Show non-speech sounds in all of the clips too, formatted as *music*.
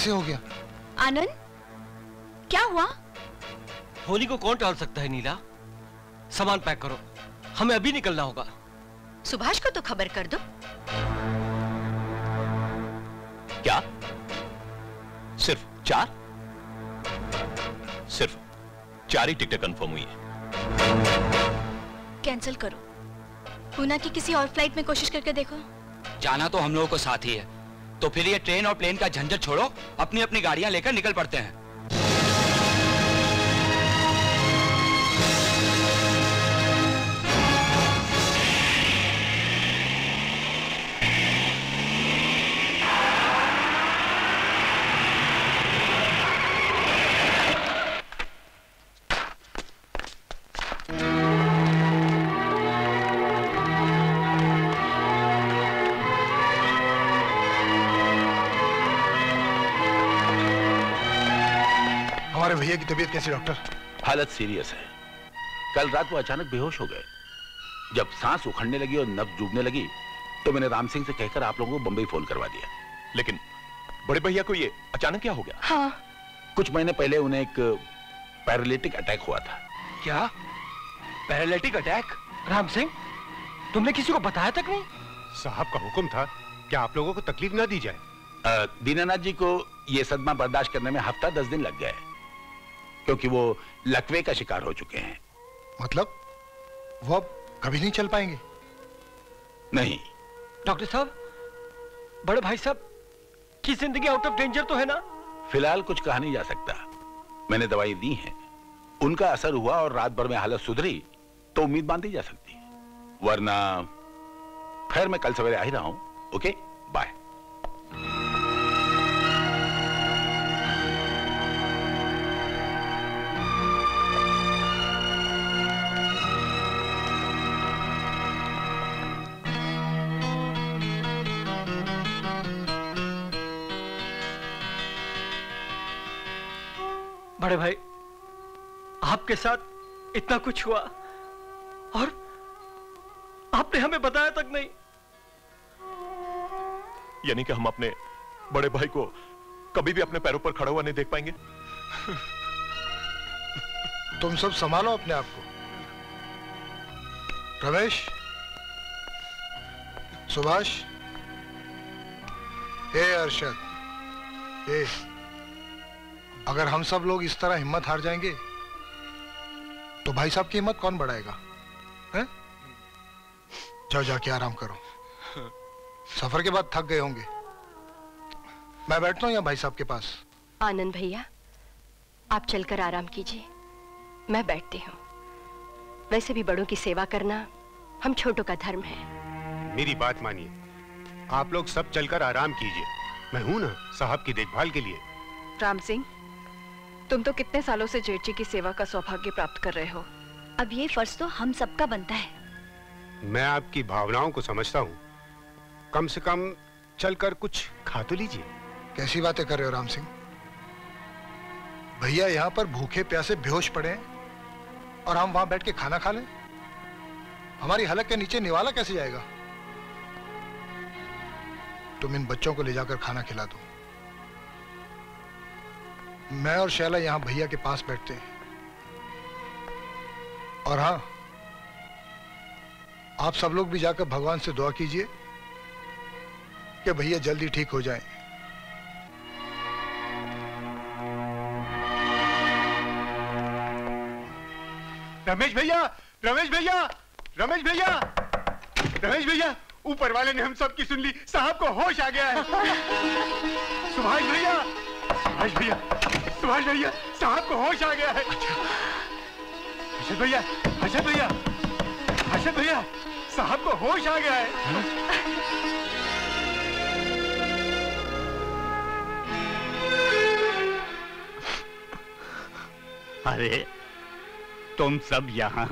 कैसे हो गया? आनंद क्या हुआ? होली को कौन टाल सकता है नीला? सामान पैक करो। हमें अभी निकलना होगा। सुभाष को तो खबर कर दो। क्या? सिर्फ़ चार? सिर्फ़ चार ही टिकटें कंफर्म हुई है। कैंसिल करो। पूना की किसी और फ़्लाइट में कोशिश करके देखो। जाना तो हम लोगों को साथ ही है। तो फिर ये ट्रेन और प्लेन का झंझट छोड़ो अपनी अपनी गाड़ियाँ लेकर निकल पड़ते हैं। तबीयत कैसी डॉक्टर? हालत सीरियस है। कल रात वो अचानक बेहोश हो गए। जब सांस उखड़ने लगी और नब्ज डूबने लगी तो मैंने राम सिंह से कहकर आप लोगों को बंबई फ़ोन करवा दिया। लेकिन बड़े भैया को ये अचानक क्या हो गया? हाँ। कुछ महीने पहले उन्हें एक पैरालिटिक अटैक हुआ था। क्या? Paralytic attack? राम सिंह तुमने किसी को बताया तक नहीं? साहब का हुक्म था कि आप लोगों को तकलीफ़ ना दी जाए। दीनानाथ जी को यह सदमा बर्दाश्त करने में हफ़्ता दस दिन लग गए। क्योंकि वो लकवे का शिकार हो चुके हैं। मतलब? वो अब कभी नहीं चल पाएँगे? नहीं। डॉक्टर साहब बड़े भाई साहब की ज़िंदगी आउट ऑफ़ डेंजर तो है ना? फ़िलहाल कुछ कहा नहीं जा सकता। मैंने दवाई दी है। उनका असर हुआ और रात भर में हालत सुधरी तो उम्मीद बांधी जा सकती है। वरना खैर मैं कल सवेरे आ ही रहा हूँ। ओके? बाय बड़े भाई आपके साथ इतना कुछ हुआ और आपने हमें बताया तक नहीं। यानी कि हम अपने बड़े भाई को कभी भी अपने पैरों पर खड़ा हुआ नहीं देख पाएँगे। तुम सब संभालो अपने आप को। रमेश सुभाष हे अरशद हे अगर हम सब लोग इस तरह हिम्मत हार जाएँगे तो भाई साहब की हिम्मत कौन बढ़ाएगा? हैं? जाओ जाके आराम करो। सफ़र के बाद थक गए होंगे। मैं बैठता हूँ यहाँ भाई साहब के पास। आनंद भैया आप चलकर आराम कीजिए। मैं बैठती हूँ। वैसे भी बड़ों की सेवा करना हम छोटों का धर्म है। मेरी बात मानिए। आप लोग सब चलकर आराम कीजिए। मैं हूँ ना साहब की देखभाल के लिए। राम सिंह तुम तो कितने सालों से जेठ जी की सेवा का सौभाग्य प्राप्त कर रहे हो? अब ये फ़र्ज़ तो हम सबका बनता है। मैं आपकी भावनाओं को समझता हूँ। कम से कम चलकर कुछ खा तो लीजिए। कैसी बातें कर रहे हो राम सिंह? भैया यहाँ पर भूखे प्यासे बेहोश पड़े हैं और हम वहाँ बैठ के खाना खा लें? हमारी हलक के नीचे निवाला कैसे जाएगा? तुम इन बच्चों को ले जाकर खाना खिला दो। मैं और शैला यहाँ भैया के पास बैठते हैं। और हाँ आप सब लोग भी जाकर भगवान से दुआ कीजिए कि भैया जल्दी ठीक हो जाएँ। रमेश भैया रमेश भैया रमेश भैया रमेश भैया, ऊपर वाले ने हम सब की सुन ली, साहब को होश आ गया है। सुभाष भैया सुभाष भैया। सुभाष भैया साहब को होश आ गया है। हर्षद भैया हर्षद भैया हर्षद भैया साहब को होश आ गया है। अरे तुम सब यहाँ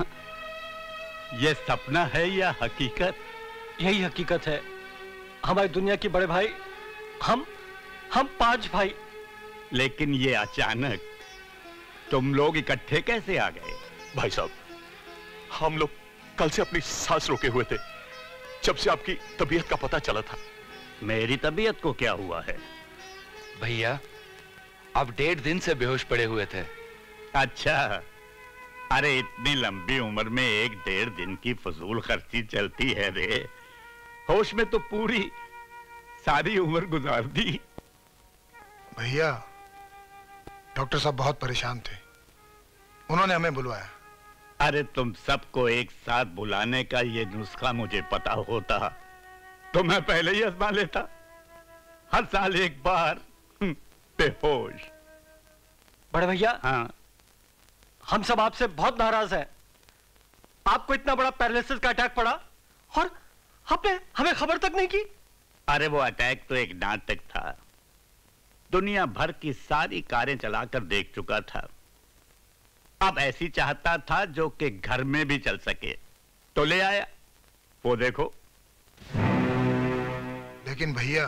ये सपना है या हकीकत? यही हकीकत है। हमारी दुनिया के बड़े भाई हम हम पाँच भाई। लेकिन ये अचानक तुम लोग इकट्ठे कैसे आ गए? भाई साहब हम लोग कल से अपनी सांस रोके हुए थे जब से आपकी तबीयत का पता चला था। मेरी तबीयत को क्या हुआ है? भैया आप डेढ़ दिन से बेहोश पड़े हुए थे। अच्छा अरे इतनी लंबी उम्र में एक डेढ़ दिन की फजूल खर्ची चलती है रे। होश में तो पूरी सारी उम्र गुजार दी। भैया डॉक्टर साहब बहुत परेशान थे। उन्होंने हमें बुलवाया। अरे तुम सबको एक साथ बुलाने का ये नुस्खा मुझे पता होता। तो मैं पहले ही आजमा लेता। हर साल एक बार हम्म, बेहोश। बड़े भैया हाँ। हम सब आपसे बहुत नाराज़ हैं। आपको इतना बड़ा पैरालिसिस का अटैक पड़ा और आपने हमें खबर तक नहीं की। अरे वो अटैक तो एक नाटक था। दुनिया भर की सारी कारें चलाकर देख चुका था। अब ऐसी चाहता था जो कि घर में भी चल सके। तो ले आया। वो देखो। लेकिन भैया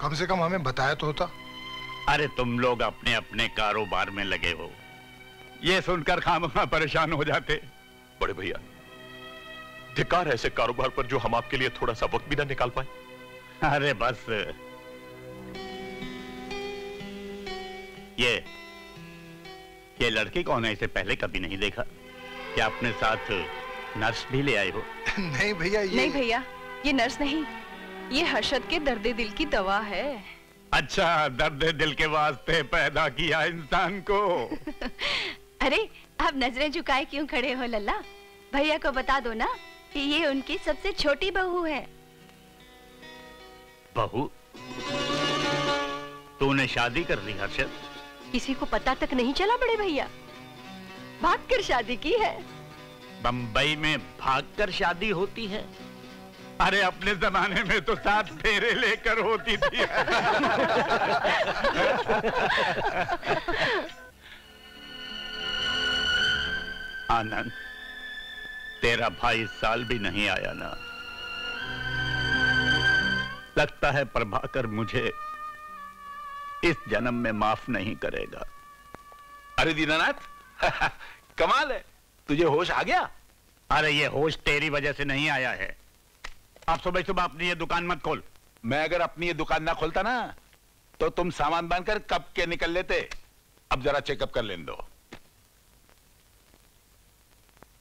कम से कम हमें बताया तो होता। अरे तुम लोग अपने अपने कारोबार में लगे हो। ये सुनकर खामखा परेशान हो जाते। बड़े भैया धिकार ऐसे कारोबार पर जो हम आपके लिए थोड़ा सा वक्त भी ना निकाल पाए। अरे बस। ये ये लड़की कौन है? इसे पहले कभी नहीं देखा। क्या अपने साथ नर्स भी ले आए हो? *laughs* नहीं भैया ये नहीं भैया ये नर्स नहीं। ये हर्षद के दर्द दिल की दवा है। अच्छा दर्द दिल के वास्ते पैदा किया इंसान को। *laughs* अरे आप नज़रें झुकाए क्यों खड़े हो लल्ला? भैया को बता दो ना कि ये उनकी सबसे छोटी बहू है। बहू? तूने शादी कर ली हर्षद? किसी को पता तक नहीं चला बड़े भैया। भाग कर शादी की है। बंबई में भागकर शादी होती है। अरे, अपने जमाने में तो सात फेरे लेकर होती थी। आनंद, तेरा भाई इस साल भी नहीं आया ना। लगता है प्रभाकर मुझे इस जन्म में माफ़ नहीं करेगा। अरे दीनानाथ *laughs* कमाल है। तुझे होश आ गया? अरे ये होश तेरी वजह से नहीं आया है। आप सुबह सुबह अपनी ये दुकान मत खोल। मैं अगर अपनी ये दुकान ना खोलता ना तो तुम सामान बांधकर कब के निकल लेते? अब जरा चेकअप कर लेने दो।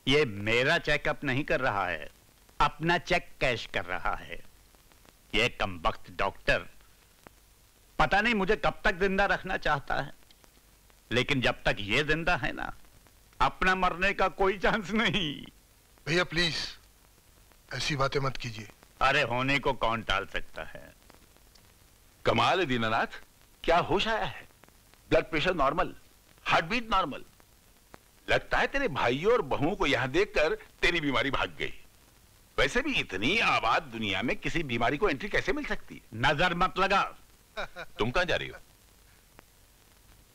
ये मेरा चेकअप नहीं कर रहा है अपना चेक कैश कर रहा है। ये कम वक्त डॉक्टर पता नहीं मुझे कब तक ज़िंदा रखना चाहता है। लेकिन जब तक ये ज़िंदा है ना अपना मरने का कोई चांस नहीं। भैया प्लीज़ ऐसी बातें मत कीजिए। अरे होने को कौन टाल सकता है? कमाल है दीनानाथ। क्या होश आया है? Blood pressure normal heart beat normal लगता है तेरे भाइयों और बहुओं को यहाँ देखकर तेरी बीमारी भाग गई। वैसे भी इतनी आबाद दुनिया में किसी बीमारी को एंट्री कैसे मिल सकती है? नज़र मत लगा। तुम कहाँ जा रही हो?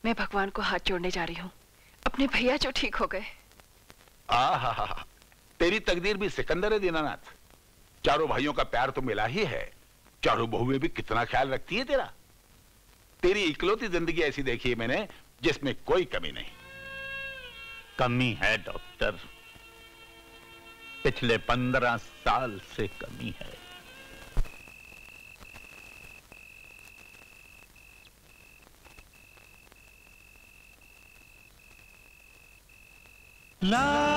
मैं भगवान को हाथ जोड़ने जा रही हूँ। अपने भैया जो ठीक हो गए। आहा तेरी तकदीर भी सिकंदर है दीनानाथ। चारों भाइयों का प्यार तो मिला ही है। चारों बहुएँ भी कितना ख्याल रखती है तेरा। तेरी इकलौती ज़िंदगी ऐसी देखी है मैंने जिसमें कोई कमी नहीं। कमी है डॉक्टर। पिछले पंद्रह साल से कमी है। ला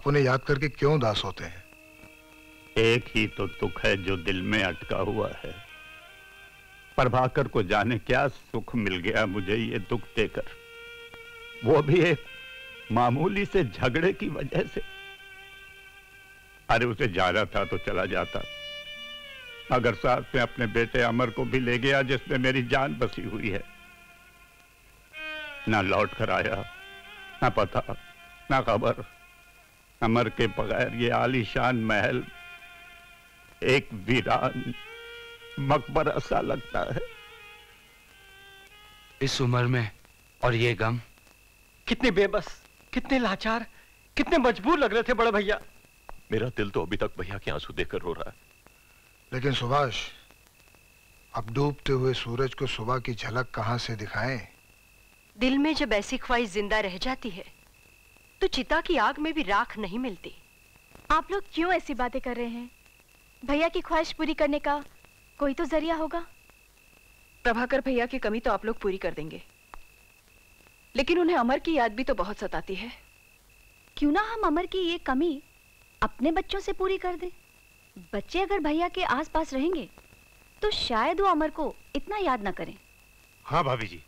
आप उन्हें याद करके क्यों उदास होते हैं? एक ही तो दुख है जो दिल में अटका हुआ है। प्रभाकर को जाने क्या सुख मिल गया मुझे ये दुख देकर। वो भी एक मामूली से झगड़े की वजह से। अरे, उसे जाना था तो चला जाता। अगर साथ में अपने बेटे अमर को भी ले गया जिसमें मेरी जान बसी हुई है। ना लौट कर आया, ना पता, ना खबर। अमर के बगैर ये आलीशान महल एक वीरान मकबरा सा लगता है। इस उम्र में और ये गम? कितने बेबस कितने लाचार कितने मजबूर लग रहे थे बड़े भैया। मेरा दिल तो अभी तक भैया के आँसू देखकर रो रहा है। लेकिन सुभाष अब डूबते हुए सूरज को सुबह की झलक कहाँ से दिखाएँ? दिल में जब ऐसी ख्वाहिश ज़िंदा रह जाती है तो चिता की आग में भी राख नहीं मिलती। आप लोग क्यों ऐसी बातें कर रहे हैं? भैया की ख्वाहिश पूरी करने का कोई तो ज़रिया होगा। प्रभाकर भैया की कमी तो आप लोग पूरी कर देंगे। लेकिन उन्हें अमर की याद भी तो बहुत सताती है। क्यों ना हम अमर की ये कमी अपने बच्चों से पूरी कर दें? बच्चे अगर भैया के आसपास रहेंगे तो शायद वो अमर को इतना याद ना करें। हाँ भाभी जी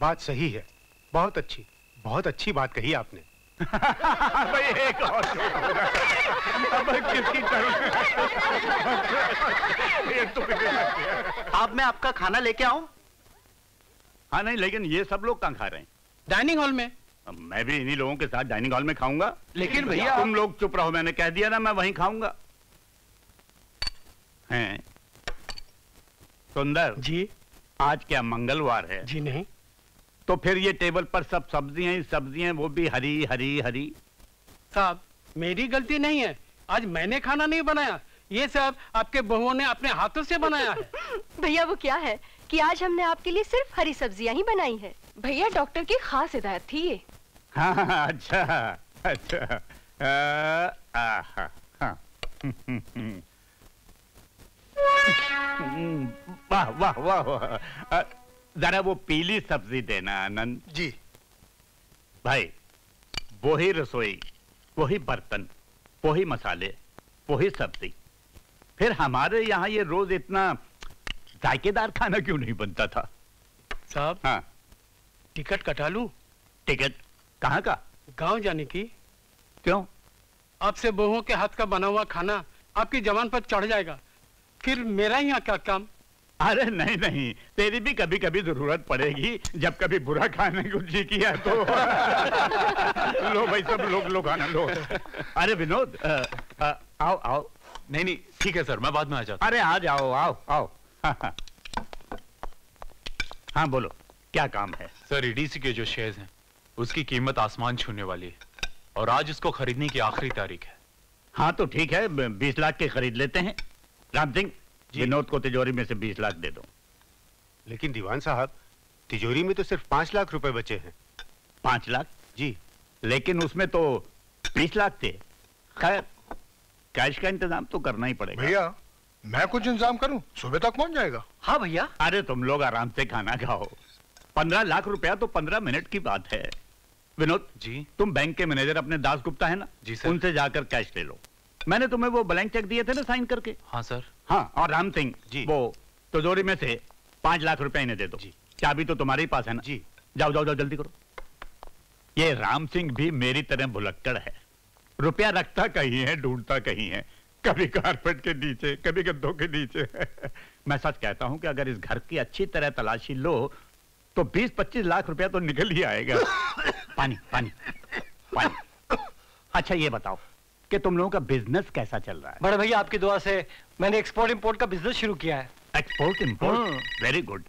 बात सही है। बहुत अच्छी बहुत अच्छी बात कही आपने। भाई एक और। अब? ये तो है। अब मैं आपका खाना लेके आऊँ? हाँ नहीं लेकिन ये सब लोग कहाँ खा रहे हैं? डाइनिंग हॉल में। मैं भी इन्हीं लोगों के साथ डाइनिंग हॉल में खाऊँगा। लेकिन भैया तुम लोग चुप रहो मैंने कह दिया ना मैं वहीं खाऊँगा। हैं। सुंदर जी। आज क्या मंगलवार है? जी नहीं। तो फिर ये टेबल पर सब सब्ज़ियाँ ही सब्ज़ियाँ वो भी हरी हरी हरी। साहब मेरी गलती नहीं है। आज मैंने खाना नहीं बनाया। ये सब आपके बहुओं ने अपने हाथों से बनाया है। *laughs* भैया वो क्या है कि आज हमने आपके लिए सिर्फ़ हरी सब्ज़ियाँ ही बनाई हैं? भैया डॉक्टर की खास हिदायत थी ये। हाँ *laughs* हाँ, अच्छा अच्छा। आ, आ, हाँ, हाँ। *laughs* वाह वाह वाह वाह। अ, जरा वो पीली सब्ज़ी देना आनंद। जी। भाई वही रसोई वही बर्तन वही मसाले वही सब्ज़ी। फिर हमारे यहाँ ये रोज इतना जायकेदार खाना क्यों नहीं बनता था? साहब हाँ। टिकट कटा लू? टिकट? कहाँ का? गाँव जाने की। क्यों? आपसे बहुओं के हाथ का बना हुआ खाना आपकी जवान पर चढ़ जाएगा। फिर मेरा यहाँ क्या काम? अरे नहीं नहीं तेरी भी कभी कभी ज़रूरत पड़ेगी जब कभी बुरा खाने को जी किया तो। *laughs* लो भाई सब लोग लोग आना लो अरे विनोद आओ आओ। नहीं नहीं ठीक है सर मैं बाद में आ जाता अरे आ जाओ आओ आओ। *laughs* हाँ बोलो क्या काम है? सर ईडीसी के जो शेयर्स हैं उसकी कीमत आसमान छूने वाली है और आज उसको खरीदने की आखिरी तारीख है। हाँ तो ठीक है बीस लाख के खरीद लेते हैं। राम सिंह विनोद को तिजोरी में से बीस लाख दे दो। लेकिन दीवान साहब तिजोरी में तो सिर्फ़ पाँच लाख रुपए बचे हैं। पाँच लाख? जी। लेकिन उसमें तो बीस लाख थे। खैर कैश का इंतज़ाम तो करना ही पड़ेगा। भैया मैं कुछ इंतज़ाम करूँ? सुबह तक पहुँच जाएगा? हाँ भैया। अरे तुम लोग आराम से खाना खाओ। पंद्रह लाख रुपया तो पंद्रह मिनट की बात है। विनोद जी। तुम बैंक के मैनेजर अपने दास गुप्ता है ना? जी सर। उनसे जाकर कैश ले लो। मैंने तुम्हें वो ब्लैंक चेक दिए थे ना साइन करके? हाँ सर। हाँ और राम सिंह जी। वो तिजोरी में से पाँच लाख रुपए इन्हें दे दो। जी। चाबी तो तुम्हारे ही पास है ना? जी। जाओ जाओ जाओ जल्दी करो। ये राम सिंह भी मेरी तरह भुलक्कड़ है। रुपया रखता कहीं है ढूंढता कहीं है। कभी कारपेट के नीचे कभी गद्दों के नीचे। *laughs* मैं सच कहता हूँ कि अगर इस घर की अच्छी तरह तलाशी लो तो 20-25 लाख रुपया तो निकल ही आएगा। *laughs* पानी पानी पानी। अच्छा ये बताओ कि तुम लोगों का बिज़नेस कैसा चल रहा है? बड़े भैया आपकी दुआ से मैंने एक्सपोर्ट इंपोर्ट का बिज़नेस शुरू किया है। एक्सपोर्ट इंपोर्ट वेरी गुड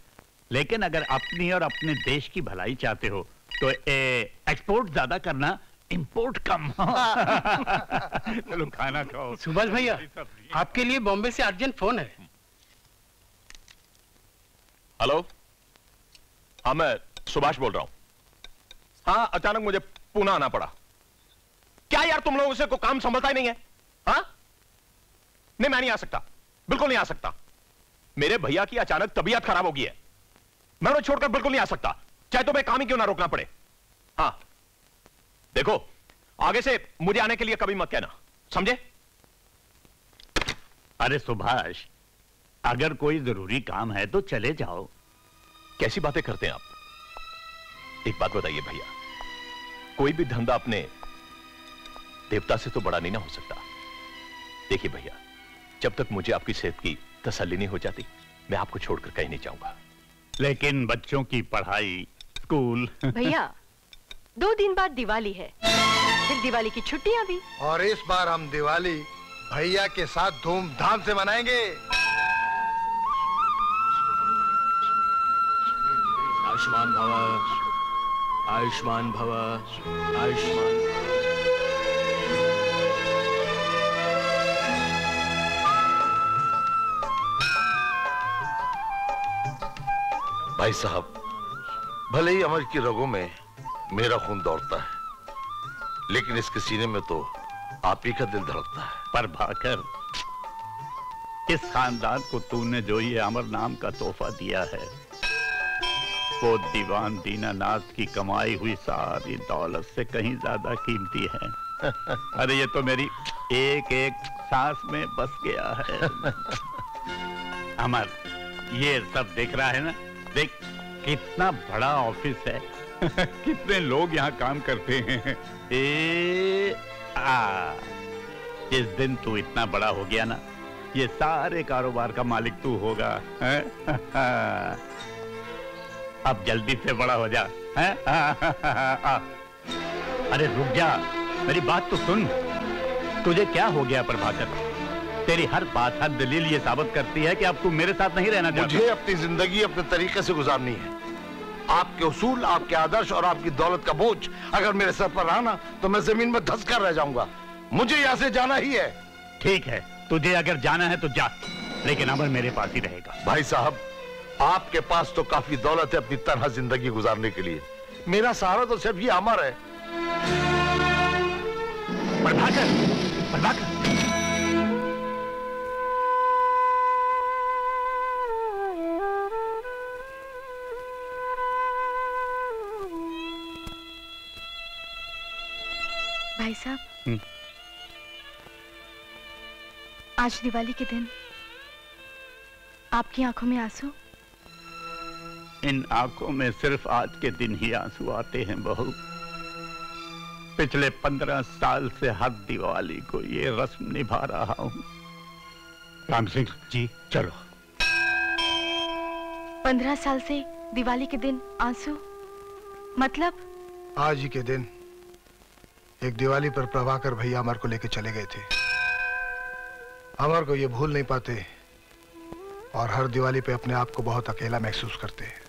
लेकिन अगर अपनी और अपने देश की भलाई चाहते हो तो एक्सपोर्ट ज़्यादा करना इंपोर्ट कम। *laughs* चलो खाना खाओ। सुभाष भैया आपके लिए बॉम्बे से अर्जेंट फ़ोन है। हेलो? हाँ मैं सुभाष बोल रहा हूँ। हाँ अचानक मुझे पुणे आना पड़ा। क्या यार तुम लोगों से कोई काम संभलता ही नहीं है? हाँ? नहीं मैं नहीं आ सकता। बिल्कुल नहीं आ सकता। मेरे भैया की अचानक तबीयत खराब हो गई है। मैं उन्हें छोड़कर बिल्कुल नहीं आ सकता। चाहे तो काम ही क्यों ना रोकना पड़े। हाँ। देखो आगे से मुझे आने के लिए कभी मत कहना। समझे? अरे सुभाष अगर कोई ज़रूरी काम है तो चले जाओ। कैसी बातें करते हैं आप? एक बात बताइए भैया। कोई भी धंधा अपने देवता से तो बड़ा नहीं ना हो सकता। देखिए भैया जब तक मुझे आपकी सेहत की तसल्ली नहीं हो जाती मैं आपको छोड़कर कहीं नहीं जाऊँगा। लेकिन बच्चों की पढ़ाई स्कूल। भैया दो दिन बाद दिवाली है। फिर दिवाली की छुट्टियाँ भी। और इस बार हम दिवाली भैया के साथ धूमधाम से मनाएँगे। आयुष्मान भव आयुष्मान भव आयुष्मान भाई साहब भले ही अमर की रगों में मेरा खून दौड़ता है लेकिन इसके सीने में तो आप ही का दिल धड़कता है। पर भाकर इस खानदान को तूने जो ये अमर नाम का तोहफा दिया है वो दीवान दीनानाथ की कमाई हुई सारी दौलत से कहीं ज़्यादा कीमती है। *laughs* अरे ये तो मेरी एक एक सांस में बस गया है। *laughs* अमर ये सब देख रहा है ना? देख, कितना बड़ा ऑफ़िस है। *laughs* कितने लोग यहाँ काम करते हैं। ए, आ जिस दिन तू इतना बड़ा हो गया ना। ये सारे कारोबार का मालिक तू होगा। *laughs* अब जल्दी से बड़ा हो जा। *laughs* अरे रुक जा, मेरी बात तो सुन। तुझे क्या हो गया, प्रभाकर? तेरी हर बात हर दलील ये साबित करती है कि अब तू मेरे साथ नहीं रहना चाहता। मुझे अपनी ज़िंदगी अपने तरीके से गुजारनी है। आपके उसूल आपके आदर्श और आपकी दौलत का बोझ अगर मेरे सर पर रहा ना तो मैं ज़मीन में धस कर रह जाऊँगा। मुझे यहाँ से जाना ही है। ठीक है तुझे अगर जाना है तो जा लेकिन अमर मेरे पास ही रहेगा। भाई साहब आपके पास तो काफ़ी दौलत है अपनी तरह ज़िंदगी गुजारने के लिए। मेरा सहारा तो सिर्फ़ ये अमर है। प्रभाकर प्रभाकर। भाई साहब। हम्म। आज दिवाली के दिन आपकी आँखों में आँसू? इन आँखों में सिर्फ़ आज के दिन ही आँसू आते हैं बहू। पिछले पंद्रह साल से हर दिवाली को ये रस्म निभा रहा हूँ। राम सिंह जी चलो। पंद्रह साल से दिवाली के दिन आँसू? मतलब? आज ही के दिन। एक दिवाली पर प्रभाकर भैया अमर को लेकर चले गए थे। अमर को ये भूल नहीं पाते और हर दिवाली पे अपने आप को बहुत अकेला महसूस करते हैं।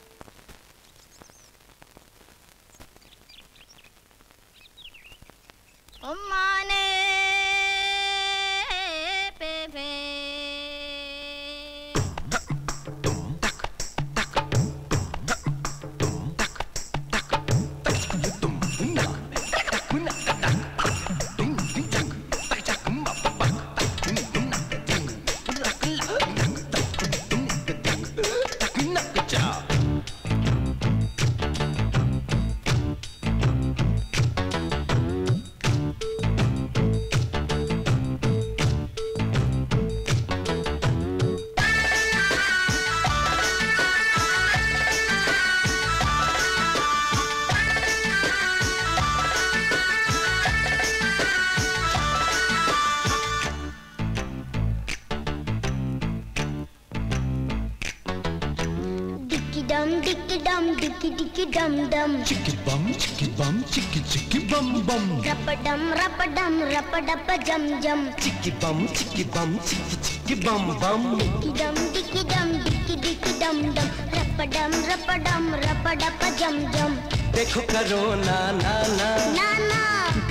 जम जम चिकी बम चिकी बम चिकी चिकी बम बम डिकी डम डिकी डम डिकी डिकी डम डम रपडम रपडम रपडप जम जम देखो करो ना ना ना। ना ना।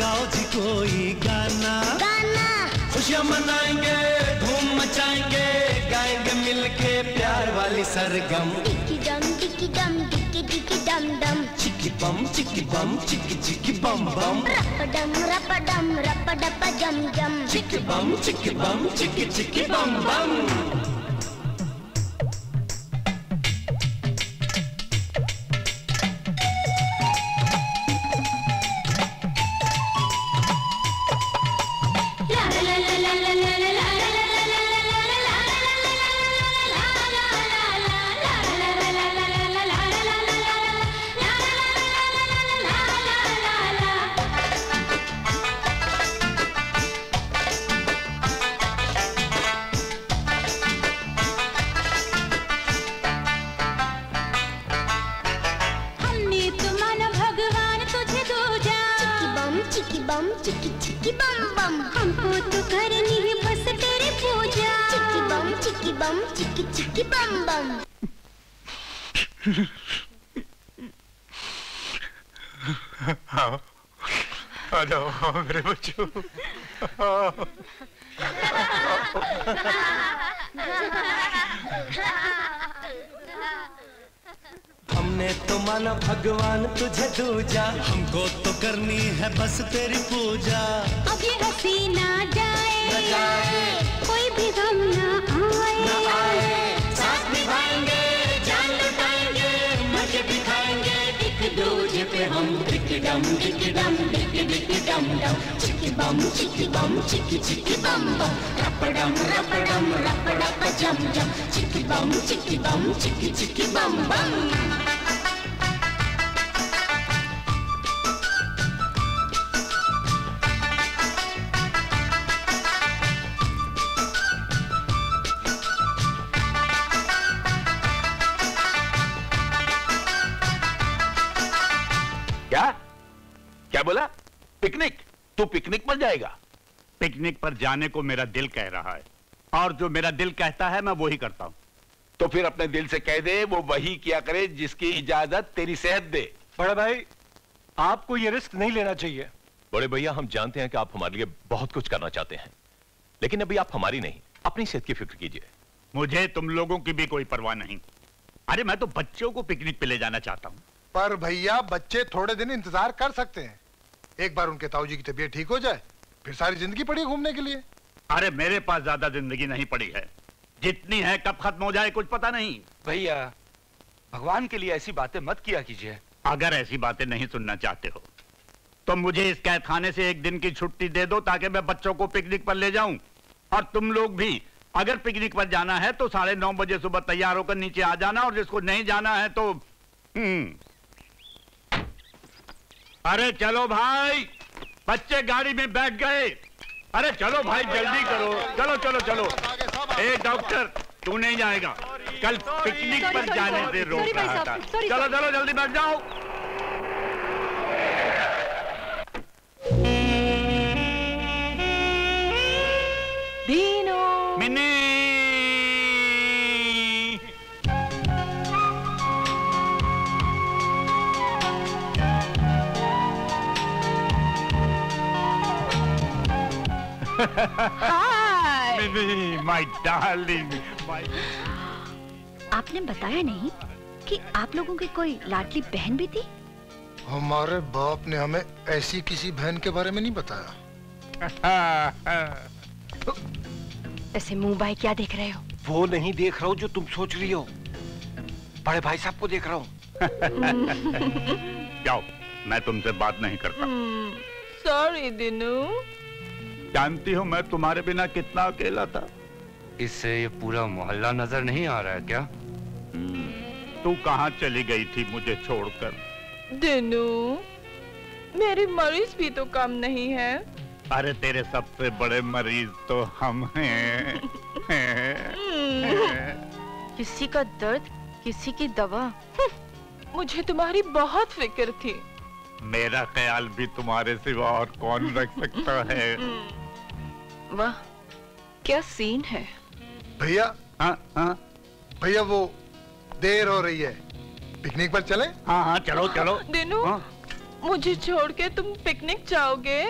गाओ जी कोई गाना। गाना। खुशियाँ मनाएँगे धूम मचाएँगे गाएँगे मिलके प्यार वाली सरगम। डिकी डम डिकी डम डिकी डिकी डम डम चिकी बम चिकी बम चिकी चिकी बम बम रपडम रपडम रपडप जम जम। चिक बम चिक बम चिक चिकी बम बम। चिकी chicky bum chicky chicky bum bum बम रपडम rapadapa रपडप जम chicky bum chicky bum chicky chicky bum bum picnic पर जाने को मेरा दिल कह रहा है। और जो मेरा दिल कहता है मैं वही करता हूँ। तो फिर अपने दिल से कह दे वो वही किया करे जिसकी इजाज़त तेरी सेहत दे। बड़े भाई आपको ये रिस्क नहीं लेना चाहिए। बड़े भैया हम जानते हैं कि आप हमारे लिए बहुत कुछ करना चाहते हैं। लेकिन अभी आप हमारी नहीं अपनी सेहत की फ़िक्र कीजिए। मुझे तुम लोगों की भी कोई परवाह नहीं। अरे मैं तो बच्चों को पिकनिक पे ले जाना चाहता हूँ। पर भैया बच्चे थोड़े दिन इंतज़ार कर सकते हैं। एक बार उनके ताऊजी की तबीयत ठीक हो जाए फिर सारी ज़िंदगी पड़ी घूमने के लिए? अरे मेरे पास ज़्यादा ज़िंदगी नहीं पड़ी है। जितनी है कब खत्म हो जाए कुछ पता नहीं। भैया भगवान के लिए ऐसी बातें मत किया कीजिए। अगर ऐसी बातें नहीं सुनना चाहते हो तो मुझे इस कैद खाने से एक दिन की छुट्टी दे दो ताकि मैं बच्चों को पिकनिक पर ले जाऊँ। और तुम लोग भी अगर पिकनिक पर जाना है तो साढ़े नौ बजे सुबह तैयार होकर नीचे आ जाना और जिसको नहीं जाना है तो हम्म। अरे चलो भाई! बच्चे गाड़ी में बैठ गए। अरे चलो भाई जल्दी करो। चलो चलो चलो। ए डॉक्टर तू नहीं जाएगा। कल पिकनिक पर जाने से रोक रहा था। चलो चलो जल्दी बैठ जाओ। Dino Mini. Hi Mini my darling my आपने बताया नहीं कि आप लोगों की कोई लाडली बहन भी थी? हमारे बाप ने हमें ऐसी किसी बहन के बारे में नहीं बताया। ऐसे मुँह बाय क्या देख रहे हो? वो नहीं देख रहा हूँ जो तुम सोच रही हो। बड़े भाई साहब को देख रहा हूँ। *laughs* जाओ मैं तुमसे बात नहीं करता। सॉरी दिनू। जानती हो मैं तुम्हारे बिना कितना अकेला था। इससे ये पूरा मोहल्ला नज़र नहीं आ रहा है क्या? तू कहाँ चली गई थी मुझे छोड़कर? दिनू मेरी मरीज़ भी तो कम नहीं है। अरे तेरे सबसे बड़े मरीज़ तो हम हैं। किसी का दर्द किसी की दवा। मुझे तुम्हारी बहुत फ़िक्र थी। मेरा ख्याल भी तुम्हारे सिवा और कौन रख सकता है? वाह क्या सीन है? भैया हाँ हाँ। भैया वो देर हो रही है। पिकनिक पर चले? हाँ हाँ चलो चलो। दिनू मुझे छोड़ के तुम पिकनिक जाओगे?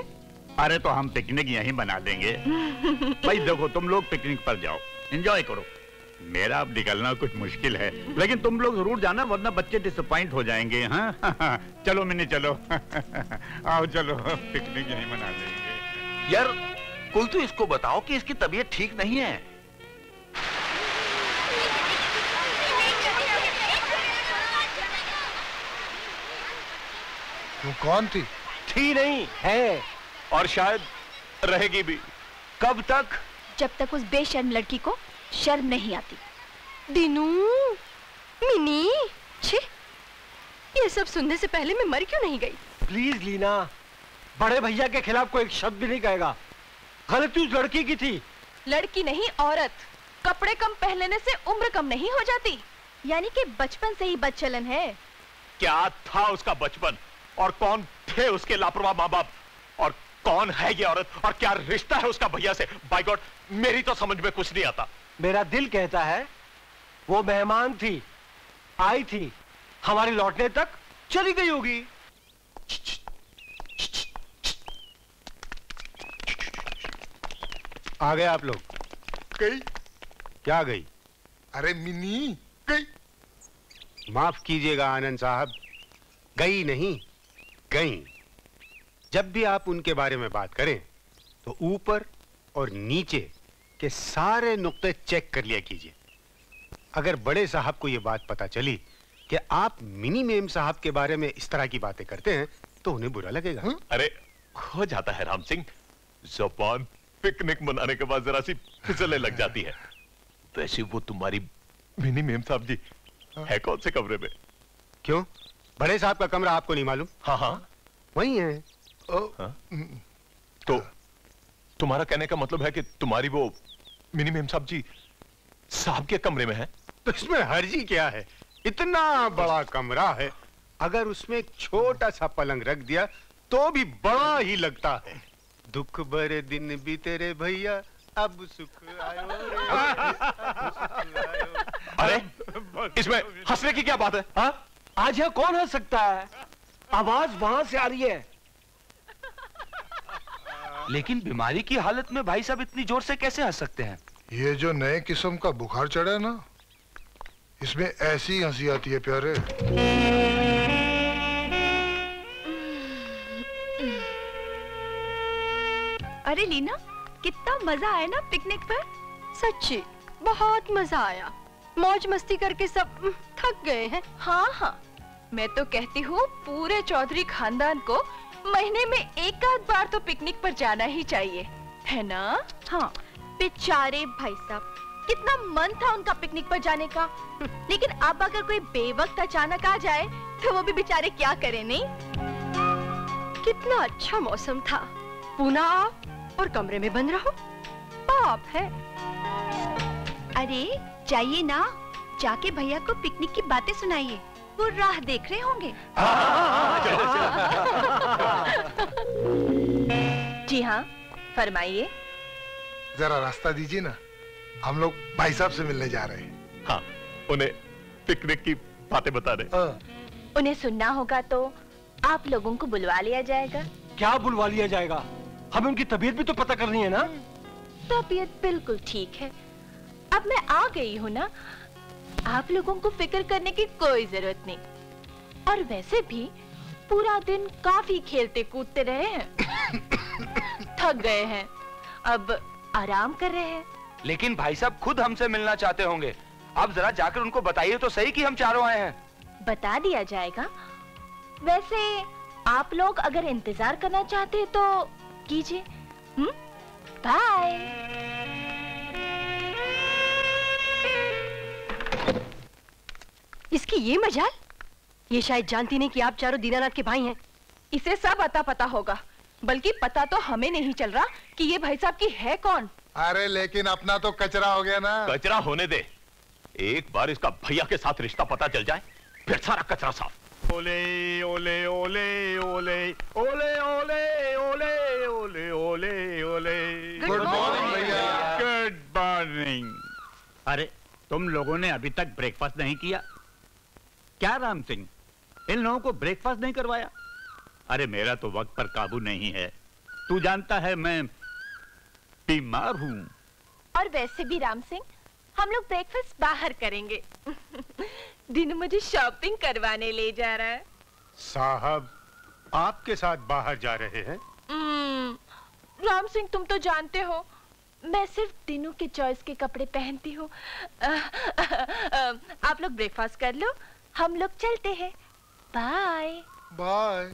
अरे तो हम पिकनिक यहीं बना देंगे। *laughs* भाई देखो तुम लोग पिकनिक पर जाओ। एंजॉय करो। मेरा अब निकलना कुछ मुश्किल है। लेकिन तुम लोग ज़रूर जाना वरना बच्चे डिसअपॉइंट हो जाएँगे हाँ? *laughs* चलो मिनी चलो। *laughs* आओ चलो पिकनिक यहीं मना लेंगे यार कुल तो इसको बताओ कि इसकी तबीयत ठीक नहीं है। तू कौन थी? थी नहीं है और शायद रहेगी भी। कब तक? जब तक उस बेशर्म लड़की को शर्म नहीं आती। दिनू मिनी छी ये सब सुनने से पहले मैं मर क्यों नहीं गई? प्लीज़ लीना बड़े भैया के खिलाफ कोई शब्द भी नहीं कहेगा। गलती उस लड़की की थी। लड़की नहीं औरत। कपड़े कम पहनने से उम्र कम नहीं हो जाती। यानी कि बचपन से ही बदचलन है। क्या था उसका बचपन? और कौन थे उसके लापरवाह माँ बाप और कौन है ये औरत? और क्या रिश्ता है उसका भैया से? बाय गॉड मेरी तो समझ में कुछ नहीं आता। मेरा दिल कहता है वो मेहमान थी आई थी हमारी लौटने तक चली गई होगी। आ गए आप लोग। गई क्या गई? अरे मिनी गई माफ़ कीजिएगा आनंद साहब। गई नहीं गई। जब भी आप उनके बारे में बात करें तो ऊपर और नीचे के सारे नुक्ते चेक कर लिया कीजिए। अगर बड़े साहब को यह बात पता चली कि आप मिनी मेम साहब के बारे में इस तरह की बातें करते हैं तो उन्हें बुरा लगेगा। अरे हो जाता है राम सिंह। जबान पिकनिक मनाने के बाद जरा सी फिसलने लग जाती है। वैसे वो तुम्हारी मिनी मेम साहब जी है। कौन से कमरे में? क्यों? बड़े साहब का कमरा आपको नहीं मालूम। हाँ हाँ। वही है। हाँ? तो तुम्हारा कहने का मतलब है कि तुम्हारी वो मिनी मेम साहब जी साहब के कमरे में है? तो इसमें हर्जी क्या है? इतना बड़ा कमरा है। अगर उसमें छोटा सा पलंग रख दिया तो भी बड़ा ही लगता है। दुख भरे दिन भी तेरे भैया अब सुख आयो रे। *laughs* अरे इसमें हंसने की क्या बात है हाँ? आज यहाँ कौन हंस सकता है? आवाज़ वहाँ से आ रही है। लेकिन बीमारी की हालत में भाई साहब इतनी ज़ोर से कैसे हंस सकते हैं? ये जो नए किस्म का बुखार चढ़ा है ना इसमें ऐसी हँसी आती है प्यारे। अरे लीना कितना मज़ा आया ना पिकनिक पर। सच्ची बहुत मज़ा आया। मौज मस्ती करके सब थक गए हैं। हाँ हाँ। मैं तो कहती हूँ पूरे चौधरी खानदान को महीने में एक आध बार तो पिकनिक पर जाना ही चाहिए। है ना? हाँ। बेचारे भाई साहब कितना मन था उनका पिकनिक पर जाने का। लेकिन अब अगर कोई बेवक्त अचानक आ जाए तो वो भी बेचारे क्या करें नहीं? कितना अच्छा मौसम था। पूना और कमरे में बंद रहो। पाप है। अरे जाइए ना। जाके भैया को पिकनिक की बातें सुनाइए। वो राह देख रहे होंगे। जी हाँ फरमाइए। जरा रास्ता दीजिए ना। हम लोग भाई साहब से मिलने जा रहे हैं। हाँ उन्हें पिकनिक की बातें बता दे। उन्हें सुनना होगा तो आप लोगों को बुलवा लिया जाएगा। क्या बुलवा लिया जाएगा? हमें उनकी तबीयत भी तो पता करनी है ना? तबीयत बिल्कुल ठीक है। अब मैं आ गई हूँ ना। आप लोगों को फ़िक्र करने की कोई ज़रूरत नहीं। और वैसे भी पूरा दिन काफ़ी खेलते कूदते रहे हैं। *coughs* थक गए हैं। अब आराम कर रहे हैं। लेकिन भाई साहब खुद हमसे मिलना चाहते होंगे। आप जरा जाकर उनको बताइए तो सही कि हम चारों आए हैं। बता दिया जाएगा। वैसे आप लोग अगर इंतज़ार करना चाहते तो कीजिए। हम्म? बाय इसकी ये मजाल? ये शायद जानती नहीं कि आप चारों दीनानाथ के भाई हैं। इसे सब अता पता होगा बल्कि पता तो हमें नहीं चल रहा कि ये भाई साहब की है कौन। अरे लेकिन अपना तो कचरा हो गया ना। कचरा होने दे। एक बार इसका भैया के साथ रिश्ता पता चल जाए फिर सारा कचरा साफ़। ओले ओले ओले ओले ओले ओले ओले ओले ओले ओले Good morning, भैया। गुड मॉर्निंग अरे तुम लोगों ने अभी तक ब्रेकफास्ट नहीं किया। क्या राम सिंह इन लोगों को ब्रेकफास्ट नहीं करवाया? अरे मेरा तो वक्त पर काबू नहीं है। तू जानता है मैं बीमार हूँ। और वैसे भी राम सिंह हम लोग ब्रेकफास्ट बाहर करेंगे। *laughs* दिन मुझे शॉपिंग करवाने ले जा रहा है। साहब आपके साथ बाहर जा रहे हैं? हम्म, राम सिंह तुम तो जानते हो मैं सिर्फ़ दिनों के चॉइस के कपड़े पहनती हूँ। आप लोग ब्रेकफास्ट कर लो हम लोग चलते हैं। बाय बाय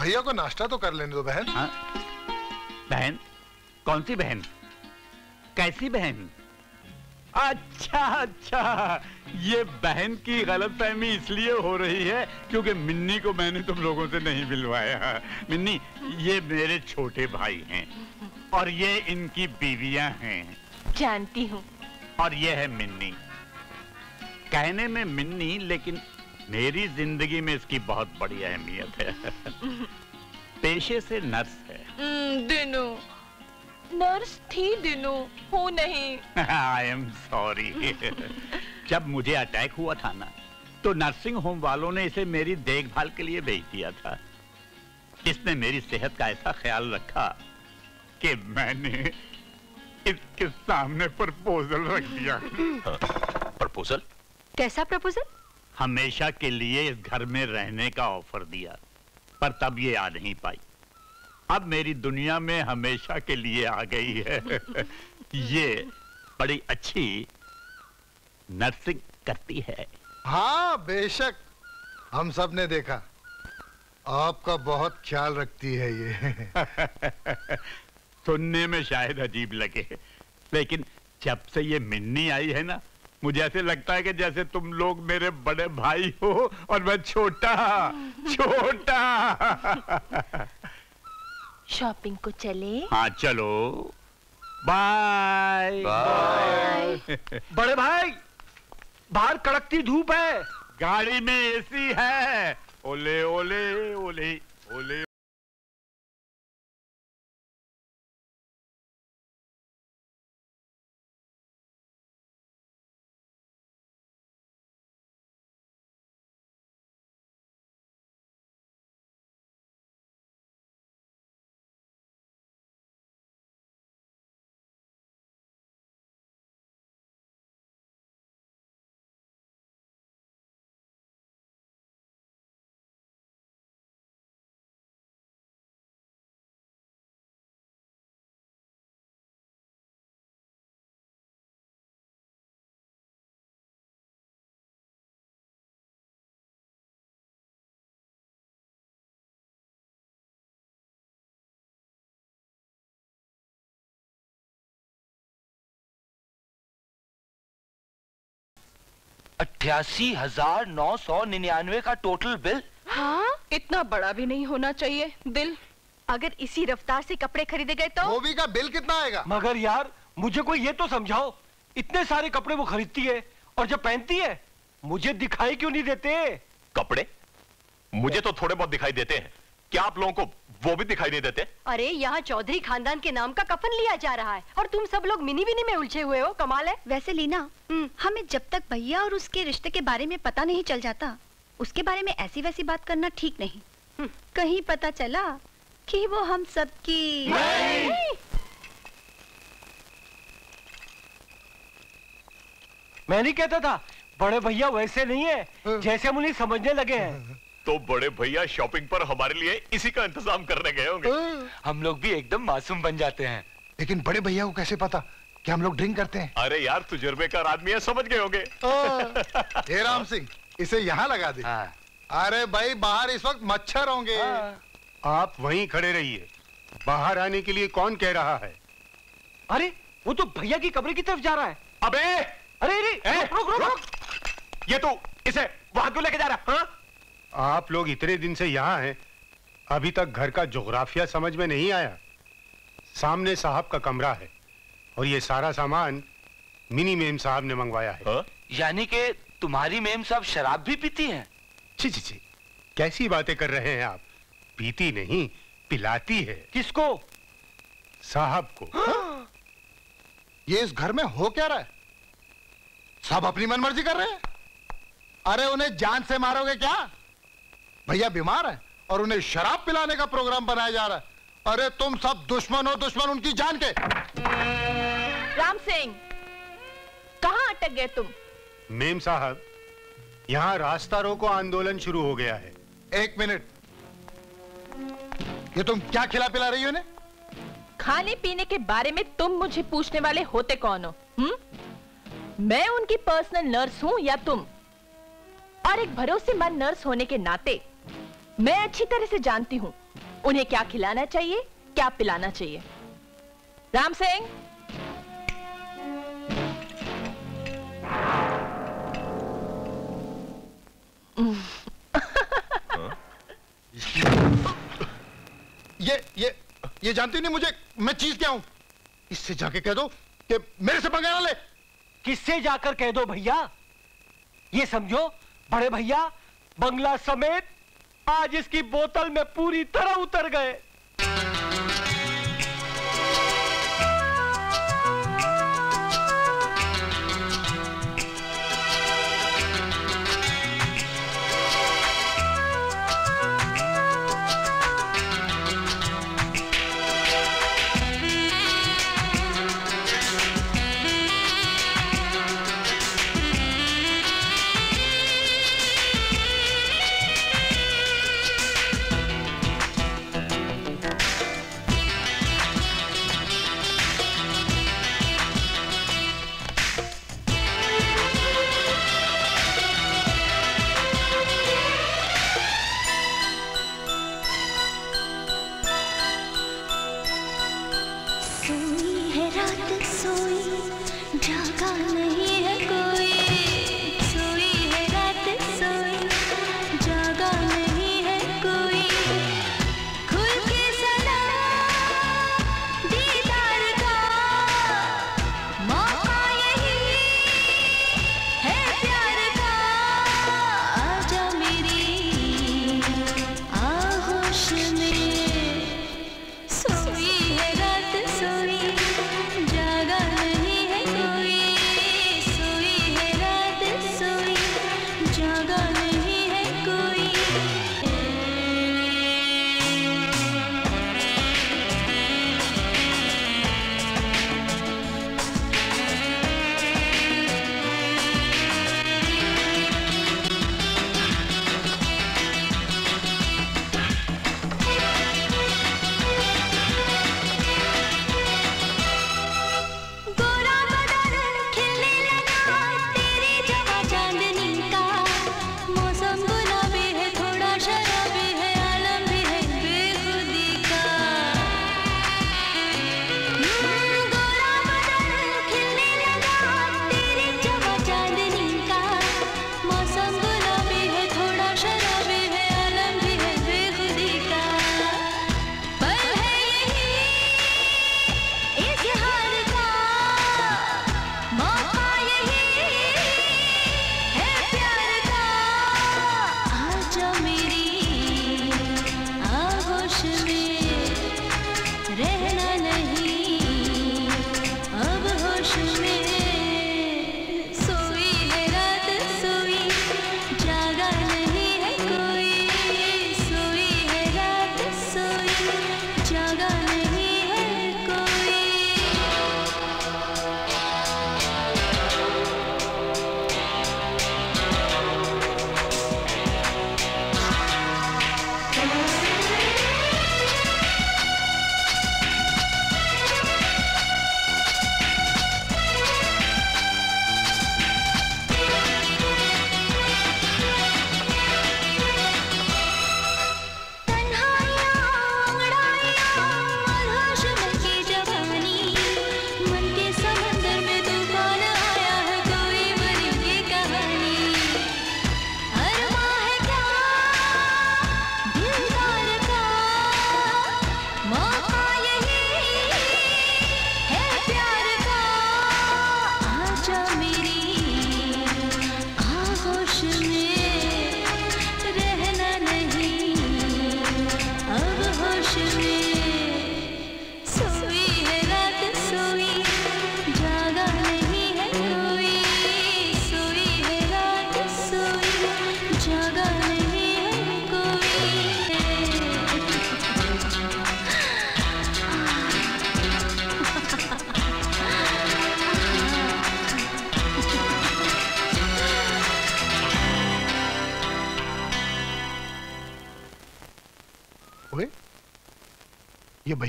भैया को नाश्ता तो कर लेने दो बहन। बहन? कौन सी बहन? कैसी बहन? अच्छा अच्छा। ये बहन की गलतफहमी इसलिए हो रही है क्योंकि मिन्नी को मैंने तुम लोगों से नहीं मिलवाया। मिन्नी ये मेरे छोटे भाई हैं और ये इनकी बीवियाँ हैं। जानती हूँ। और ये है मिन्नी। कहने में मिन्नी लेकिन मेरी ज़िंदगी में इसकी बहुत बड़ी अहमियत है। *laughs* पेशे से नर्स है। दिनू। नर्स थी दिनू। हूँ नहीं। आई एम सॉरी जब मुझे अटैक हुआ था ना तो नर्सिंग होम वालों ने इसे मेरी देखभाल के लिए भेज दिया था। इसने मेरी सेहत का ऐसा ख्याल रखा कि मैंने इसके सामने प्रपोजल रख दिया। प्रपोजल? कैसा प्रपोजल? हमेशा के लिए इस घर में रहने का ऑफ़र दिया पर तब ये आ नहीं पाई। अब मेरी दुनिया में हमेशा के लिए आ गई है। *laughs* ये बड़ी अच्छी नर्सिंग करती है। हाँ बेशक। हम सबने देखा। आपका बहुत ख्याल रखती है ये। *laughs* सुनने में शायद अजीब लगे। लेकिन जब से ये मिन्नी आई है ना मुझे ऐसे लगता है कि जैसे तुम लोग मेरे बड़े भाई हो और मैं छोटा *laughs* छोटा। शॉपिंग को चले हाँ चलो। बाय बाय बड़े भाई बाहर कड़कती धूप है। गाड़ी में एसी है। ओले ओले ओले ओले। अट्ठासी हज़ार नौ सौ निन्यानवे का टोटल बिल हाँ? इतना बड़ा भी नहीं होना चाहिए दिल। अगर इसी रफ्तार से कपड़े खरीदे गए तो? मूवी का बिल कितना आएगा? मगर यार मुझे कोई ये तो समझाओ इतने सारे कपड़े वो खरीदती है और जब पहनती है मुझे दिखाई क्यों नहीं देते? कपड़े? मुझे तो थोड़े बहुत दिखाई देते हैं। क्या आप लोगों को वो भी दिखाई नहीं देते? अरे यहाँ चौधरी खानदान के नाम का कफन लिया जा रहा है और तुम सब लोग मिनी मिनी में उलझे हुए हो कमाल है। वैसे लीना हमें जब तक भैया और उसके रिश्ते के बारे में पता नहीं चल जाता उसके बारे में ऐसी वैसी बात करना ठीक नहीं। कहीं पता चला कि वो हम सबकी मैं नहीं कहता था बड़े भैया वैसे नहीं है जैसे हम उन्हें समझने लगे हैं। तो बड़े भैया शॉपिंग पर हमारे लिए इसी का इंतज़ाम करने गए होंगे। हम लोग भी एकदम मासूम बन जाते हैं। लेकिन बड़े भैया को कैसे पता कि हम लोग ड्रिंक करते हैं? अरे यार तुजर्बेकार आदमी है समझ गए होंगे। हे। राम सिंह इसे यहाँ लगा दे। अरे भाई बाहर इस वक्त मच्छर होंगे। आप वहीं खड़े रहिए। बाहर आने के लिए कौन कह रहा है? अरे वो तो भैया की कमरे की तरफ़ जा रहा है। अबे! अरे अरे रुक रुक रुक ये तो इसे वहाँ क्यों लेके जा रहा है? आप लोग इतने दिन से यहाँ हैं अभी तक घर का जोग्राफिया समझ में नहीं आया। सामने साहब का कमरा है और ये सारा सामान मिनी मेम साहब ने मंगवाया है। यानी कि तुम्हारी मेम साहब शराब भी पीती हैं? छी छी छी कैसी बातें कर रहे हैं आप? पीती नहीं पिलाती है। किसको? साहब को। ये इस घर में हो क्या रहा है? सब अपनी मनमर्जी कर रहे हैं? अरे उन्हें जान से मारोगे क्या? भैया बीमार है और उन्हें शराब पिलाने का प्रोग्राम बनाया जा रहा है। अरे तुम सब दुश्मन हो दुश्मन उनकी जान के। राम सिंह कहाँ अटक गए तुम? मेम साहब यहाँ रास्ता रोको आंदोलन शुरू हो गया है। एक मिनट। ये तुम क्या खिला पिला रही हो इन्हें? खाने पीने के बारे में तुम मुझे पूछने वाले होते कौन हो हुँ? मैं उनकी पर्सनल नर्स हूँ या तुम? और एक भरोसेमंद नर्स होने के नाते मैं अच्छी तरह से जानती हूँ। उन्हें क्या खिलाना चाहिए क्या पिलाना चाहिए। राम सिंह। *laughs* ये ये ये जानती नहीं मुझे मैं चीज़ क्या हूँ। इससे जाके कह दो कि मेरे से पंगा ना ले। किससे जाकर कह दो भैया? ये समझो बड़े भैया बंगला समेत आज इसकी बोतल में पूरी तरह उतर गए।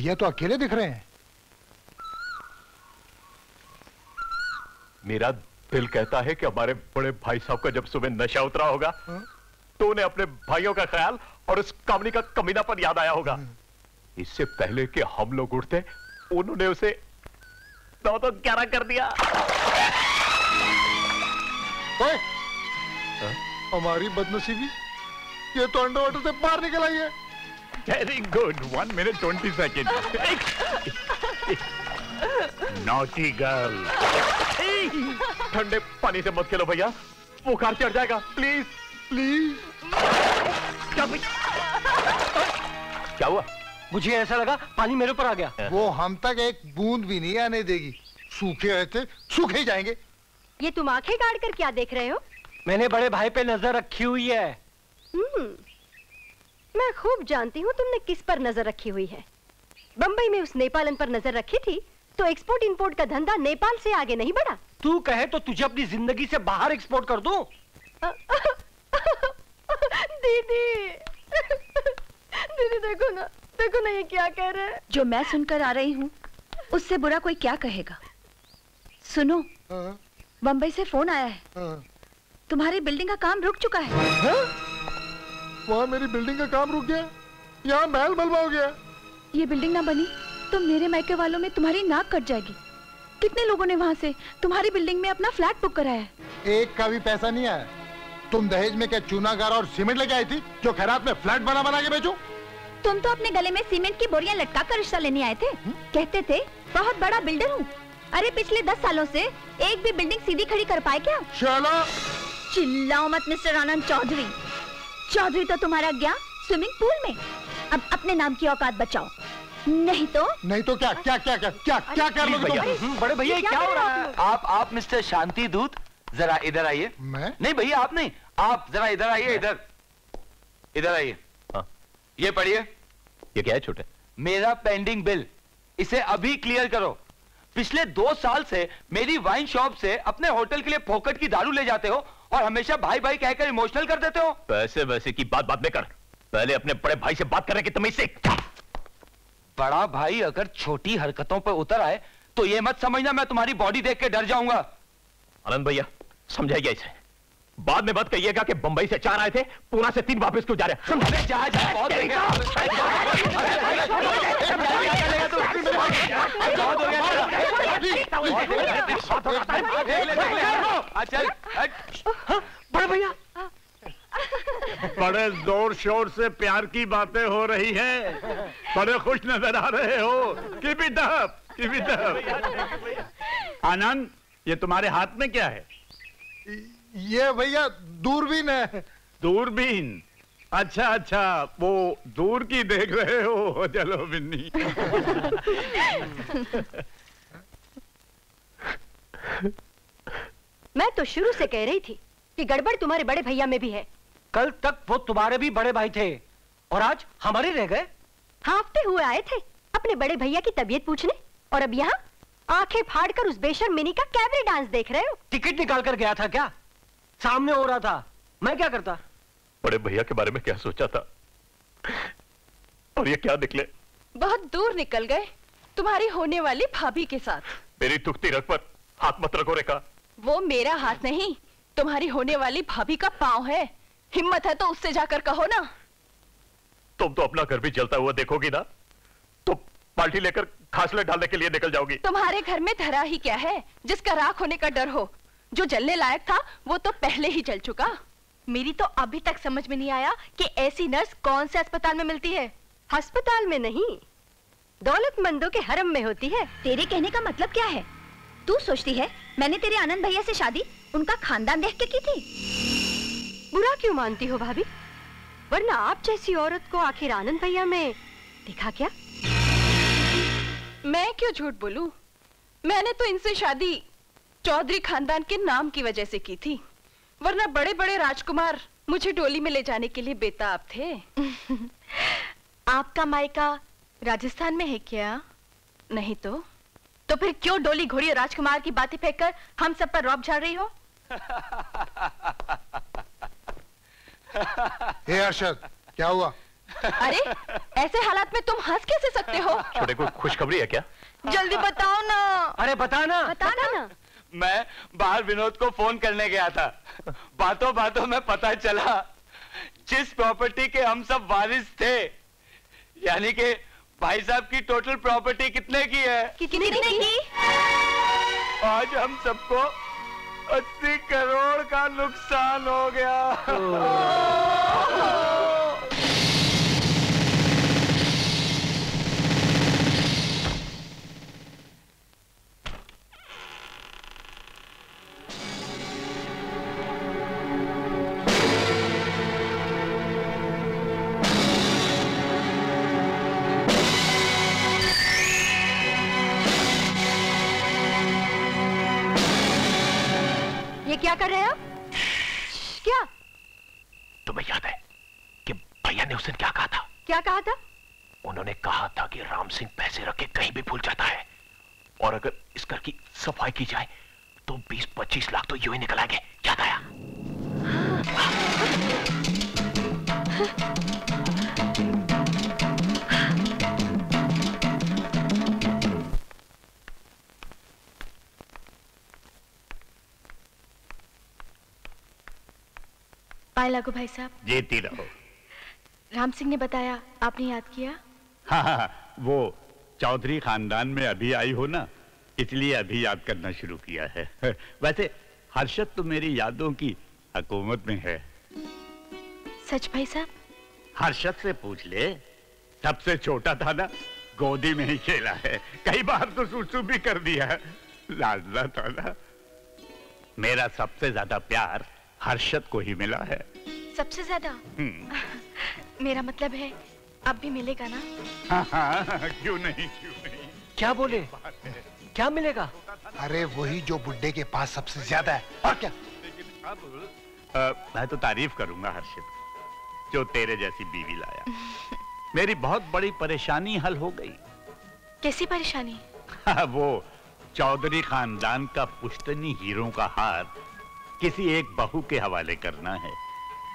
भैया तो अकेले दिख रहे हैं। मेरा दिल कहता है कि हमारे बड़े भाई साहब का जब सुबह नशा उतरा होगा तो उन्हें अपने भाइयों का ख्याल और उस कामनी का कमीना कमीनापन याद आया होगा। इससे पहले कि हम लोग उठते उन्होंने उसे दो तो ग्यारह कर दिया। हमारी बदनसीबी ये तो अंडरवाटर से बाहर निकल आई है। Very good one minute twenty second naughty girl ठंडे पानी से मत खेलो भैया। बुखार चढ़ जाएगा। प्लीज़ प्लीज़ क्या हुआ? मुझे ऐसा लगा पानी मेरे ऊपर आ गया। वो हम तक एक बूंद भी नहीं आने देगी। सूखे रहते सूखे जाएँगे। ये तुम आँखें गाड़ कर क्या देख रहे हो? मैंने बड़े भाई पे नज़र रखी हुई है। हम्म, मैं खूब जानती हूँ तुमने किस पर नज़र रखी हुई है। बंबई में उस नेपालन पर नज़र रखी थी तो एक्सपोर्ट इंपोर्ट का धंधा नेपाल से आगे नहीं बढ़ा। तू कहे तो तुझे अपनी ज़िंदगी से बाहर एक्सपोर्ट कर दूँ? दीदी दीदी देखो ना देखो ना ये क्या कह रहे हैं। जो मैं सुनकर आ रही हूँ उससे बुरा कोई क्या कहेगा? सुनो बम्बई से फ़ोन आया है। तुम्हारी बिल्डिंग का काम रुक चुका है? वहाँ मेरी बिल्डिंग का काम रुक गया। यहाँ महल मलबा हो गया। ये बिल्डिंग ना बनी तो मेरे मायके वालों में तुम्हारी नाक कट जाएगी। कितने लोगों ने वहाँ से तुम्हारी बिल्डिंग में अपना फ्लैट बुक कराया? है एक का भी पैसा नहीं आया। तुम दहेज में क्या चूना चूनागार और सीमेंट लेके आई थी जो खैरात में फ्लैट बना बना के बेचो? तुम तो अपने गले में सीमेंट की बोरियाँ लटका कर रिश्ता लेने आए थे। कहते थे बहुत बड़ा बिल्डर हूँ। अरे पिछले दस सालों से एक भी बिल्डिंग सीधी खड़ी कर पाए क्या? चलो चिल्लाओ मत मिस्टर आनंद चौधरी। चौधरी तो तुम्हारा गया स्विमिंग पूल में। अब अपने नाम की औकात बचाओ। नहीं तो नहीं तो क्या क्या क्या क्या क्या क्या कर लोगे तुम? बड़े भैया क्या हो रहा है आप आप मिस्टर शांति दूत जरा इधर आइए। मैं? नहीं भैया आप नहीं। आप जरा इधर आइए इधर। इधर आइए। ये पढ़िए। ये क्या है छोटे? मेरा पेंडिंग बिल। इसे अभी क्लियर करो। पिछले दो साल से मेरी वाइन शॉप से अपने होटल के लिए फोकट की दारू ले जाते हो और हमेशा भाई भाई कहकर इमोशनल कर देते हो पैसे वैसे की बात बात में कर पहले अपने बड़े भाई से बात करने की तमीज से बड़ा भाई अगर छोटी हरकतों पर उतर आए तो ये मत समझना मैं तुम्हारी बॉडी देख के डर जाऊँगा आनंद भैया समझाइए इसे बाद में बात कहिएगा कि बंबई से चार आए थे पूना से तीन वापस क्यों जा रहे हैं बड़े भैया बड़े ज़ोर शोर से प्यार की बातें हो रही हैं। बड़े खुश नज़र आ रहे हो। कि भी दब कि भी दब आनंद ये तुम्हारे हाथ में क्या है? ये भैया दूरबीन है। दूरबीन? अच्छा अच्छा वो दूर की देख रहे हो चलो बिन्नी। मैं तो शुरू से कह रही थी कि गड़बड़ तुम्हारे बड़े भैया में भी है। कल तक वो तुम्हारे भी बड़े भाई थे और आज हमारे रह गए। हाफते हुए आए थे अपने बड़े भैया की तबीयत पूछने और अब यहाँ आँखें फाड़कर उस बेशर्म मिनी का कैबरे डांस देख रहे हो। टिकट निकाल कर गया था क्या? सामने हो रहा था। मैं क्या करता? बड़े भैया के बारे में क्या सोचा था? और ये क्या निकले? बहुत दूर निकल गए तुम्हारी होने वाली भाभी के साथ। मेरी तुकती रख पर हाथ मत रखो रेखा। वो मेरा हाथ नहीं तुम्हारी होने वाली भाभी का पाँव है। हिम्मत है तो उससे जाकर कहो ना। तुम तो अपना घर भी जलता हुआ देखोगी ना? तो बाल्टी लेकर खासले डालने के लिए निकल जाओगी। तुम्हारे घर में धरा ही क्या है जिसका राख होने का डर हो? जो जलने लायक था वो तो पहले ही जल चुका। मेरी तो अभी तक समझ में नहीं आया कि ऐसी नर्स कौन से अस्पताल में मिलती है। अस्पताल में नहीं। दौलतमंदों के हरम में होती है। तेरे कहने का मतलब क्या है? तू सोचती है मैंने तेरे आनंद भैया से शादी उनका खानदान देख के की थी? बुरा क्यों मानती हो भाभी? वरना आप जैसी औरत को आखिर आनंद भैया में देखा क्या? मैं क्यों झूठ बोलूँ? मैंने तो इनसे शादी चौधरी खानदान के नाम की वजह से की थी। वरना बड़े बड़े राजकुमार मुझे डोली में ले जाने के लिए बेताब थे। *laughs* आपका मायका राजस्थान में है क्या? नहीं तो। तो फिर क्यों डोली घोड़ी और राजकुमार की बातें फेंककर हम सब पर रौब झाड़ रही हो? *laughs* हे अरशद क्या हुआ? अरे ऐसे हालात में तुम हंस कैसे सकते हो? छोटे को खुशखबरी है क्या? जल्दी बताओ ना। अरे बता ना बताना ना। मैं बाहर विनोद को फ़ोन करने गया था। बातों बातों में पता चला जिस प्रॉपर्टी के हम सब वारिस थे यानी कि भाई साहब की टोटल प्रॉपर्टी कितने की है? कितने की? आज हम सबको अस्सी करोड़ का नुकसान हो गया। ये क्या कर रहे हैं क्या? तुम्हें याद है कि भैया ने उस दिन क्या कहा था? क्या कहा था? उन्होंने कहा था कि राम सिंह पैसे रख के कहीं भी भूल जाता है। और अगर इस घर की सफ़ाई की जाए तो 20-25 लाख तो यूँ ही निकल आएँगे। याद आया? पाए लागू भाई साहब। जीती रहो। राम सिंह ने बताया आपने याद किया? हाँ हाँ हाँ, वो चौधरी खानदान में अभी आई हो ना इसलिए अभी याद करना शुरू किया है। *laughs* वैसे हर्षद तो मेरी यादों की हकूमत में है। सच भाई साहब? हर्षद से पूछ ले सबसे छोटा था ना गोदी में ही खेला है। कई बार तो सुसु भी कर दिया लाडला था ना। मेरा सबसे ज़्यादा प्यार हर्षद को ही मिला है। सबसे ज़्यादा? हम्म, *laughs* मेरा मतलब है अब भी मिलेगा ना? हाँ, *laughs* हाँ, क्यों नहीं क्यों नहीं? क्या बोले? क्या मिलेगा? अरे वही जो बुड्ढे के पास सबसे ज़्यादा है। और क्या? अ, मैं तो तारीफ़ करूँगा हर्षित जो तेरे जैसी बीवी लाया। *laughs* मेरी बहुत बड़ी परेशानी हल हो गई। कैसी परेशानी? वो चौधरी खानदान का पुश्तनी हीरों का हार किसी एक बहू के हवाले करना है।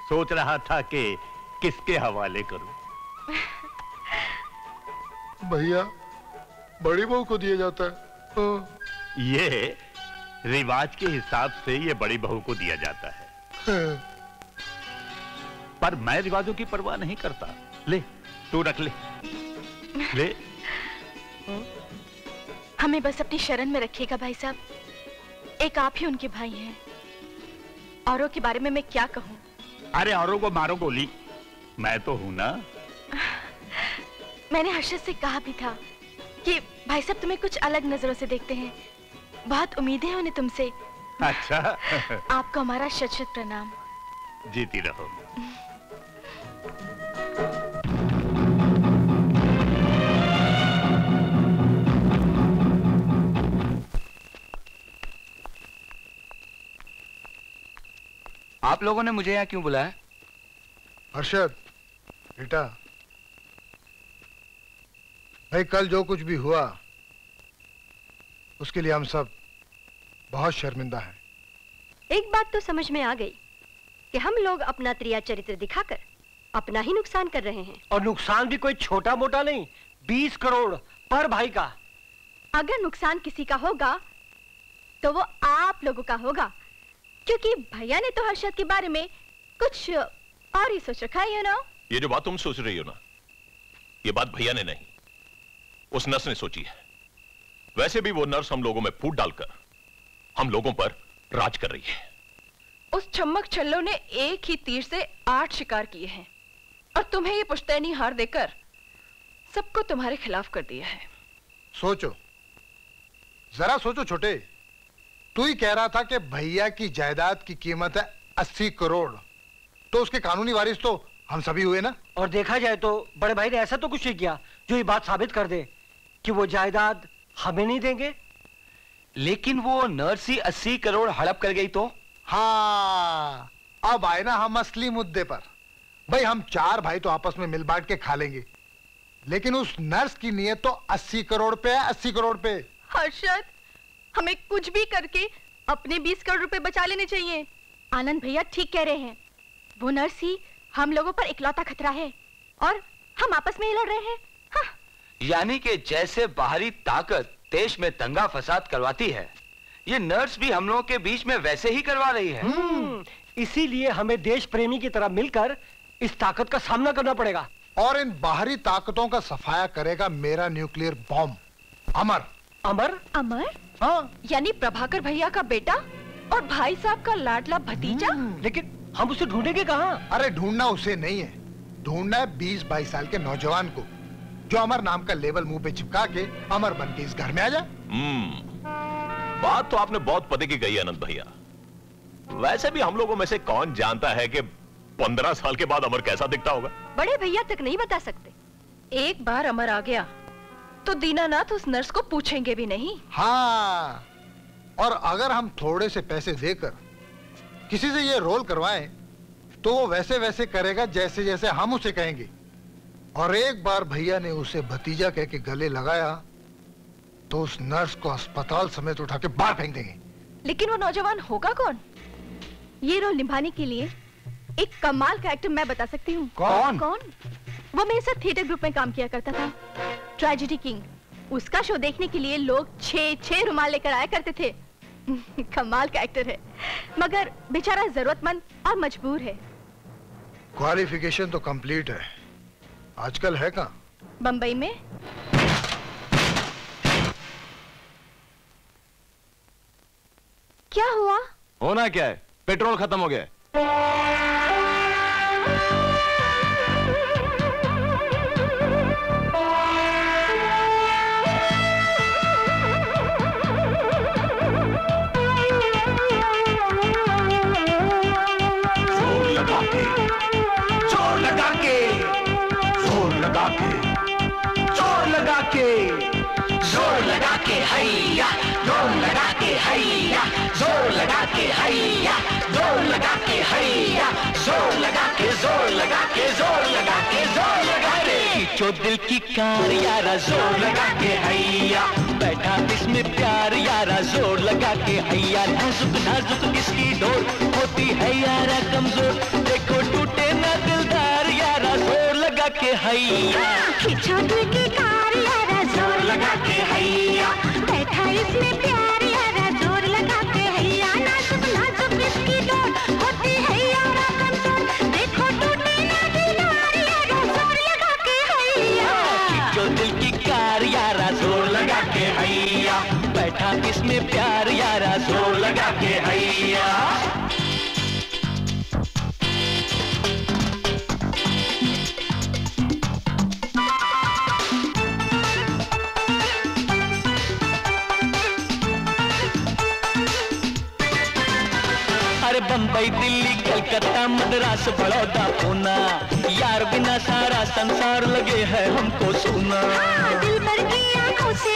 सोच रहा था कि किसके हवाले करूँ? *laughs* भैया बड़ी बहू को दिया जाता है। हाँ, ये रिवाज के हिसाब से ये बड़ी बहू को दिया जाता है। हाँ। पर मैं रिवाजों की परवाह नहीं करता। ले तू रख ले। ले। हमें बस अपनी शरण में रखिएगा भाई साहब। एक आप ही उनके भाई हैं। औरों के बारे में मैं क्या कहूँ? अरे औरों को मारो गोली मैं तो हूँ ना। मैंने हर्षद से कहा भी था कि भाई साहब तुम्हें कुछ अलग नज़रों से देखते हैं। बहुत उम्मीदें हैं उन्हें तुमसे। अच्छा। आपको हमारा शत शत प्रणाम। जीती रहो। आप लोगों ने मुझे यहाँ क्यों बुलाया? हर्षद बेटा भाई कल जो कुछ भी हुआ उसके लिए हम सब बहुत शर्मिंदा हैं। एक बात तो समझ में आ गई कि हम लोग अपना त्रिया चरित्र दिखाकर अपना ही नुकसान कर रहे हैं। और नुकसान भी कोई छोटा मोटा नहीं बीस करोड़ पर भाई का। अगर नुकसान किसी का होगा तो वो आप लोगों का होगा। क्योंकि भैया ने तो हर्षद के बारे में कुछ और ही सोच रखा है यू नो ये जो बात तुम सोच रही हो ना ये बात भैया ने नहीं उस नर्स ने सोची है। वैसे भी वो नर्स हम लोगों में फूट डालकर हम लोगों पर राज कर रही है। उस चम्मक छल्लो ने एक ही तीर से आठ शिकार किए हैं और तुम्हें ये पुश्तैनी हार देकर सबको तुम्हारे खिलाफ कर दिया है। सोचो। जरा सोचो छोटे। तू ही कह रहा था कि भैया की जायदाद की कीमत है अस्सी करोड़। तो उसके कानूनी वारिस तो हम सभी हुए ना? और देखा जाए तो बड़े भाई ने ऐसा तो कुछ नहीं किया जो ये बात साबित कर दे कि वो जायदाद हमें नहीं देंगे। लेकिन वो नर्स ही अस्सी करोड़ हड़प कर गई तो? हाँ अब आए ना हम असली मुद्दे पर। भाई हम चार भाई तो आपस में मिल बांट के खा लेंगे। लेकिन उस नर्स की नीयत तो अस्सी करोड़ पे है अस्सी करोड़ पे। हर्षद हमें कुछ भी करके अपने बीस करोड़ रुपए बचा लेने चाहिए। आनंद भैया ठीक कह रहे हैं। वो नर्स ही हम लोगों पर इकलौता खतरा है और हम आपस में ही लड़ रहे हैं। यानी कि जैसे बाहरी ताकत देश में दंगा फसाद करवाती है ये नर्स भी हम लोगों के बीच में वैसे ही करवा रही है। हम्म, इसीलिए हमें देश प्रेमी की तरह मिलकर इस ताकत का सामना करना पड़ेगा। और इन बाहरी ताकतों का सफाया करेगा मेरा न्यूक्लियर बॉम्ब अमर। अमर? अमर? हाँ। यानी प्रभाकर भैया का बेटा और भाई साहब का लाडला भतीजा? लेकिन हम उसे ढूंढेंगे कहाँ? अरे ढूंढना उसे नहीं है। ढूंढना है बीस बाईस साल के नौजवान को जो अमर नाम का लेबल मुँह पे चिपका के अमर बन के इस घर में आ जाए हम्म। बात तो आपने बहुत पते की कही है अनंत भैया। वैसे भी हम लोगों में से कौन जानता है कि पंद्रह साल के बाद अमर कैसा दिखता होगा? बड़े भैया तक नहीं बता सकते। एक बार अमर आ गया तो दीनानाथ उस नर्स को पूछेंगे भी नहीं। हाँ और अगर हम थोड़े से पैसे देकर किसी से ये रोल करवाएँ तो वो वैसे वैसे करेगा जैसे जैसे हम उसे कहेंगे। और एक बार भैया ने उसे भतीजा कह के गले लगाया तो उस नर्स को अस्पताल समेत उठा के बाहर फेंक देंगे। लेकिन वो नौजवान होगा कौन? ये रोल निभाने के लिए एक कमाल का एक्टर मैं बता सकती हूँ। कौन? कौन? वो मेरे साथ थिएटर ग्रुप में काम किया करता था। ट्रेजिडी किंग उसका शो देखने के लिए लोग छह छह रुमाल लेकर आया करते थे। *laughs* कमाल का एक्टर है। मगर बेचारा जरूरतमंद और मजबूर है। क्वालिफिकेशन तो कंप्लीट है। आजकल है कहाँ? बम्बई में। क्या हुआ? होना क्या है? पेट्रोल खत्म हो गया दिल की कार, यारा ज़ोर लगा के हैया। बैठा इसमें प्यार, यारा ज़ोर लगा के हैया। नाजुक नाजुक इसकी डोर होती है यारा कमज़ोर? देखो टूटे ना दिलदार, यारा ज़ोर लगा के हैया। खिंचो दिल की कार, यारा ज़ोर लगा के हैया। बैठा इसमें प्यार, यारा ज़ोर लगा के हैया। नाजुक नाजुक इसकी डोर कलकत्ता मद्रास बड़ौदा पूना यार बिना सारा संसार लगे है हमको सुना। दिल भर की आँखों से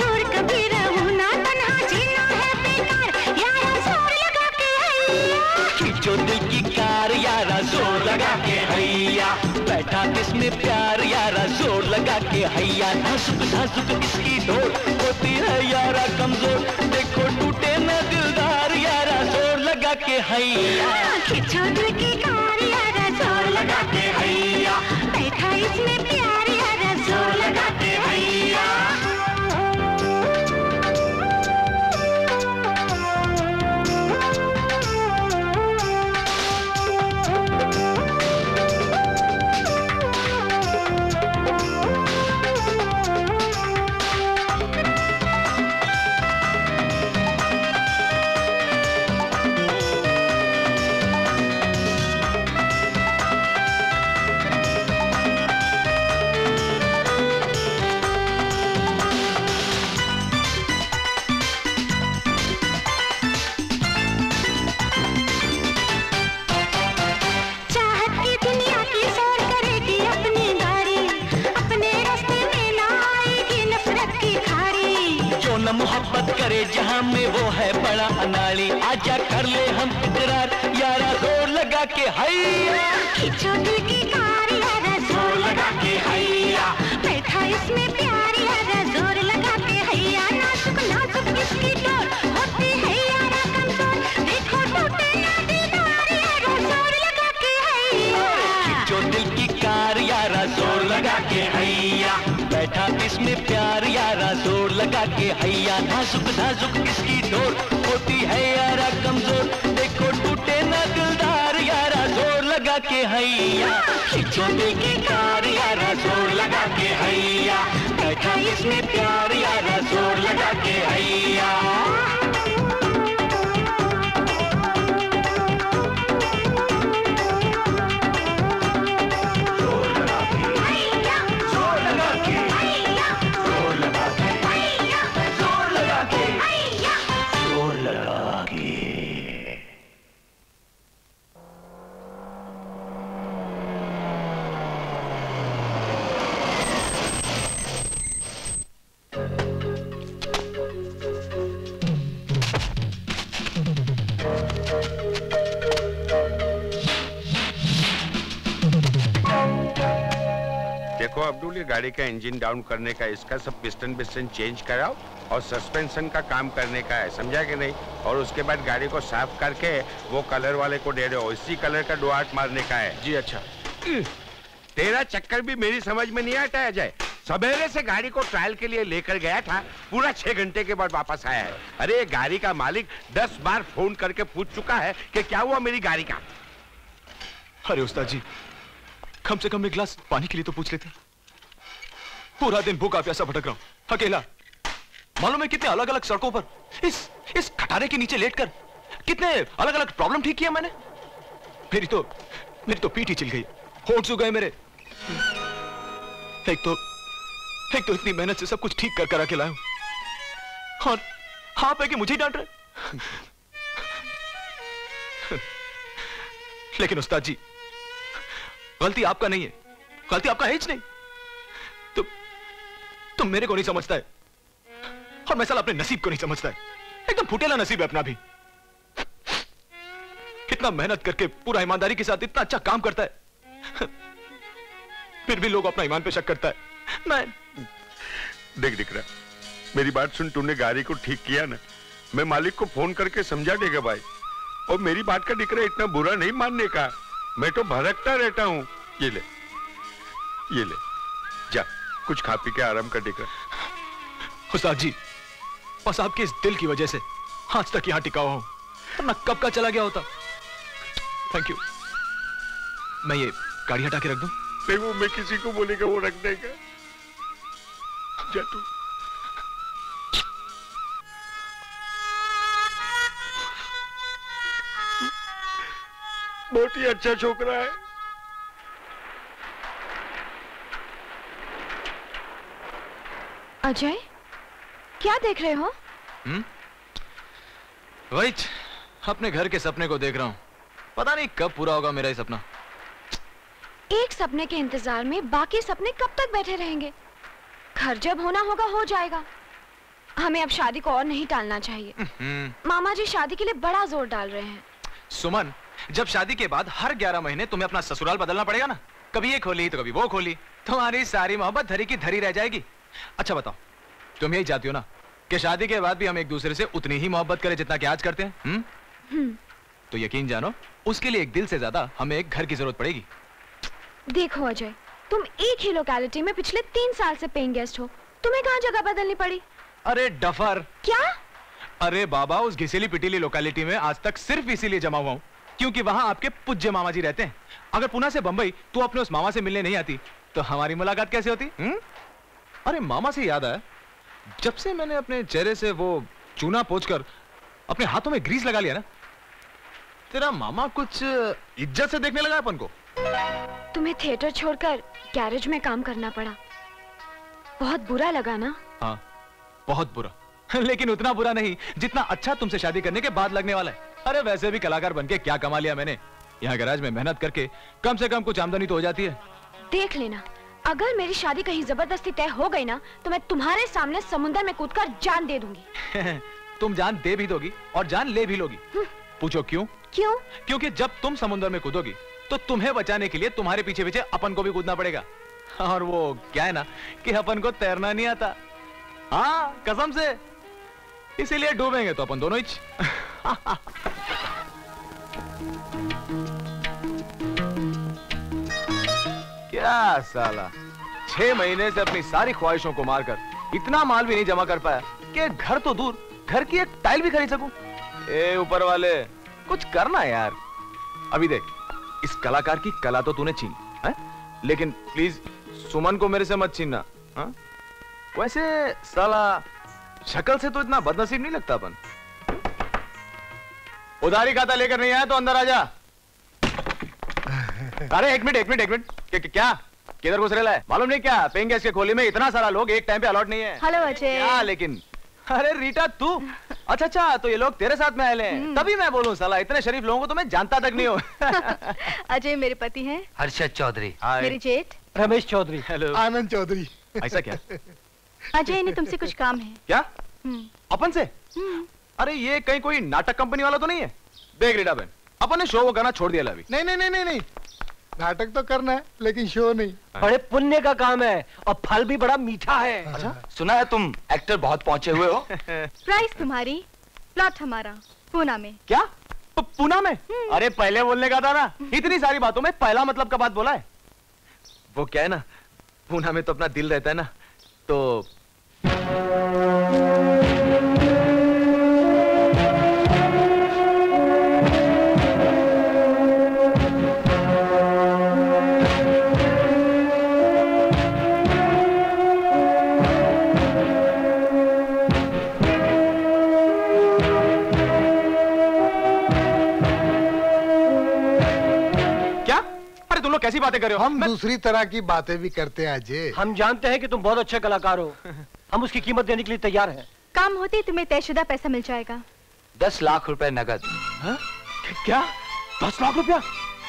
दूर कभी रहूँ ना। तन्हा जीना है बेकार यारा ज़ोर लगा के हैया। जो दिल की कार यारा ज़ोर लगा के हैया। बैठा इसमें प्यार यारा ज़ोर लगा के हैया। नाजुक नाजुक इसकी डोर होती है यारा कमज़ोर। देखो टूटे ना लगा के हई खिंचो दिल की के हैया। खिंचो दिल की कार यारा ज़ोर लगा के हैया। बैठा इसमें ज़ोर लगा के हैया। नाजुक नाजुक इसकी डोर होती है यारा कमज़ोर देखो टूटे ना ज़ोर लगा के हैया। दिल ज़ोर लगा के हैया। बैठा प्यार यारा ज़ोर लगा के हैया। नाजुक नाजुक इसकी डोर होती है यारा कमज़ोर के हैया। छोटे के कार यारा ज़ोर लगा के हैया। बैठा इसमें प्यार यारा ज़ोर लगा के हैया। ये गाड़ी का इंजन डाउन करने का इसका सब पिस्टन पिस्टन चेंज कराओ और सस्पेंशन का काम करने का है समझा कि नहीं? और उसके बाद गाड़ी को साफ़ करके वो कलर वाले को दे दो इसी कलर का डुआट मारने का है। जी अच्छा। तेरा चक्कर भी मेरी समझ में नहीं आता है अजय। सवेरे से गाड़ी को ट्रायल के लिए लेकर गया था पूरा छह घंटे के बाद वापस आया है। अरे ये गाड़ी का मालिक दस बार फ़ोन करके पूछ चुका है कि क्या हुआ मेरी गाड़ी का। अरे उस्ताद जी कम से कम एक गिलास पानी के लिए तो पूछ लेते। पूरा दिन भूखा प्यासा भटक रहा हूँ। अकेला। मालूम है कितने अलग अलग सड़कों पर। इस इस खटारे के नीचे लेटकर कितने अलग अलग प्रॉब्लम ठीक किया मैंने। मेरी तो मेरी तो पीठ ही चिल गई। होठ सु गए मेरे। एक तो एक तो इतनी मेहनत से सब कुछ ठीक कर कर लाया हूँ। और है कि मुझे डांट रहे लेकिन उस्ताद जी, गलती आपका नहीं है। गलती आपका है ही नहीं। तुम मेरे को नहीं समझता है। और मैं साला अपने नसीब को नहीं समझता है। एकदम फुटेला नसीब है अपना भी। कितना मेहनत करके पूरा ईमानदारी के साथ इतना अच्छा काम करता है। फिर भी लोग अपना ईमान पे शक करता है। मैं देख दिख रहा मेरी बात सुन तूने गाड़ी को ठीक किया ना। मैं मालिक को फ़ोन करके समझा देगा भाई। और मेरी बात का दिख रहा इतना बुरा नहीं मानने का। मैं तो भड़कता रहता हूँ। ये ले। ये ले। जा। कुछ खा पी के आराम कर दिख रहा उस्ताद जी बस आपके इस दिल की वजह से आज तक यहाँ टिका हुआ हूँ। वरना कब का चला गया होता। थैंक यू मैं ये गाड़ी हटा के रख दूँ? नहीं वो मैं किसी को बोलेगा वो रख देगा। जा तू। बहुत ही अच्छा छोकरा है। अजय क्या देख रहे हो? हम्म? वही अपने घर के सपने को देख रहा हूँ। पता नहीं कब पूरा होगा मेरा ये सपना। एक सपने के इंतज़ार में बाकी सपने कब तक बैठे रहेंगे? घर जब होना होगा हो जाएगा। हमें अब शादी को और नहीं टालना चाहिए। हम्म। मामा जी शादी के लिए बड़ा ज़ोर डाल रहे हैं। सुमन जब शादी के बाद हर 11 महीने तुम्हें अपना ससुराल बदलना पड़ेगा ना कभी ये खोली तो कभी वो खोली। तुम्हारी सारी मोहब्बत धरी की धरी रह जाएगी। अच्छा बताओ। तुम यही चाहती हो ना कि शादी के बाद भी हम एक दूसरे से उतनी ही मोहब्बत करें जितना कि आज करते हैं हम्म? हम्म, तो यकीन जानो उसके लिए एक दिल से ज़्यादा हमें एक घर की ज़रूरत पड़ेगी। देखो अजय तुम एक ही लोकेलिटी में पिछले तीन साल से पेइंग गेस्ट हो। तुम्हें कहाँ जगह बदलनी पड़ी? अरे डफर। क्या? अरे बाबा उस घिसेली पिटीली लोकेलिटी में आज तक सिर्फ़ इसीलिए जमा हुआ हूँ क्योंकि वहाँ आपके पूज्य मामा जी रहते हैं। अगर पुणे से बंबई तू अपने उस मामा से मिलने नहीं आती तो हमारी मुलाकात कैसे होती हुँ? अरे मामा से याद आया जब से मैंने अपने चेहरे से वो चूना पोच कर अपने हाथों में ग्रीस लगा लिया ना तेरा मामा कुछ इज़्ज़त से देखने लगा अपन को? तुम्हें थिएटर छोड़कर गैरेज में काम करना पड़ा। बहुत बुरा लगा ना? हाँ बहुत बुरा। *laughs* लेकिन उतना बुरा नहीं जितना अच्छा तुमसे शादी करने के बाद लगने वाला है। अरे वैसे भी कलाकार बनके क्या कमा लिया मैंने? यहाँ गैराज में मेहनत करके कम से कम कुछ आमदनी तो हो जाती है। देख लेना। अगर मेरी शादी कहीं ज़बरदस्ती तय हो गई ना तो मैं तुम्हारे सामने समुद्र में कूदकर जान दे दूँगी। *laughs* तुम जान दे भी दोगी और जान ले भी लोगी। पूछो क्यों? क्यों? क्योंकि जब तुम समुद्र में कूदोगी तो तुम्हें बचाने के लिए तुम्हारे पीछे पीछे अपन को भी कूदना पड़ेगा। *laughs* और वो क्या है ना कि अपन को तैरना नहीं आता। हाँ कसम से। इसीलिए डूबेंगे तो अपन दोनों ही। *laughs* क्या साला? छह महीने से अपनी सारी ख्वाहिशों को मारकर इतना माल भी नहीं जमा कर पाया कि घर तो दूर, घर की एक टाइल भी खरीद सकूँ? ए, ऊपर वाले, कुछ करना यार। अभी देख, इस कलाकार की कला तो तूने छीन, है? लेकिन प्लीज़ सुमन को मेरे से मत छीनना हाँ? वैसे साला, शक्ल से तो इतना बदनसीब नहीं लगता अपन। उधारी खाता लेकर नहीं आया तो अंदर आ जा। अरे एक मिनट एक मिनट एक मिनट। क्या- क्या- क्या? किधर घुस रहा है मालूम नहीं क्या? पेइंग गैस के खोली में इतना सारा लोग एक टाइम पे अलॉट नहीं है। हेलो अजय। क्या लेकिन? अरे रीटा तू? अच्छा अच्छा तो ये लोग तेरे साथ में आए हैं। तभी मैं बोलूँ साला इतने शरीफ लोगों को तो मैं जानता तक नहीं हूँ। *laughs* अजय मेरे पति हैं। हर्षद चौधरी। मेरे जेठ। रमेश चौधरी। हेलो आनंद चौधरी। ऐसा क्या? अजय इन्हें तुमसे कुछ काम है। क्या? हम्म, अपन से? अरे ये कहीं कोई नाटक कंपनी वाला तो नहीं है? देख रीटा बहन अपन ने शो वो करना छोड़ दिया अभी। नहीं नहीं नहीं नहीं। नाटक तो करना है लेकिन शो नहीं। बड़े पुण्य का काम है और फल भी बड़ा मीठा है। अच्छा सुना है तुम एक्टर बहुत पहुँचे हुए हो? *laughs* प्राइस तुम्हारी प्लॉट हमारा पूना में। क्या? पूना में? अरे पहले बोलने का था ना। *laughs* इतनी सारी बातों में पहला मतलब का बात बोला है। वो क्या है ना पूना में तो अपना दिल रहता है ना तो कैसी बातें कर रहे हो? हम दूसरी तरह की बातें भी करते हैं अजय। हम जानते हैं कि तुम बहुत अच्छे कलाकार हो। हम उसकी कीमत देने के लिए तैयार हैं। काम होते ही तुम्हें तयशुदा पैसा मिल जाएगा। दस लाख रुपए नगद। क्या? दस लाख रुपया?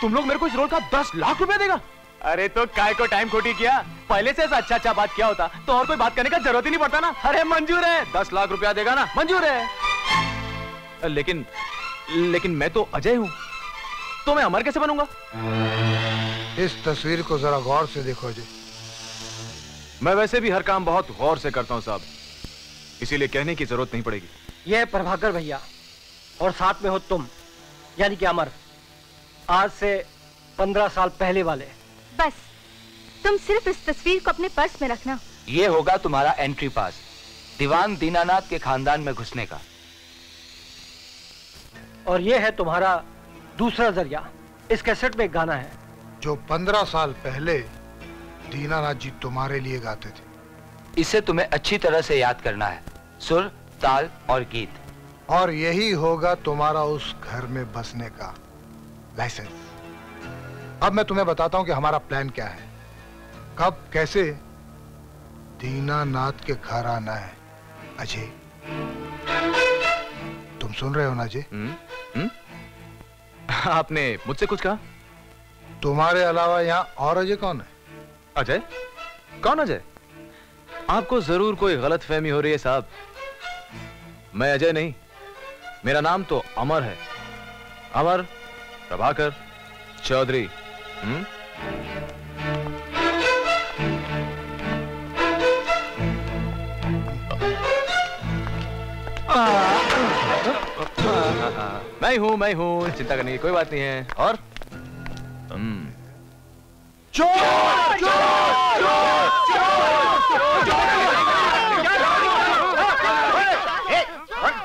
तुम लोग मेरे को इस रोल का दस लाख रुपया देगा? अरे तो काय को टाइम खोटी किया? पहले से ऐसा अच्छा अच्छा बात किया होता तो और कोई बात करने का ज़रूरत ही नहीं पड़ता ना। अरे मंजूर है। दस लाख रुपया देगा ना। मंजूर है। लेकिन लेकिन मैं तो अजय हूँ। तो मैं अमर कैसे बनूँगा? इस तस्वीर को जरा गौर से देखो जी। मैं वैसे भी हर काम बहुत गौर से करता हूँ साहब। इसीलिए कहने की ज़रूरत नहीं पड़ेगी। ये है प्रभाकर भैया और साथ में हो तुम यानी कि अमर। आज से पंद्रह साल पहले वाले। बस तुम सिर्फ़ इस तस्वीर को अपने पर्स में रखना। ये होगा तुम्हारा एंट्री पास दीवान दीनानाथ के खानदान में घुसने का। और ये है तुम्हारा दूसरा ज़रिया। इस कैसेट में एक गाना है। जो पंद्रह साल पहले दीनानाथ जी तुम्हारे लिए गाते थे। इसे तुम्हें अच्छी तरह से याद करना है। सुर ताल और गीत। और यही होगा तुम्हारा उस घर में बसने का लाइसेंस। अब मैं तुम्हें बताता हूँ कि हमारा प्लान क्या है। कब कैसे दीनानाथ के घर आना है। अजय तुम सुन रहे हो ना अजय? आपने मुझसे कुछ कहा? तुम्हारे अलावा यहाँ और अजय कौन है? अजय? कौन अजय? आपको ज़रूर कोई गलत फहमी हो रही है साहब। मैं अजय नहीं, मेरा नाम तो अमर है। अमर प्रभाकर चौधरी हम्म? मैं हूँ मैं हूँ, चिंता करने की कोई बात नहीं है। और? हम्म चोर चोर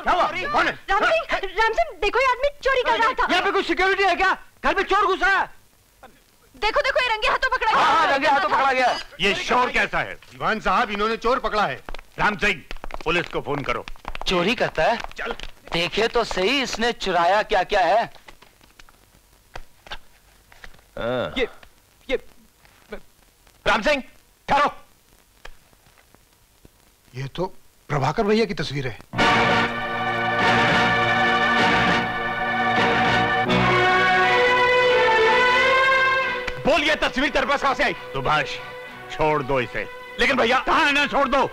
राम सिंह राम सिंह देखो ये आदमी चोरी कर रहा था यहाँ पे कोई सिक्योरिटी है क्या घर में चोर घुसा है देखो देखो ये रंगे हाथों पकड़ा हाँ, हाँ, रंगे हाथों पकड़ा गया ये शोर कैसा है दीवान साहब इन्होंने चोर पकड़ा है राम सिंह पुलिस को फ़ोन करो चोरी करता है चल देखे तो सही इसने चुराया क्या क्या है ये ये राम सिंह ठहरो। ये तो प्रभाकर भैया की तस्वीर है। बोल ये तस्वीर तेरे पास कहाँ से आई? सुभाष छोड़ दो इसे। लेकिन भैया कहा ना छोड़ दो।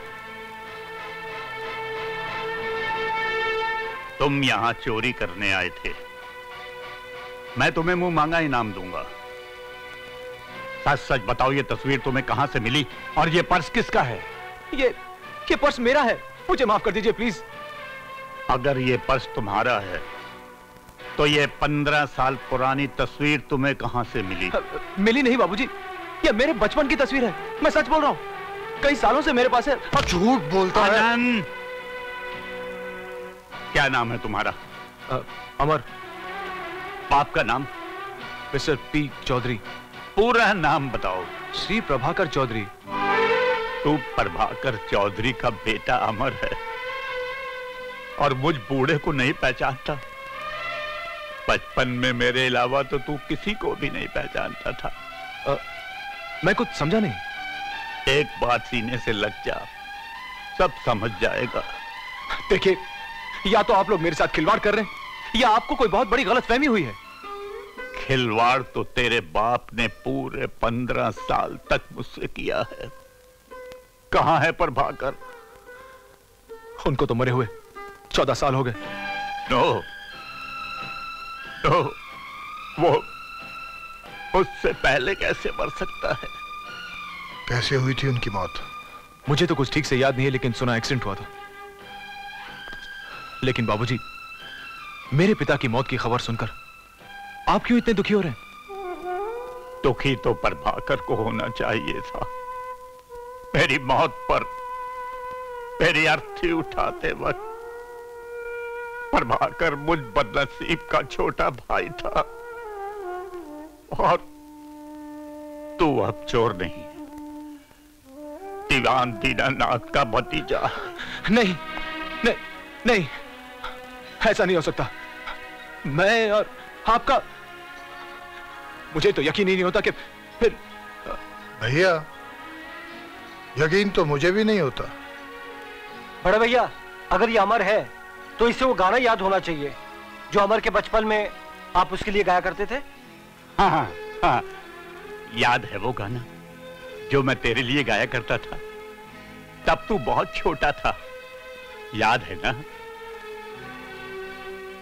तुम यहाँ चोरी करने आए थे। मैं तुम्हें मुँह मांगा इनाम दूँगा। सच सच बताओ ये तस्वीर तुम्हें कहाँ से मिली? और ये पर्स किसका है? ये ये पर्स मेरा है। मुझे माफ़ कर दीजिए प्लीज़। अगर ये पर्स तुम्हारा है तो ये पंद्रह साल पुरानी तस्वीर तुम्हें कहाँ से मिली? मिली नहीं बाबूजी। ये मेरे बचपन की तस्वीर है। मैं सच बोल रहा हूँ। कई सालों से मेरे पास है। झूठ बोलता है। क्या नाम है तुम्हारा? अमर। बाप का नाम? Mister P Chaudhary. पूरा नाम बताओ। श्री प्रभाकर चौधरी। तू प्रभाकर चौधरी का बेटा अमर है। और मुझ बूढ़े को नहीं पहचानता। बचपन में मेरे अलावा तो तू किसी को भी नहीं पहचानता था। आ, मैं कुछ समझा नहीं। एक बात सीने से लग जा। सब समझ जाएगा। देखिए या तो आप लोग मेरे साथ खिलवाड़ कर रहे हैं या आपको कोई बहुत बड़ी गलतफहमी हुई है। खिलवाड़ तो तेरे बाप ने पूरे पंद्रह साल तक मुझसे किया है। कहाँ है प्रभाकर? उनको तो मरे हुए चौदह साल हो गए। नो नो वो उससे पहले कैसे मर सकता है? कैसे हुई थी उनकी मौत? मुझे तो कुछ ठीक से याद नहीं है लेकिन सुना एक्सीडेंट हुआ था। लेकिन बाबूजी मेरे पिता की मौत की खबर सुनकर आप क्यों इतने दुखी हो रहे हैं? दुखी तो प्रभाकर को होना चाहिए था। मेरी मौत पर मेरी अर्थी उठाते वक्त प्रभाकर मुझ बदनसीब का छोटा भाई था। और तू अब चोर नहीं दीवान दीनानाथ का भतीजा। नहीं नहीं नहीं ऐसा नहीं हो सकता। मैं और आपका मुझे तो यकीन ही नहीं होता कि फिर भैया यकीन तो मुझे भी नहीं होता। बड़े भैया अगर ये अमर है तो इसे वो गाना याद होना चाहिए जो अमर के बचपन में आप उसके लिए गाया करते थे। हाँ हाँ हाँ याद है वो गाना जो मैं तेरे लिए गाया करता था। तब तू बहुत छोटा था याद है ना?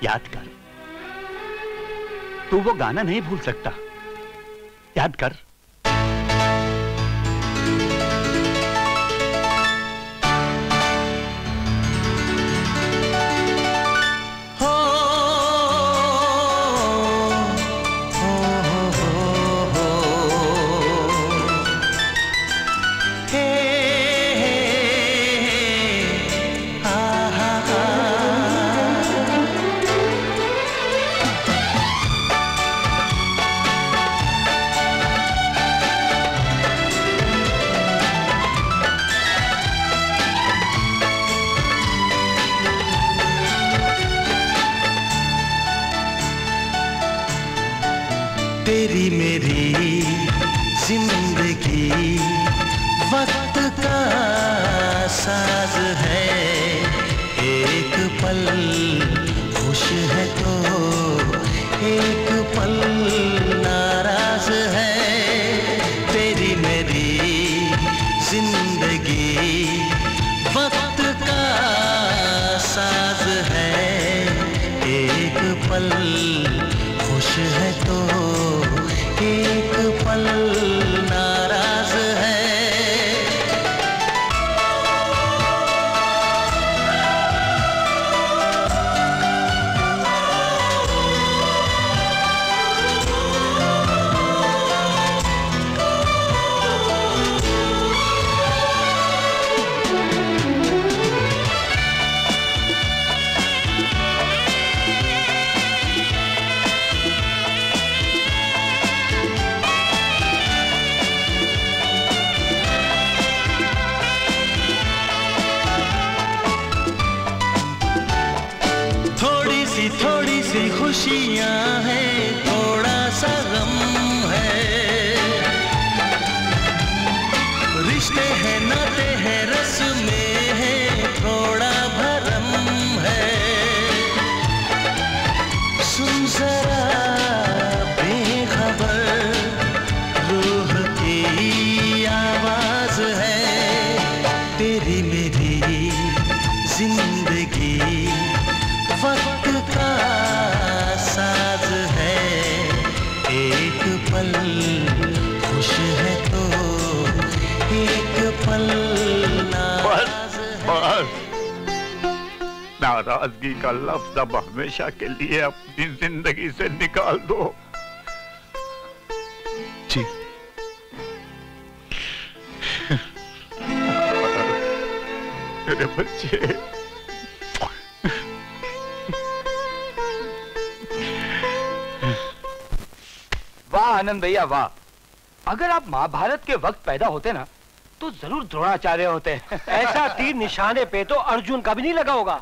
याद कर। तू वो गाना नहीं भूल सकता। याद कर। मेरी नाराज़गी का लफ्ज अब हमेशा के लिए अपनी ज़िंदगी से निकाल दो। जी। मेरे बच्चे। वाह आनंद भैया वाह। अगर आप महाभारत के वक्त पैदा होते ना तो ज़रूर द्रोणाचार्य होते ऐसा तीर निशाने पे तो अर्जुन का भी नहीं लगा होगा।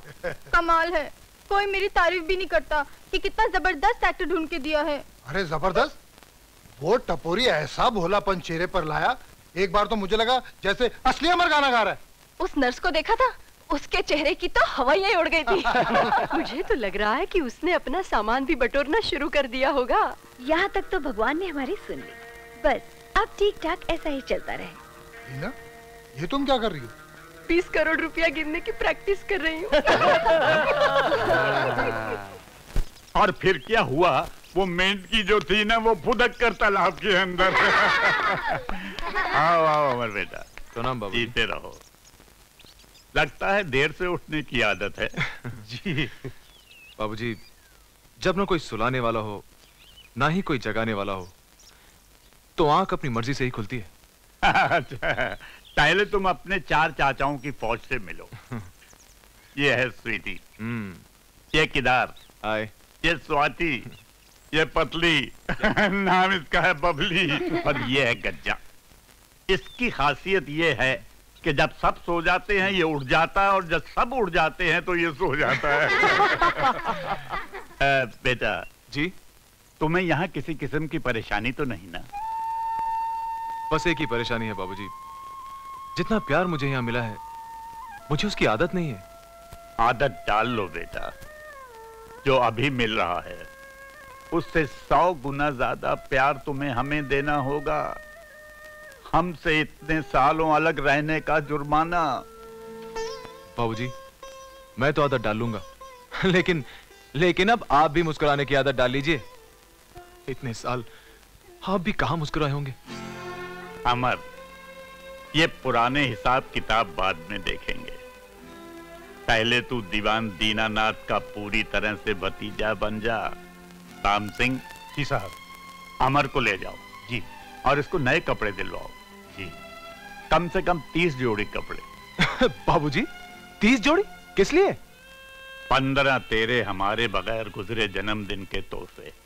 कमाल है। कोई मेरी तारीफ़ भी नहीं करता कि कितना ज़बरदस्त एक्टर ढूंढ के दिया है। अरे ज़बरदस्त? वो टपोरी ऐसा भोलापन चेहरे पर लाया एक बार तो मुझे लगा जैसे असली अमर गाना गा रहा है। उस नर्स को देखा था? उसके चेहरे की तो हवाइयाँ उड़ गई थी। *laughs* मुझे तो लग रहा है कि उसने अपना सामान भी बटोरना शुरू कर दिया होगा। यहाँ तक तो भगवान ने हमारी सुन ली। बस अब ठीक ठाक ऐसा ही चलता रहे। हीना ये तुम क्या कर रही हो? बीस करोड़ रुपया गिनने की प्रैक्टिस कर रही हूँ। *laughs* और फिर क्या हुआ? वो मेंढकी जो थी ना वो फुदक कर तालाब के अंदर। *laughs* आओ आओ अमर बेटा। प्रणाम बाबू जीते रहो। लगता है देर से उठने की आदत है। *laughs* जी। बाबूजी जब ना कोई सुलाने वाला हो ना ही कोई जगाने वाला हो तो आँख अपनी मर्ज़ी से ही खुलती है। *laughs* पहले तुम अपने चार चाचाओं की फौज से मिलो। *laughs* ये है स्वीटी। ये किदार। आए। ये स्वाति। ये पतली। *laughs* नाम इसका है बबली। और ये है गज्जा। इसकी खासियत ये है कि जब सब सो जाते हैं ये उठ जाता है और जब सब उठ जाते हैं तो ये सो जाता है। बेटा जी? तुम्हें यहाँ किसी किस्म की परेशानी तो नहीं ना? बस एक ही परेशानी है बाबूजी। जितना प्यार मुझे यहाँ मिला है मुझे उसकी आदत नहीं है। आदत डाल लो बेटा। जो अभी मिल रहा है उससे सौ गुना ज़्यादा प्यार तुम्हें हमें देना होगा। हमसे इतने सालों अलग रहने का जुर्माना। बाबूजी मैं तो आदत डाल लूँगा। *laughs* लेकिन लेकिन अब आप भी मुस्कुराने की आदत डाल लीजिए। इतने साल आप भी कहा मुस्कुराए होंगे? अमर ये पुराने हिसाब किताब बाद में देखेंगे। पहले तू दीवान दीनानाथ का पूरी तरह से भतीजा बन जा। राम सिंह। जी साहब। अमर को ले जाओ। जी। और इसको नए कपड़े दिलवाओ। जी। कम से कम तीस जोड़ी कपड़े। *laughs* बाबूजी तीस जोड़ी? किस लिए? पंद्रह तेरे हमारे बगैर गुजरे जन्मदिन के तोहफे।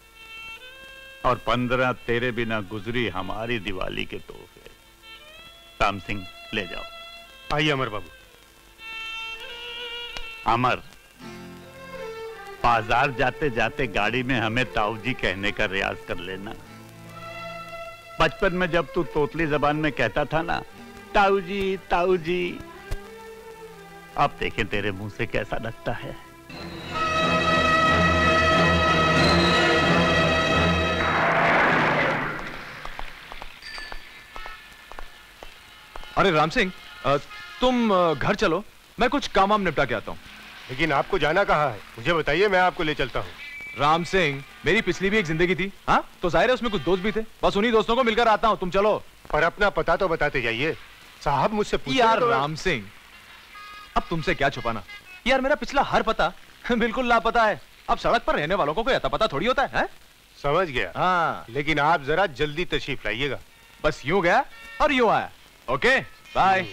और पंद्रह तेरे बिना गुजरी हमारी दिवाली के तोहफे। राम सिंह ले जाओ। आइए अमर बाबू। अमर बाज़ार जाते जाते गाड़ी में हमें ताऊजी कहने का रियाज कर लेना। बचपन में जब तू तोतली जबान में कहता था ना ताऊजी ताऊजी अब देखें तेरे मुँह से कैसा लगता है। अरे राम सिंह तुम घर चलो। मैं कुछ काम वाम निपटा के आता हूँ। लेकिन आपको जाना कहाँ है? मुझे बताइए मैं आपको ले चलता हूँ। राम सिंह मेरी पिछली भी एक ज़िंदगी थी हाँ? तो ज़ाहिर है उसमें कुछ दोस्त भी थे। बस उन्हीं दोस्तों को मिलकर आता हूँ। तुम चलो। पर अपना पता तो बताते जाइए। साहब मुझसे यार तो- राम सिंह अब तुमसे क्या छुपाना? यार मेरा पिछला हर पता *laughs* बिल्कुल लापता है। अब सड़क पर रहने वालों को कोई अता पता थोड़ी होता है, हैं? समझ गया। हाँ। लेकिन आप जरा जल्दी तशरीफ़ लाइएगा। बस यूँ गया और यूँ आया। Okay bye.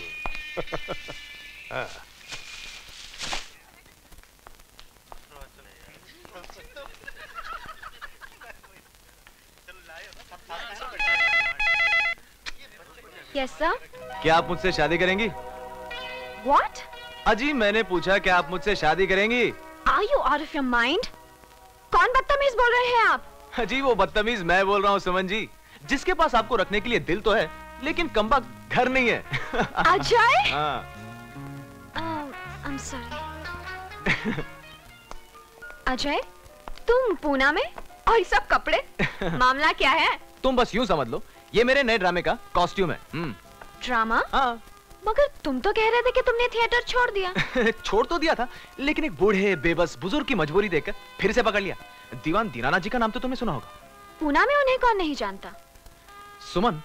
यस सर क्या आप मुझसे शादी करेंगी? व्हाट अजी मैंने पूछा क्या आप मुझसे शादी करेंगी? Are you out of your mind कौन बदतमीज बोल रहे हैं आप? अजी वो बदतमीज मैं बोल रहा हूँ सुमन जी। जिसके पास आपको रखने के लिए दिल तो है लेकिन कम्बा घर नहीं है। अजय हाँ। आई एम सॉरी अजय तुम पूना में? और ये सब कपड़े? मामला क्या है? तुम बस यूँ समझ लो। ये मेरे नए ड्रामे का कॉस्ट्यूम है। हम्म। ड्रामा? हाँ। मगर तुम तो कह रहे थे कि तुमने थिएटर छोड़ दिया। *laughs* छोड़ तो दिया था लेकिन एक बूढ़े बेबस बुज़ुर्ग की मजबूरी देखकर फिर से पकड़ लिया। दीवान दीनाना जी का नाम तो तुमने सुना होगा। पूना में उन्हें कौन नहीं जानता? सुमन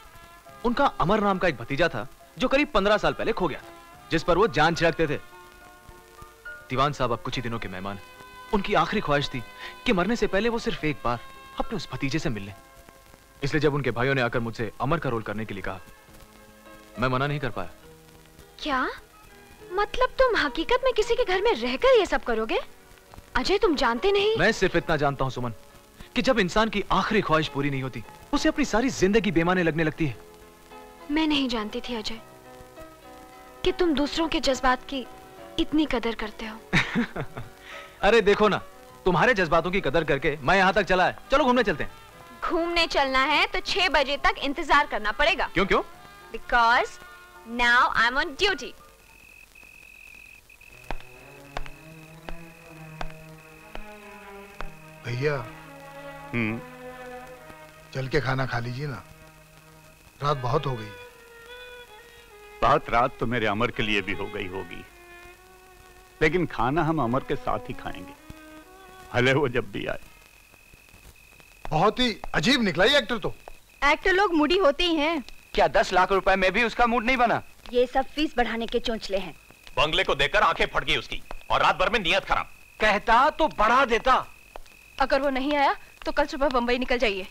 उनका अमर नाम का एक भतीजा था जो करीब पंद्रह साल पहले खो गया था जिस पर वो जान छिड़कते थे। दीवान साहब अब कुछ ही दिनों के मेहमान उनकी आखिरी ख्वाहिश थी कि मरने से पहले वो सिर्फ़ एक बार अपने उस भतीजे से मिल लें। इसलिए जब उनके भाइयों ने आकर मुझसे अमर का रोल करने के लिए कहा मैं मना नहीं कर पाया। क्या? मतलब तुम हकीकत में किसी के घर में रहकर ये सब करोगे? अजय तुम जानते नहीं? मैं सिर्फ़ इतना जानता हूँ सुमन कि जब इंसान की आखिरी ख्वाहिश पूरी नहीं होती उसे अपनी सारी ज़िंदगी बेमाने लगने लगती है। मैं नहीं जानती थी अजय कि तुम दूसरों के जज्बात की इतनी कदर करते हो। *laughs* अरे देखो ना तुम्हारे जज्बातों की कदर करके मैं यहाँ तक चला है। चलो घूमने चलते हैं। घूमने चलना है तो छह बजे तक इंतज़ार करना पड़ेगा। क्यों क्यों? Because now I am on duty भैया हम्म। चल के खाना खा लीजिए ना। रात बहुत हो गई। है बात रात तो मेरे अमर के लिए भी हो गई होगी। लेकिन खाना हम अमर के साथ ही खाएँगे। भले वो जब भी आए। बहुत ही अजीब निकला ये एक्टर तो। एक्टर लोग मूडी होते ही हैं। क्या दस लाख रुपए में भी उसका मूड नहीं बना? ये सब फ़ीस बढ़ाने के चोंचले हैं। बंगले को देखकर आँखें फट गई उसकी और रात भर में नियत खराब। कहता तो बढ़ा देता। अगर वो नहीं आया तो कल सुबह बम्बई निकल जाइए।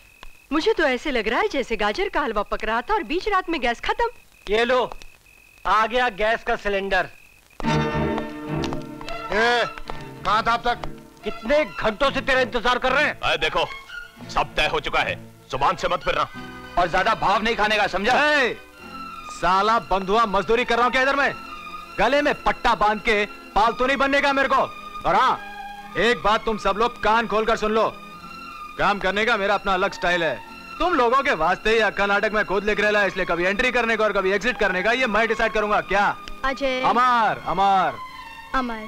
मुझे तो ऐसे लग रहा है जैसे गाजर का हलवा पक रहा था और बीच रात में गैस खत्म। ये लो आ गया गैस का सिलेंडर। कहा था अब तक? कितने घंटों से तेरा इंतज़ार कर रहे हैं? अरे देखो सब तय हो चुका है। ज़ुबान से मत फिरना। और ज़्यादा भाव नहीं खाने का समझा? ए, साला बंधुआ मजदूरी कर रहा हूँ क्या इधर मैं? गले में पट्टा बाँध के पालतू नहीं बनने का मेरे को। और हाँ एक बात तुम सब लोग कान खोलकर सुन लो। काम करने का मेरा अपना अलग स्टाइल है। तुम लोगों के वास्ते ही अक्का नाटक में खुद लिख रहा है इसलिए कभी एंट्री करने का और कभी एग्जिट करने का ये मैं डिसाइड करूँगा क्या? अजय। अमर अमर। अमर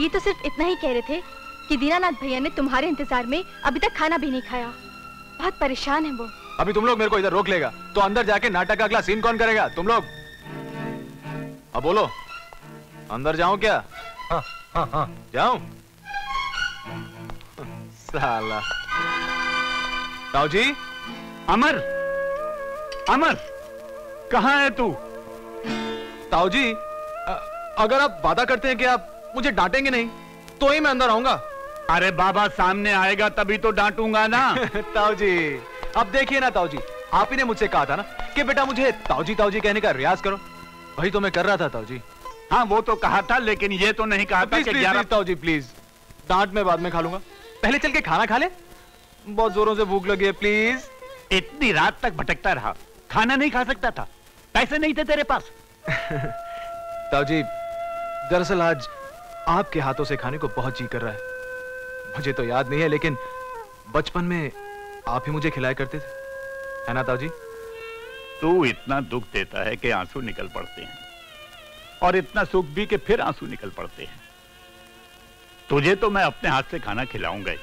ये तो सिर्फ़ इतना ही कह रहे थे कि दीनानाथ भैया ने तुम्हारे इंतज़ार में अभी तक खाना भी नहीं खाया। बहुत परेशान है वो। अभी तुम लोग मेरे को इधर रोक लेगा। तो अंदर जाके नाटक का अगला सीन कौन करेगा? तुम लोग। अब बोलो अंदर जाऊँ क्या? हाँ, हाँ, हाँ. जाऊँ? साला। ताऊ जी अमर! अमर! कहाँ है तू? ताऊ जी अगर आप वादा करते हैं कि आप मुझे डांटेंगे नहीं तो ही मैं अंदर आऊँगा। अरे बाबा सामने आएगा तभी तो डांटूँगा ना। *laughs* ताऊ जी अब देखिए ना ताऊ जी आप ही ने मुझसे कहा था ना कि बेटा मुझे ताऊ जी ताऊ जी कहने का रियाज करो। वही तो मैं कर रहा था ताऊ जी हाँ वो तो कहा था लेकिन ये तो नहीं कहा था प्लीज़ कि प्लीज़ प्लीज़ ताऊ जी प्लीज़ डांट में बाद में खा लूँगा। पहले चल के खाना खा ले। बहुत जोरों से भूख लगी है प्लीज़ इतनी रात तक भटकता रहा। खाना नहीं खा सकता था। पैसे नहीं थे तेरे पास। *laughs* ताऊ जी दरअसल आज आपके हाथों से खाने को बहुत जी कर रहा है। मुझे तो याद नहीं है लेकिन बचपन में आप ही मुझे खिलाया करते थे। है ना ताऊ जी? तू इतना दुख देता है कि आँसू निकल पड़ते हैं। और इतना सुख भी कि फिर आँसू निकल पड़ते हैं। तुझे तो मैं अपने हाथ से खाना खिलाऊँगा ही।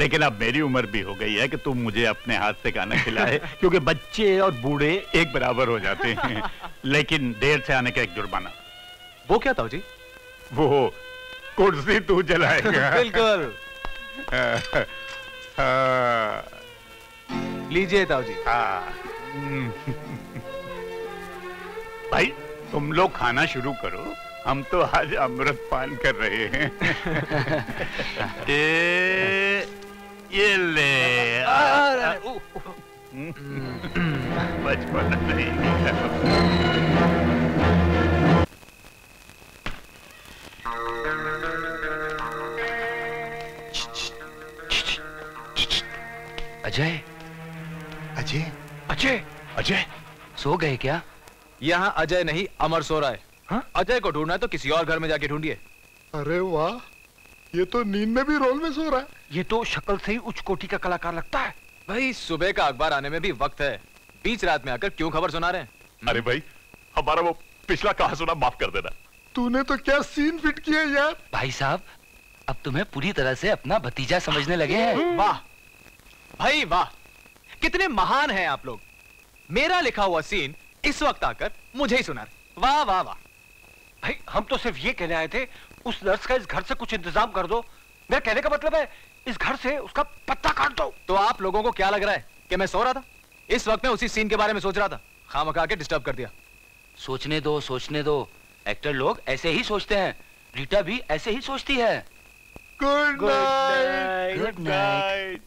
लेकिन अब मेरी उम्र भी हो गई है कि तुम मुझे अपने हाथ से खाना खिलाए *laughs* क्योंकि बच्चे और बूढ़े एक बराबर हो जाते हैं। *laughs* लेकिन देर से आने का एक जुर्माना। वो क्या ताऊ जी वो कुर्सी तू जलाएगा। *laughs* बिल्कुल। हाँ। लीजिए ताऊ जी भाई तुम लोग खाना शुरू करो। हम तो आज अमृत पान कर रहे हैं। ए, ये ले बचपन नहीं अजय? अजय? अजय? अजय? सो गए क्या? यहाँ अजय नहीं अमर सो रहा है। हाँ? अजय को ढूंढना है तो किसी और घर में जाके ढूंढिए। अरे वाह। ये तो नींद में भी रोल में सो रहा है। ये तो शक्ल से ही उच्च कोटि का कलाकार लगता है। भाई सुबह का अखबार आने में भी वक्त है। बीच रात में आकर क्यों खबर सुना रहे हैं? अरे भाई हमारा वो पिछला कहा सुना माफ़ कर देना। तूने तो क्या सीन फिट किया यार? भाई साहब अब तुम्हें पूरी तरह से अपना भतीजा समझने लगे हैं। वाह। भाई वाह। कितने महान हैं आप लोग। मेरा लिखा हुआ सीन इस वक्त आकर मुझे ही सुना रहे वाह वाह वाह। भाई हम तो सिर्फ़ ये कहने आए थे उस नर्स का इस घर से कुछ इंतज़ाम कर दो। मेरा कहने का मतलब है इस घर से उसका पत्ता काट दो। तो आप लोगों को क्या लग रहा है कि मैं सो रहा था? इस वक्त मैं उसी सीन के बारे में सोच रहा था। खाम खा के डिस्टर्ब कर दिया। सोचने दो सोचने दो। एक्टर लोग ऐसे ही सोचते हैं। रीटा भी ऐसे ही सोचती है। Good night good night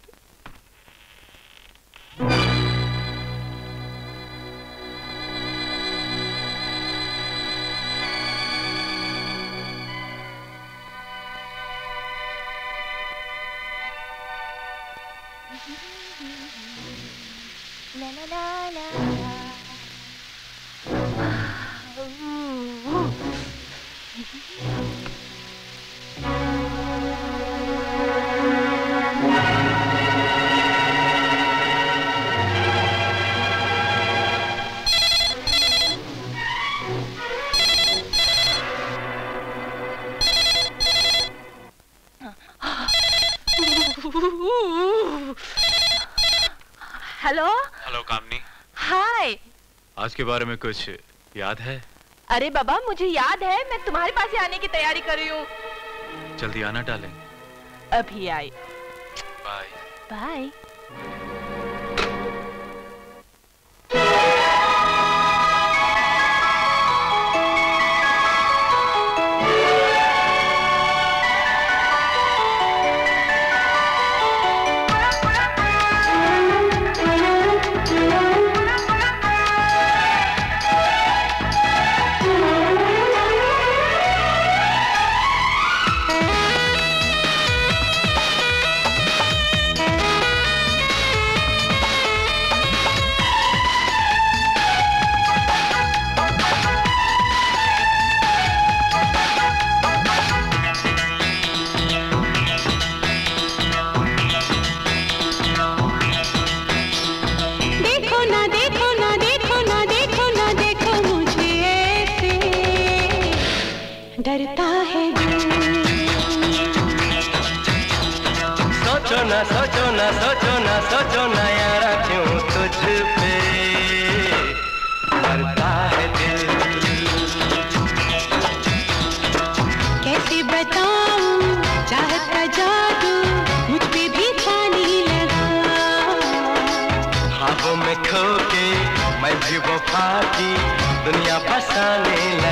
hello hello Kamini hi आज के बारे में कुछ याद है? अरे बाबा मुझे याद है। मैं तुम्हारे पास ही आने की तैयारी कर रही हूँ। जल्दी आना डालें अभी आई। बाय बाय सोचो ना सोचो ना यारा तुझ पे। मरता है दिल। कैसे बताऊँ? चाहत का जादू मुझ पे भी छानी लगा। में खो के मैं भी वफा की दुनिया बसाने लगा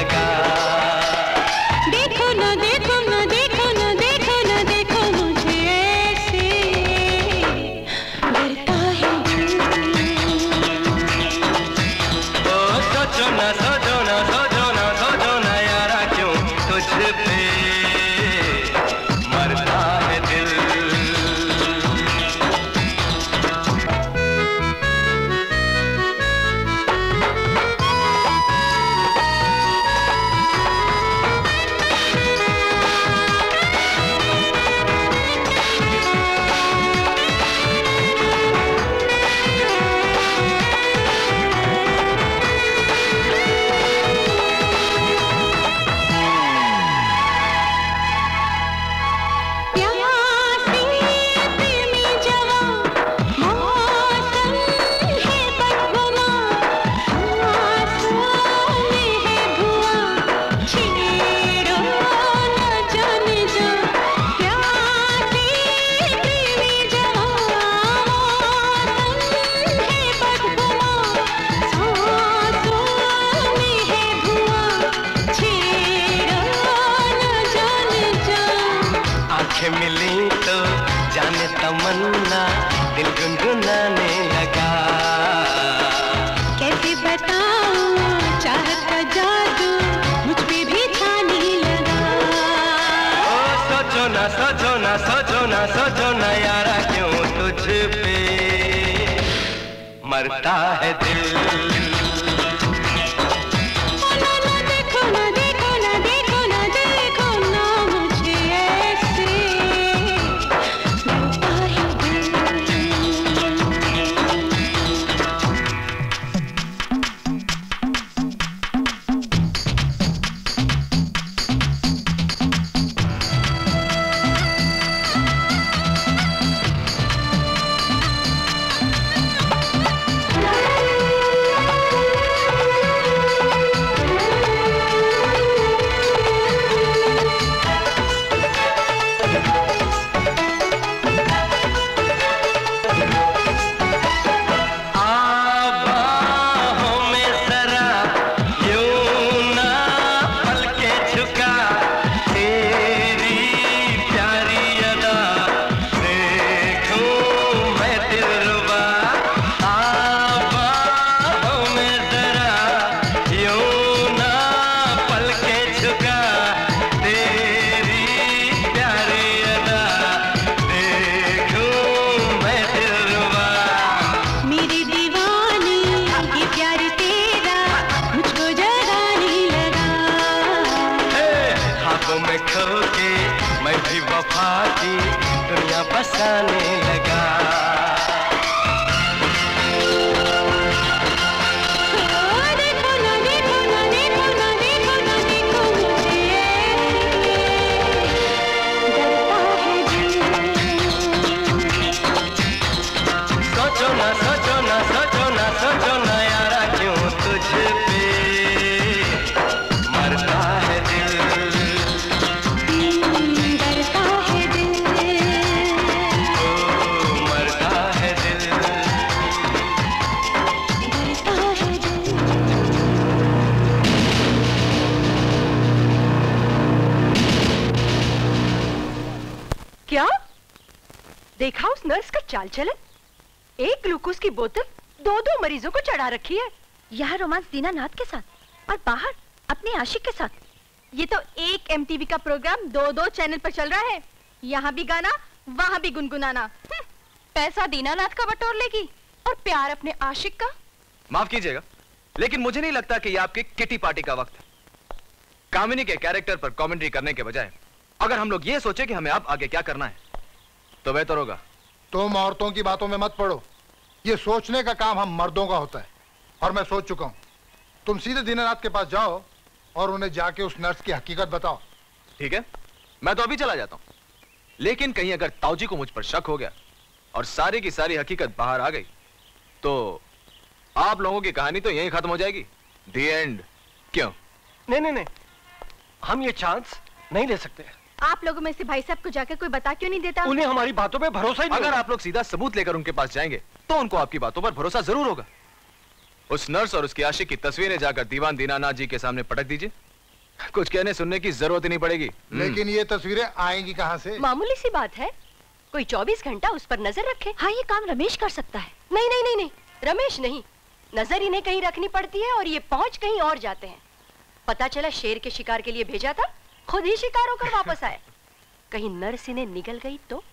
सोचो जो नयारा क्यों तुझ पे? मरता है दिल। रोमांस दीनानाथ के साथ और बाहर अपने आशिक के साथ। ये तो एक एमटीवी का प्रोग्राम दो दो चैनल पर चल रहा है। यहाँ भी गाना वहाँ भी गुनगुनाना। हम्म, पैसा दीनानाथ का बटोर लेगी और प्यार अपने आशिक का। माफ़ कीजिएगा लेकिन मुझे नहीं लगता कि यह आपकी किटी पार्टी का वक्त है। कामिनी के कैरेक्टर पर कमेंट्री करने के बजाय अगर हम लोग ये सोचे कि हमें अब आगे क्या करना है तो बेहतर होगा। तुम औरतों की बातों में मत पड़ो। ये सोचने का काम हम मर्दों का होता है और मैं सोच चुका हूँ। तुम सीधे दीनानाथ के पास जाओ और उन्हें जाके उस नर्स की हकीकत बताओ। ठीक है? मैं तो अभी चला जाता हूँ। लेकिन कहीं अगर ताऊजी को मुझ पर शक हो गया और सारी की सारी हकीकत बाहर आ गई तो आप लोगों की कहानी तो यहीं खत्म हो जाएगी। दी एंड क्यों? नहीं नहीं नहीं। हम ये चांस नहीं ले सकते। आप लोगों में से भाई साहब को जाकर कोई बता क्यों नहीं देता? उन्हें हमारी बातों पे भरोसा ही नहीं अगर आप लोग सीधा सबूत लेकर उनके पास जाएँगे तो उनको आपकी बातों पर भरोसा ज़रूर होगा। उस नर्स और उसकी आशिक की तस्वीरें जाकर दीवान दीनानाथ जी के सामने पटक दीजिए। कुछ कहने सुनने की ज़रूरत ही नहीं पड़ेगी। लेकिन ये तस्वीरें आएँगी कहाँ से? मामूली सी बात है। कोई 24 घंटा उस पर नज़र रखे। हाँ ये काम रमेश कर सकता है। नहीं नहीं नहीं नहीं। रमेश नहीं। नज़र इन्हें कहीं रखनी पड़ती है और ये पहुँच कहीं और जाते हैं। पता चला शेर के शिकार के लिए भेजा था। खुद ही शिकार होकर वापस आए कहीं नर्स इन्हें निकल गई तो?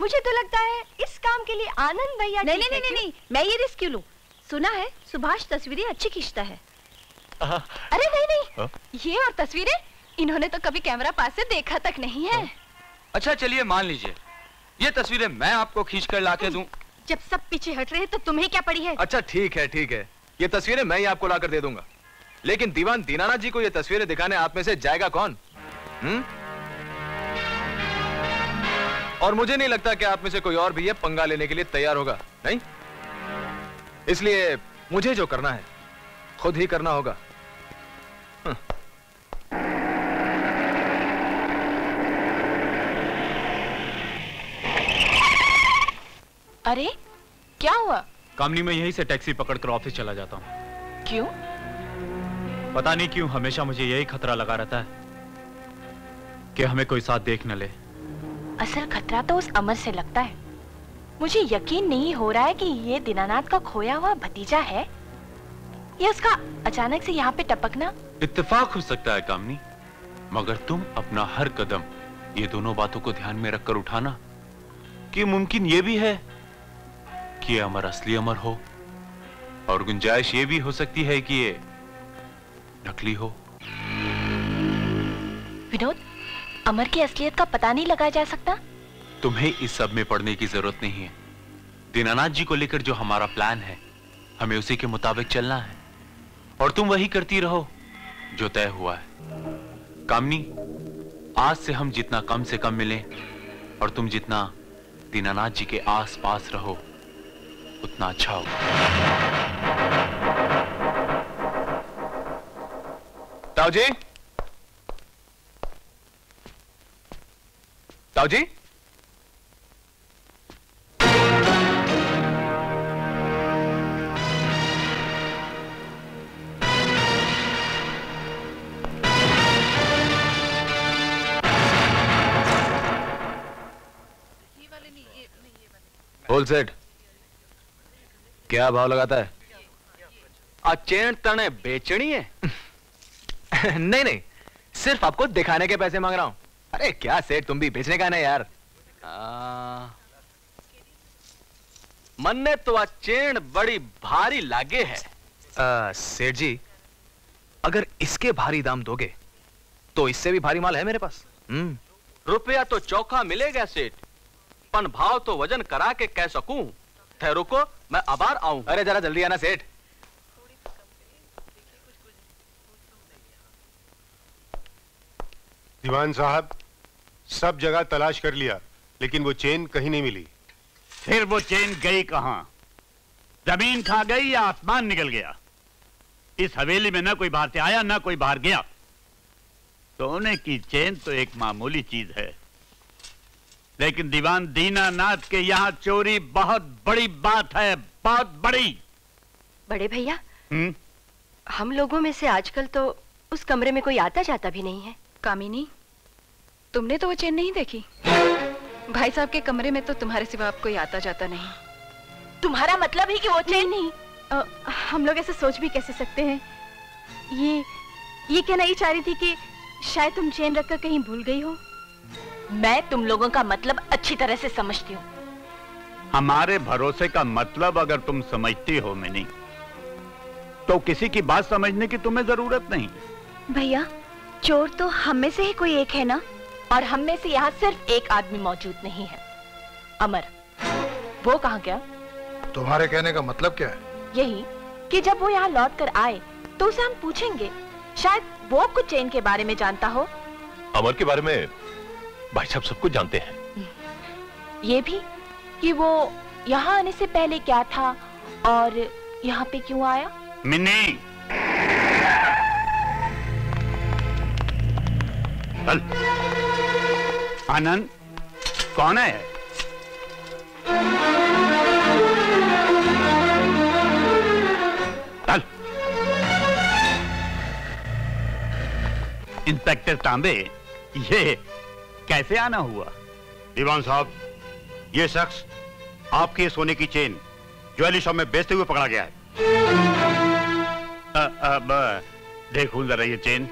मुझे तो लगता है इस काम के लिए आनंद भैया नहीं नहीं नहीं नहीं मैं ये रिस्क क्यों लूँ? सुना है सुभाष तस्वीरें अच्छी खींचता है। अरे नहीं नहीं आ? ये और तस्वीरें इन्होंने तो कभी कैमरा पास से देखा तक नहीं है। अच्छा चलिए मान लीजिए ये तस्वीरें मैं आपको खींच कर ला के दूँ। जब सब पीछे हट रहे हैं तो तुम्हें क्या पड़ी है? अच्छा ठीक है ठीक है। ये तस्वीरें मैं ही आपको लाकर दे दूँगा। लेकिन दीवान दीनाना जी को ये तस्वीरें दिखाने आप में से जाएगा कौन? हम्म? और मुझे नहीं लगता कि आप में से कोई और भी ये पंगा लेने के लिए तैयार होगा नहीं? इसलिए मुझे जो करना है खुद ही करना होगा। अरे क्या हुआ? कामनी में यहीं से टैक्सी पकड़कर ऑफ़िस चला जाता हूँ। क्यों? पता नहीं क्यों हमेशा मुझे यही खतरा लगा रहता है कि हमें कोई साथ देख न ले। असल खतरा तो उस अमर से लगता है। मुझे यकीन नहीं हो रहा है कि ये दीनानाथ का खोया हुआ भतीजा है। ये उसका अचानक से यहाँ पे टपकना? इत्तेफाक हो सकता है कामनी। मगर तुम अपना हर कदम ये दोनों बातों को ध्यान में रखकर उठाना कि मुमकिन ये भी है कि अमर असली अमर हो और गुंजाइश ये भी हो सकती है कि ये नकली हो। विनोद अमर की असलियत का पता नहीं लगाया जा सकता? तुम्हें इस सब में पड़ने की ज़रूरत नहीं है। दीनानाथ जी को लेकर जो हमारा प्लान है, हमें उसी के मुताबिक चलना है। और तुम वही करती रहो, जो तय हुआ है। कामनी, आज से हम जितना कम से कम मिलें, और तुम जितना दीनानाथ जी के आस पास रहो, उतना अच्छा होगा। ताऊ जी? होल सेट क्या भाव लगाता है? अचेण तने बेचनी है? *laughs* नहीं नहीं सिर्फ़ आपको दिखाने के पैसे मांग रहा हूँ। अरे क्या सेठ तुम भी बेचने का ना यार। आ, ने तो अचेण बड़ी भारी लागे है। आ, सेठ जी अगर इसके भारी दाम दोगे तो इससे भी भारी माल है मेरे पास। हम्म। रुपया तो चौखा मिलेगा सेठ। पन भाव तो वज़न करा के कह सकूँ। ठहरो को मैं अबार आऊँ। अरे जरा जल्दी आना सेठ। दीवान साहब सब जगह तलाश कर लिया लेकिन वो चेन कहीं नहीं मिली। फिर वो चेन गई कहाँ? ज़मीन खा गई या आसमान निकल गया? इस हवेली में ना कोई बाहर से आया ना कोई बाहर गया। सोने की चेन तो एक मामूली चीज़ है। लेकिन दीवान दीनानाथ के यहाँ चोरी बहुत बड़ी बात है बहुत बड़ी। बड़े भैया हम्म? हम लोगों में से आजकल तो उस कमरे में कोई आता जाता भी नहीं है। कामिनी तुमने तो वो चेन नहीं देखी? भाई साहब के कमरे में तो तुम्हारे सिवा अब कोई आता जाता नहीं। तुम्हारा मतलब है कि वो चेन नहीं। अ, हम लोग ऐसे सोच भी कैसे सकते हैं? ये ये कहना ही चाह रही थी कि शायद तुम चेन रखकर कहीं भूल गई हो। मैं तुम लोगों का मतलब अच्छी तरह से समझती हूँ। हमारे भरोसे का मतलब अगर तुम समझती हो मिनी तो किसी की बात समझने की तुम्हें ज़रूरत नहीं। भैया चोर तो हम में से ही कोई एक है ना? और हम में से यहाँ सिर्फ़ एक आदमी मौजूद नहीं है। अमर वो कहा गया? तुम्हारे कहने का मतलब क्या है? यही कि जब वो यहाँ लौट कर आए तो उसे हम पूछेंगे शायद वो कुछ चेन के बारे में जानता हो। अमर के बारे में भाई साहब सब कुछ जानते हैं। ये भी कि वो यहाँ आने से पहले क्या था और यहाँ पे क्यों आया? मिन्नी। आनंद कौन है? इंस्पेक्टर तांबे ये कैसे आना हुआ? दीवान साहब, ये शख्स आपके सोने की चेन ज्वेलरी शॉप में बेचते हुए पकड़ा गया है। अब देखूँ जरा ये चेन।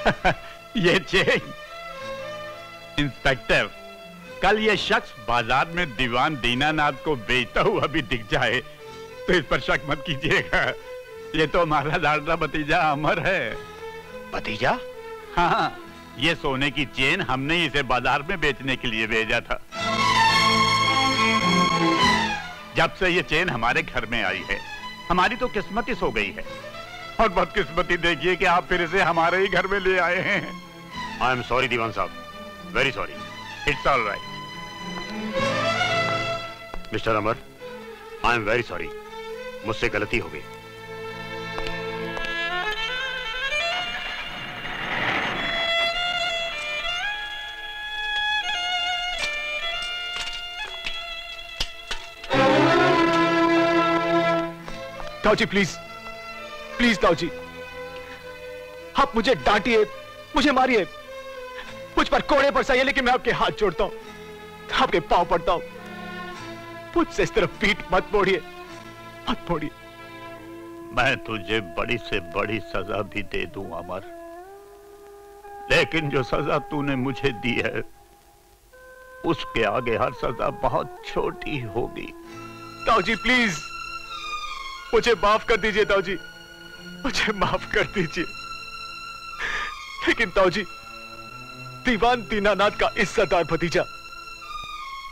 *laughs* ये चेन, इंस्पेक्टर। कल ये शख्स बाज़ार में दीवान दीनानाथ को बेचता हुआ भी दिख जाए तो इस पर शक मत कीजिएगा। ये तो हमारा लाडला भतीजा अमर है। भतीजा? हाँ ये सोने की चेन हमने इसे बाज़ार में बेचने के लिए भेजा था। जब से ये चेन हमारे घर में आई है हमारी तो किस्मत ही सो गई है। और बदकिस्मती देखिए कि आप फिर इसे हमारे ही घर में ले आए हैं। आई एम सॉरी दीवान साहब। Very sorry it's all right mister Amar I am very sorry मुझसे गलती हो गई। ताऊजी प्लीज़ प्लीज़ ताऊजी. आप मुझे डांटिए, मुझे मारिए। मुझ पर कोड़े बरसाइए, लेकिन मैं आपके हाथ जोड़ता हूँ। आपके पाँव पड़ता हूँ। मुझसे इस तरफ़ पीठ मत मोड़िए मत मोड़िए। मैं तुझे बड़ी से बड़ी सजा भी दे दूँ अमर। लेकिन जो सजा तूने मुझे दी है उसके आगे हर सजा बहुत छोटी होगी। ताऊजी प्लीज़ मुझे माफ़ कर दीजिए ताऊजी मुझे माफ़ कर दीजिए। लेकिन ताऊजी दीवान दीनानाथ का इस इज्जतदार भतीजा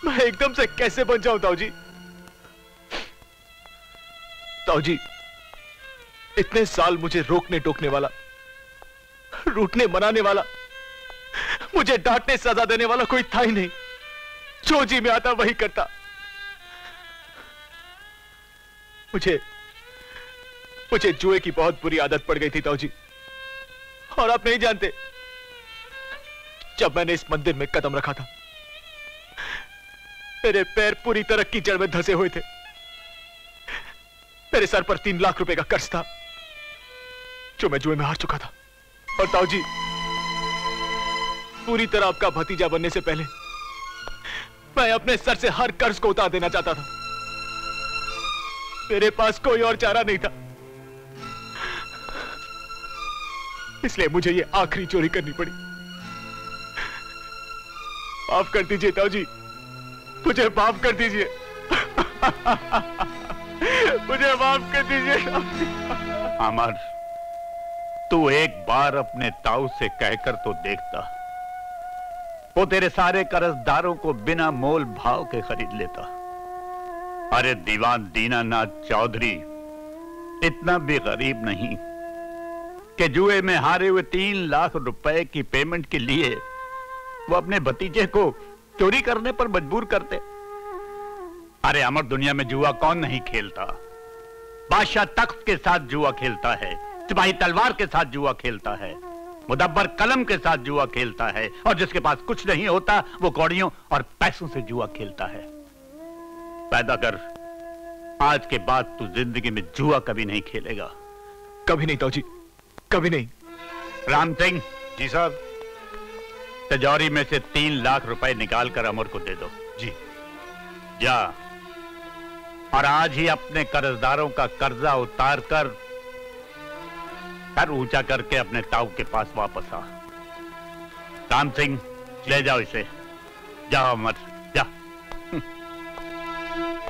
मैं एकदम से कैसे बन जाऊँ, ताऊजी? ताऊजी, इतने साल मुझे रोकने टोकने वाला, रूठने मनाने वाला, मुझे डांटने सजा देने वाला कोई था ही नहीं। जो जी में आता वही करता। मुझे मुझे जुए की बहुत बुरी आदत पड़ गई थी, ताऊजी। और आप नहीं जानते, जब मैंने इस मंदिर में कदम रखा था मेरे पैर पूरी तरह कीचड़ में धसे हुए थे। मेरे सर पर तीन लाख रुपए का कर्ज था, जो मैं जुए में हार चुका था। और ताऊ जी पूरी तरह आपका भतीजा बनने से पहले मैं अपने सर से हर कर्ज को उतार देना चाहता था। मेरे पास कोई और चारा नहीं था। इसलिए मुझे ये आखिरी चोरी करनी पड़ी। माफ़ कर दीजिए ताऊ जी मुझे माफ़ कर दीजिए। मुझे माफ़ कर दीजिए। अमर, तू एक बार अपने ताऊ से कहकर तो देखता। वो तेरे सारे कर्जदारों को बिना मोल भाव के खरीद लेता। अरे दीवान दीनानाथ चौधरी, इतना भी गरीब नहीं कि जुए में हारे हुए तीन लाख रुपए की पेमेंट के लिए वो अपने भतीजे को चोरी करने पर मजबूर करते। अरे अमर दुनिया में जुआ कौन नहीं खेलता? बादशाह तख्त के साथ जुआ खेलता है सिपाही तलवार के साथ जुआ खेलता है मुदब्बर कलम के साथ जुआ खेलता है और जिसके पास कुछ नहीं होता वो कौड़ियों और पैसों से जुआ खेलता है। पैदा कर आज के बाद तू ज़िंदगी में जुआ कभी नहीं खेलेगा। कभी नहीं तो जी कभी नहीं। राम सिंह। जी साहब। तिजोरी में से तीन लाख रुपए निकालकर अमर को दे दो। जी। जा और आज ही अपने कर्जदारों का कर्जा उतार कर सर ऊँचा करके अपने ताऊ के पास वापस आ। राम सिंह ले जाओ इसे। जाओ अमर जा। *laughs*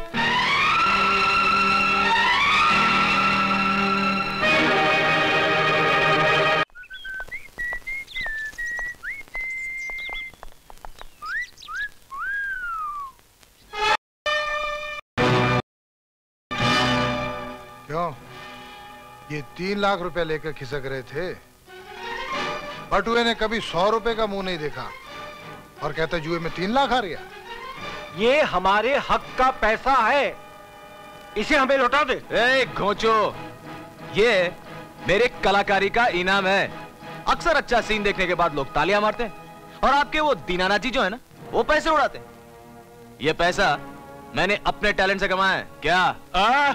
क्यों ये तीन लाख रुपए लेकर खिसक रहे थे। बटुए ने कभी सौ रुपए का मुँह नहीं देखा। और कहता जुए में तीन लाख आ गया ये हमारे हक का पैसा है। इसे हमें लौटा दे। ए घोचो। ये मेरे कलाकारी का इनाम है। अक्सर अच्छा सीन देखने के बाद लोग तालियाँ मारते हैं। और आपके वो दीनानाथ जी जो है ना वो पैसे उड़ाते हैं। ये पैसा मैंने अपने टैलेंट से कमाया है। क्या? आ,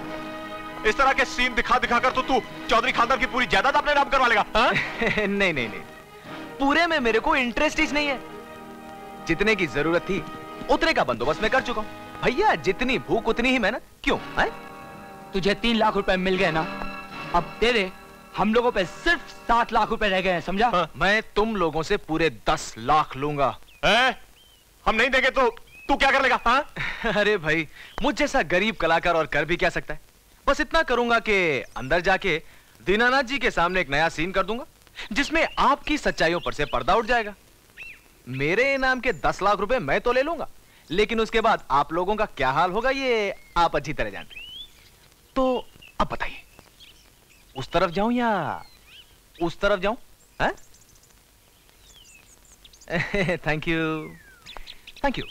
इस तरह के सीन दिखा दिखा कर तो तू चौधरी खानदान की पूरी जायदाद अपने नाम करवा लेगा *laughs* नहीं नहीं नहीं। पूरे में मेरे को इंटरेस्ट ही नहीं है। जितने की ज़रूरत थी उतने का बंदोबस्त मैं कर चुका हूँ। भैया जितनी भूख उतनी ही मेहनत। क्यों है? तुझे तीन लाख रुपए मिल गए ना? अब तेरे हम लोगों पे सिर्फ़ सात लाख रुपए रह गए हैं समझा? हाँ। मैं तुम लोगों से पूरे दस लाख लूँगा। ए? हम नहीं देंगे तो तू क्या कर लेगा हाँ? *laughs* अरे भाई मुझ जैसा गरीब कलाकार और कर भी क्या सकता है? बस इतना करूँगा कि अंदर जाके दीनानाथ जी के सामने एक नया सीन कर दूँगा, जिसमें आपकी सच्चाइयों पर से पर्दा उठ जाएगा। मेरे इनाम के दस लाख रुपए मैं तो ले लूँगा, लेकिन उसके बाद आप लोगों का क्या हाल होगा, ये आप अच्छी तरह जानते तो अब बताइए, उस तरफ़ जाऊँ या उस तरफ़ जाऊँ? Thank you thank you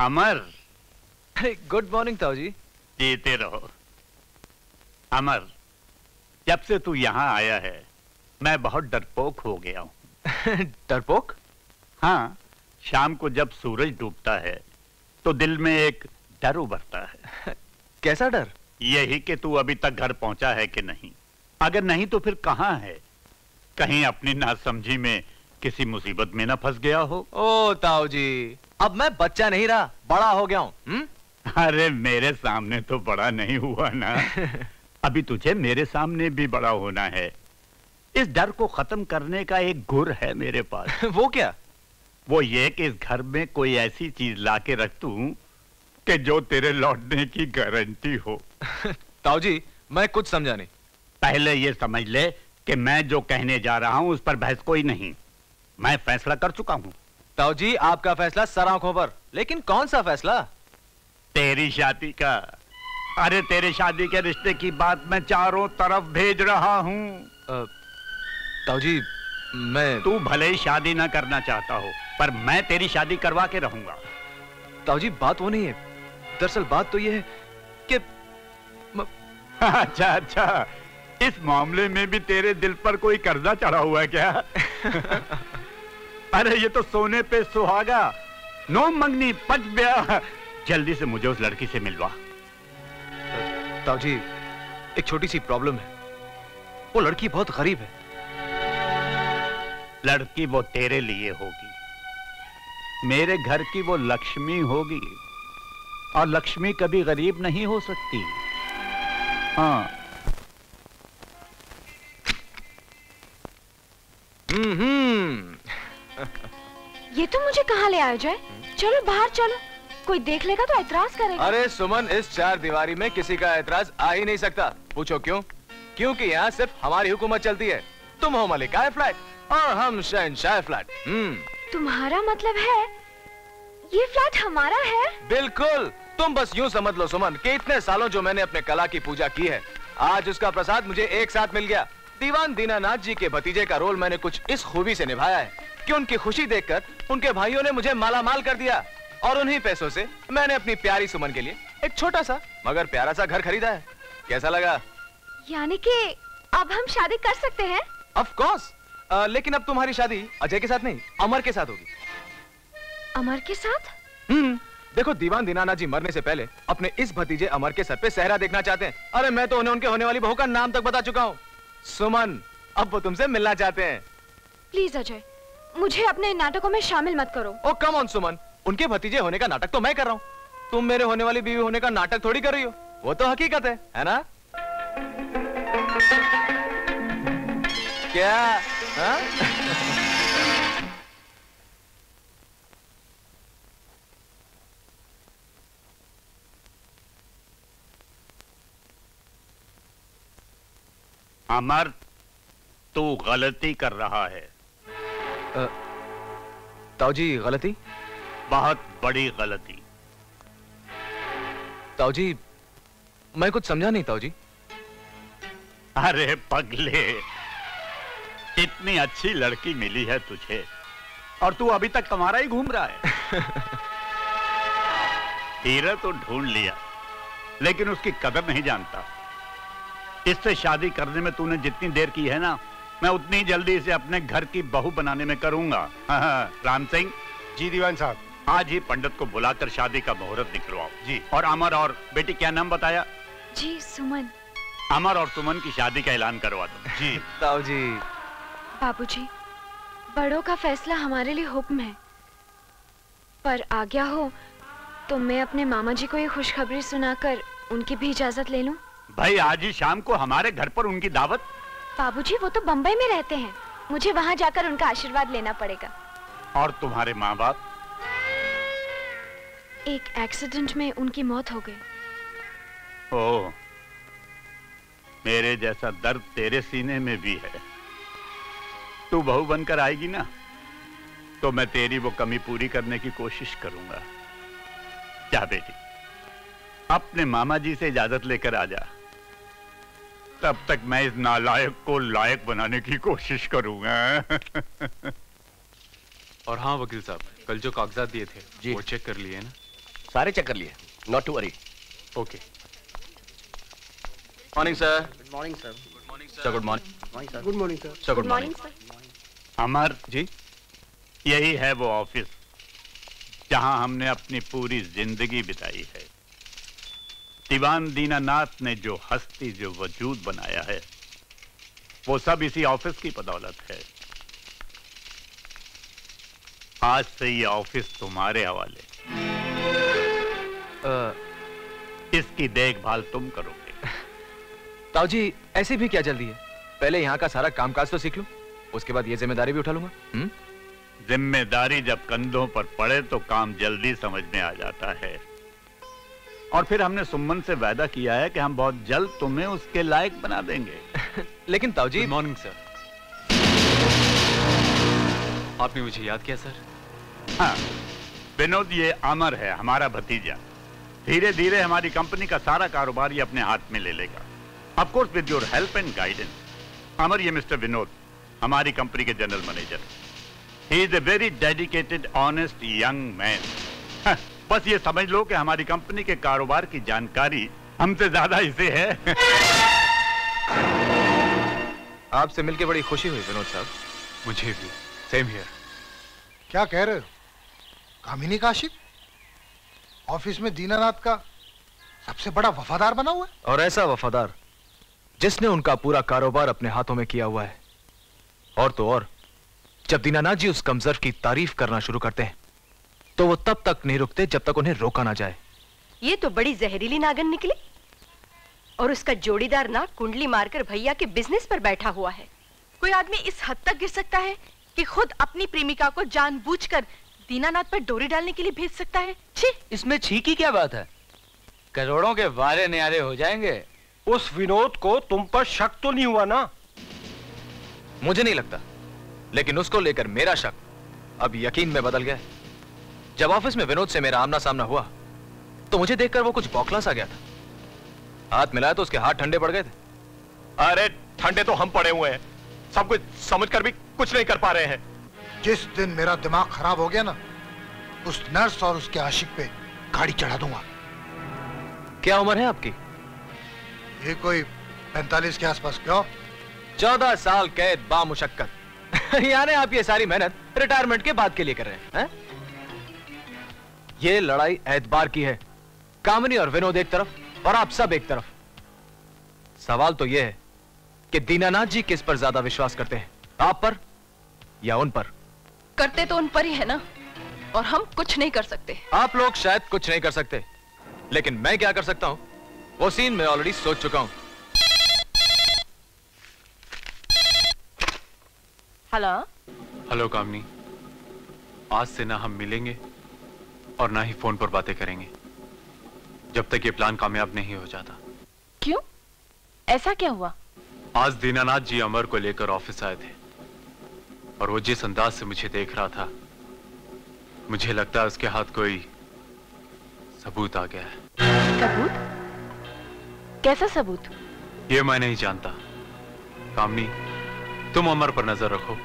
Amar. अरे गुड मॉर्निंग ताऊ जी जीते रहो। अमर जब से तू यहाँ आया है मैं बहुत डरपोक हो गया हूँ। *laughs* डरपोक? हाँ शाम को जब सूरज डूबता है तो दिल में एक डर उभरता है। *laughs* कैसा डर? यही कि तू अभी तक घर पहुँचा है कि नहीं। अगर नहीं तो फिर कहाँ है? कहीं अपनी नासमझी में किसी मुसीबत में ना फंस गया हो। ओ ताऊ जी अब मैं बच्चा नहीं रहा बड़ा हो गया हूँ हम्म? अरे मेरे सामने तो बड़ा नहीं हुआ ना। *laughs* अभी तुझे मेरे सामने भी बड़ा होना है। इस डर को खत्म करने का एक गुर है मेरे पास। *laughs* वो क्या? वो ये कि इस घर में कोई ऐसी चीज़ ला के रख तू कि जो तेरे लौटने की गारंटी हो। *laughs* ताऊ जी मैं कुछ समझा नहीं। पहले ये समझ ले कि मैं जो कहने जा रहा हूँ उस पर बहस कोई नहीं। मैं फैसला कर चुका हूँ। ताऊ जी आपका फैसला सर आँखों पर। लेकिन कौन सा फैसला? तेरी शादी का। अरे तेरे शादी के रिश्ते की बात मैं चारों तरफ़ भेज रहा हूँ। ताऊ जी मैं तू भले ही शादी ना करना चाहता हो पर मैं तेरी शादी करवा के रहूँगा। ताऊ जी बात वो नहीं है। दरअसल बात तो ये है कि *laughs* अच्छा अच्छा। इस मामले में भी तेरे दिल पर कोई कर्जा चढ़ा हुआ है क्या? *laughs* अरे ये तो सोने पे सुहागा। नो मंगनी पच ब्याह जल्दी से मुझे उस लड़की से मिलवा। ताऊ जी एक छोटी सी प्रॉब्लम है। वो लड़की बहुत गरीब है। लड़की वो तेरे लिए होगी। मेरे घर की वो लक्ष्मी होगी। और लक्ष्मी कभी गरीब नहीं हो सकती। हाँ। हम्म हम्म। ये तो मुझे कहाँ ले आयो जय? चलो बाहर चलो। कोई देख लेगा तो ऐतराज करेगा। अरे सुमन इस चार दीवारी में किसी का ऐतराज आ ही नहीं सकता। पूछो क्यों? क्योंकि यहाँ सिर्फ़ हमारी हुकूमत चलती है। तुम हो मलिका फ्लैट। और हम शहनशाह फ्लैट। हम्म। तुम्हारा मतलब है ये फ्लैट हमारा है? बिल्कुल। तुम बस यूँ समझ लो सुमन कि इतने सालों जो मैंने अपने कला की पूजा की है आज उसका प्रसाद मुझे एक साथ मिल गया। दीवान दीनानाथ जी के भतीजे का रोल मैंने कुछ इस खूबी से निभाया है कि उनकी खुशी देखकर उनके भाइयों ने मुझे माला माल कर दिया और उन्हीं पैसों से मैंने अपनी प्यारी सुमन के लिए एक छोटा सा मगर प्यारा सा घर खरीदा है। कैसा लगा? यानी कि अब हम शादी कर सकते हैं? ऑफ़ कोर्स लेकिन अब तुम्हारी शादी अजय के साथ नहीं अमर के साथ होगी। अमर के साथ? हम्म। देखो दीवान दीनानाथ जी मरने से पहले अपने इस भतीजे अमर के सर पे सहरा देखना चाहते हैं। अरे मैं तो उन्हें उनके होने वाली बहू का नाम तक बता चुका हूँ। सुमन अब वो तुमसे मिलना चाहते हैं। प्लीज़ अजय मुझे अपने नाटकों में शामिल मत करो। Oh come on Suman. उनके भतीजे होने का नाटक तो मैं कर रहा हूँ। तुम मेरे होने वाली बीवी होने का नाटक थोड़ी कर रही हो। वो तो हकीकत है है ना? क्या? हाँ? अमर तू गलती कर रहा है। ताऊ जी गलती? बहुत बड़ी गलती। ताऊ जी मैं कुछ समझा नहीं ताऊ जी अरे पगले इतनी अच्छी लड़की मिली है तुझे और तू अभी तक तुम्हारा ही घूम रहा है। *laughs* हीरा तो ढूंढ लिया लेकिन उसकी कदर नहीं जानता। इससे शादी करने में तूने जितनी देर की है ना मैं उतनी जल्दी इसे अपने घर की बहू बनाने में करूँगा। राम सिंह। जी दीवान साहब। आज ही पंडित को बुलाकर शादी का मुहूर्त निकलवाओ जी। और अमर और बेटी क्या नाम बताया? जी सुमन। अमर और सुमन की शादी का ऐलान करवा दो। जी। ताऊ जी। बाबूजी बड़ों का फैसला हमारे लिए हुक्म है। पर आज्ञा हो तो मैं अपने मामा जी को ये खुशखबरी सुनाकर उनकी भी इजाज़त ले लूँ? भाई आज ही शाम को हमारे घर पर उनकी दावत। बाबूजी वो तो बम्बई में रहते हैं। मुझे वहाँ जाकर उनका आशीर्वाद लेना पड़ेगा। और तुम्हारे माँ बाप एक एक्सीडेंट में उनकी मौत हो गई। ओ मेरे जैसा दर्द तेरे सीने में भी है। तू बहू बनकर आएगी ना तो मैं तेरी वो कमी पूरी करने की कोशिश करूँगा। जा बेटी अपने मामा जी से इजाज़त लेकर आ जा। तब तक मैं इस नालायक को लायक बनाने की कोशिश करूँगा। और हाँ वकील साहब कल जो कागजात दिए थे जी। वो चेक कर लिए ना? सारे चेक कर लिए not to worry okay morning sir good morning sir sir good morning good morning sir sir good morning Amar ji यही है वो ऑफ़िस जहाँ हमने अपनी पूरी ज़िंदगी बिताई है। दीवान दीनानाथ ने जो हस्ती जो वजूद बनाया है वो सब इसी ऑफ़िस की बदौलत है। आज से ये ऑफ़िस तुम्हारे हवाले। इसकी देखभाल तुम करोगे। *laughs* ताऊ जी ऐसे भी क्या जल्दी है? पहले यहाँ का सारा कामकाज तो सीख लूँ उसके बाद ये ज़िम्मेदारी भी उठा लूँगा हुँ? ज़िम्मेदारी जब कंधों पर पड़े तो काम जल्दी समझ में आ जाता है। और फिर हमने सुमन से वादा किया है कि हम बहुत जल्द तुम्हें उसके लायक बना देंगे। *laughs* लेकिन ताऊ जी मॉर्निंग सर आपने मुझे याद किया सर हाँ। विनोद ये अमर है हमारा भतीजा। धीरे धीरे हमारी कंपनी का सारा कारोबार ये अपने हाथ में ले लेगा। Of course with your help and guidance Amar ये मिस्टर विनोद हमारी कंपनी के general manager. He is a very dedicated honest young man बस ये समझ लो कि हमारी कंपनी के कारोबार की जानकारी हमसे ज़्यादा इसे है। आपसे मिलकर बड़ी खुशी हुई विनोद साहब। मुझे भी। सेम हियर क्या कह रहे हो? कामिनी का आशिक ऑफ़िस में दीनानाथ का सबसे बड़ा वफादार बना हुआ है। और ऐसा वफादार जिसने उनका पूरा कारोबार अपने हाथों में किया हुआ है। और तो और जब दीनानाथ जी उस कमजर की तारीफ़ करना शुरू करते हैं तो वो तब तक नहीं रुकते जब तक उन्हें रोका ना जाए। ये तो बड़ी जहरीली नागन निकली। और उसका जोड़ीदार ना कुंडली मारकर भैया के बिज़नेस पर बैठा हुआ है। कोई आदमी इस हद तक गिर सकता है कि खुद अपनी प्रेमिका को जानबूझकर दीनानाथ पर डोरी डालने के लिए भेज सकता है। छी! इसमें छी की क्या बात है? करोड़ों के वारे न्यारे हो जाएँगे। उस विनोद को तुम पर शक तो नहीं हुआ ना? मुझे नहीं लगता लेकिन उसको लेकर मेरा शक अब यकीन में बदल गया है। जब ऑफ़िस में विनोद से मेरा आमना सामना हुआ तो मुझे देखकर वो कुछ बौखला सा गया था। हाथ मिलाया तो उसके हाथ ठंडे पड़ गए थे। अरे ठंडे तो हम पड़े हुए हैं। सब कुछ समझकर भी कुछ नहीं कर पा रहे हैं। जिस दिन मेरा दिमाग खराब हो गया ना उस नर्स और उसके आशिक पे गाड़ी चढ़ा दूँगा। क्या उम्र है आपकी? ये कोई पैंतालीस के आसपास क्यों? चौदह साल कैद बामुशक्कत। *laughs* यानी आप ये सारी मेहनत रिटायरमेंट के बाद के लिए कर रहे हैं, हैं? ये लड़ाई एतबार की है। कामनी और विनोद एक तरफ़ और आप सब एक तरफ़। सवाल तो यह है कि दीनानाथ जी किस पर ज़्यादा विश्वास करते हैं? आप पर या उन पर? करते तो उन पर ही है ना? और हम कुछ नहीं कर सकते। आप लोग शायद कुछ नहीं कर सकते लेकिन मैं क्या कर सकता हूँ? वो सीन मैं ऑलरेडी सोच चुका हूँ। हेलो हेलो कामनी आज से ना हम मिलेंगे। और ना ही फ़ोन पर बातें करेंगे। जब तक ये प्लान कामयाब नहीं हो जाता। क्यों? ऐसा क्या हुआ? आज दीनानाथ जी अमर को लेकर ऑफ़िस आए थे। और वो जिस अंदाज से मुझे देख रहा था मुझे लगता है उसके हाथ कोई सबूत आ गया है। सबूत? कैसा सबूत? ये मैं नहीं जानता। कामनी तुम अमर पर नज़र रखो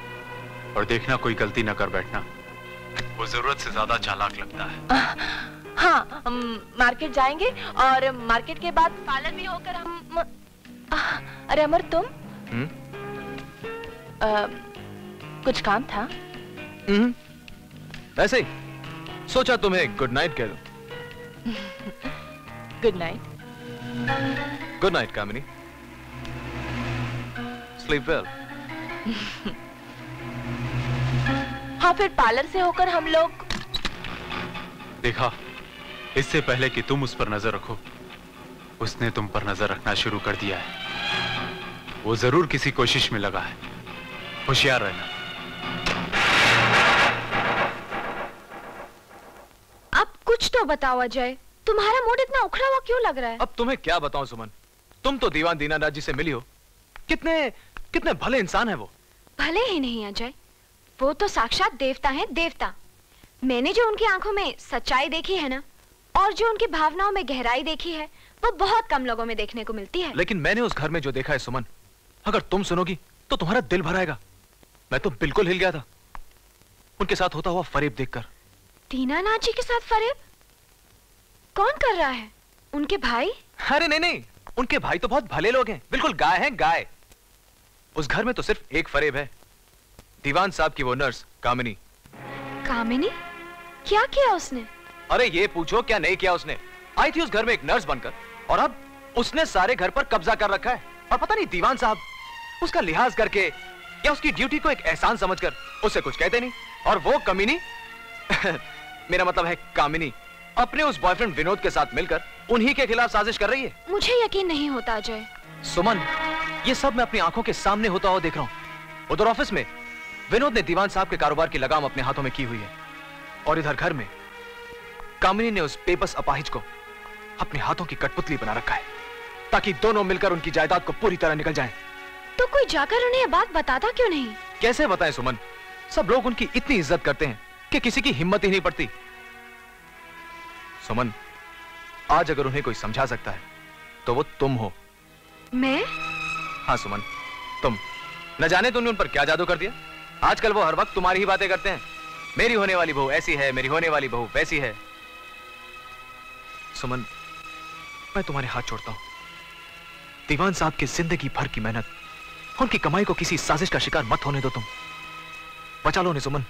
और देखना कोई गलती ना कर बैठना। वो ज़रूरत से ज़्यादा चालाक लगता है। हाँ हम मार्केट जाएँगे और मार्केट के बाद पार्लर भी होकर हम आह, अरे अमर तुम? हम्म? आ, कुछ काम था? हम्म, ऐसे सोचा तुम्हें गुड नाइट कह दो। Good night good night Kamini. Sleep well *laughs* हाँ फिर पार्लर से होकर हम लोग देखा इससे पहले कि तुम उस पर नज़र रखो उसने तुम पर नज़र रखना शुरू कर दिया है। वो ज़रूर किसी कोशिश में लगा है। होशियार रहना। अब कुछ तो बताओ अजय तुम्हारा मूड इतना उखड़ा हुआ क्यों लग रहा है? अब तुम्हें क्या बताऊँ सुमन? तुम तो दीवान दीनानाथ जी से मिली हो। कितने कितने भले इंसान है वो। भले ही नहीं अजय वो तो साक्षात देवता हैं देवता। मैंने जो उनकी आँखों में सच्चाई देखी है ना और जो उनकी भावनाओं में गहराई देखी है वो बहुत कम लोगों में देखने को मिलती है। लेकिन मैंने उस घर में जो देखा है सुमन अगर तुम सुनोगी तो तुम्हारा दिल भर आएगा। मैं तो बिल्कुल हिल गया था। उनके साथ होता हुआ फरेब देखकर। दीनानाथ जी के साथ फरेब? कौन कर रहा है? उनके भाई? अरे नहीं नहीं उनके भाई तो बहुत भले लोग हैं। बिल्कुल गाय हैं गाय। उस घर में तो सिर्फ़ एक फरेब है। दीवान साहब की वो नर्स कामिनी। कामिनी? क्या किया उसने? अरे ये पूछो क्या नहीं किया उसने? आई थी उस घर में एक नर्स बनकर और अब उसने सारे घर पर कब्जा कर रखा है। और पता नहीं दीवान साहब उसका लिहाज करके या उसकी ड्यूटी को एक एहसान समझकर उसे कुछ कहते नहीं। और वो कमीनी *laughs* मेरा मतलब है कामिनी अपने उस बॉयफ्रेंड विनोद के साथ मिलकर उन्हीं के खिलाफ साजिश कर रही है। मुझे यकीन नहीं होता अजय। सुमन ये सब मैं अपनी आँखों के सामने होता हुआ देख रहा हूँ। उधर ऑफ़िस में विनोद ने दीवान साहब के कारोबार की लगाम अपने हाथों में की हुई है। और इधर घर में कामिनी ने उस बेबस अपाहिज को अपने हाथों की कठपुतली बना रखा है ताकि दोनों मिलकर उनकी जायदाद को पूरी तरह निकल जाएँ। तो कोई जाकर उन्हें ये बात बताता क्यों नहीं? कैसे बताएँ सुमन? सब लोग उनकी इतनी इज़्ज़त करते हैं कि किसी की हिम्मत ही नहीं पड़ती। सुमन आज अगर उन्हें कोई समझा सकता है तो वो तुम हो। मैं? हाँ सुमन तुम। न जाने तुमने उन पर क्या जादू कर दिया? आजकल वो हर वक्त तुम्हारी ही बातें करते हैं। मेरी होने वाली बहू ऐसी है मेरी होने वाली बहू वैसी है। सुमन मैं तुम्हारे हाथ छोड़ता हूँ। दीवान साहब की ज़िंदगी भर की मेहनत उनकी कमाई को किसी साजिश का शिकार मत होने दो तुम। बचा लो उन्हें सुमन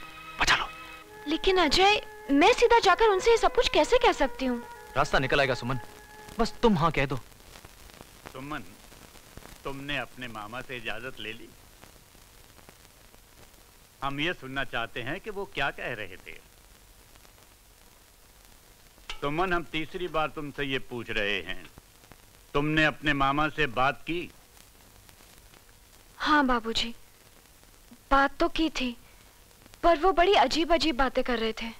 लेकिन अजय मैं सीधा जाकर उनसे ये सब कुछ कैसे कह सकती हूँ? रास्ता निकल आएगा सुमन। बस तुम हाँ कह दो। सुमन तुमने अपने मामा से इजाज़त ले ली? हम ये सुनना चाहते हैं कि वो क्या कह रहे थे। सुमन हम तीसरी बार तुमसे ये पूछ रहे हैं। तुमने अपने मामा से बात की? हाँ बाबूजी। बात तो की थी पर वो बड़ी अजीब अजीब बातें कर रहे थे।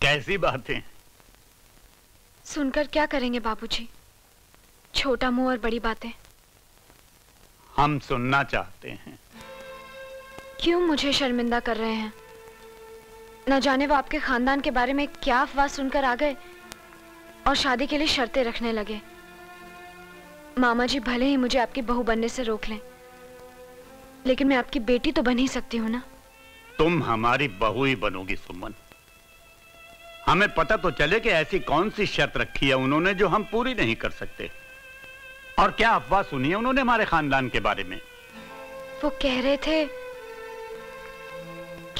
कैसी बातें? सुनकर क्या करेंगे बाबूजी? छोटा मुँह और बड़ी बातें। हम सुनना चाहते हैं। क्यों मुझे शर्मिंदा कर रहे हैं? न जाने वो आपके खानदान के बारे में क्या अफवाह सुनकर आ गए और शादी के लिए शर्तें रखने लगे। मामा जी भले ही मुझे आपकी बहू बनने से रोक लें लेकिन मैं आपकी बेटी तो बन ही सकती हूँ ना? तुम हमारी बहू ही बनोगी सुमन। हमें पता तो चले कि ऐसी कौन सी शर्त रखी है उन्होंने जो हम पूरी नहीं कर सकते। और क्या अफवाह सुनी है उन्होंने हमारे खानदान के बारे में? वो कह रहे थे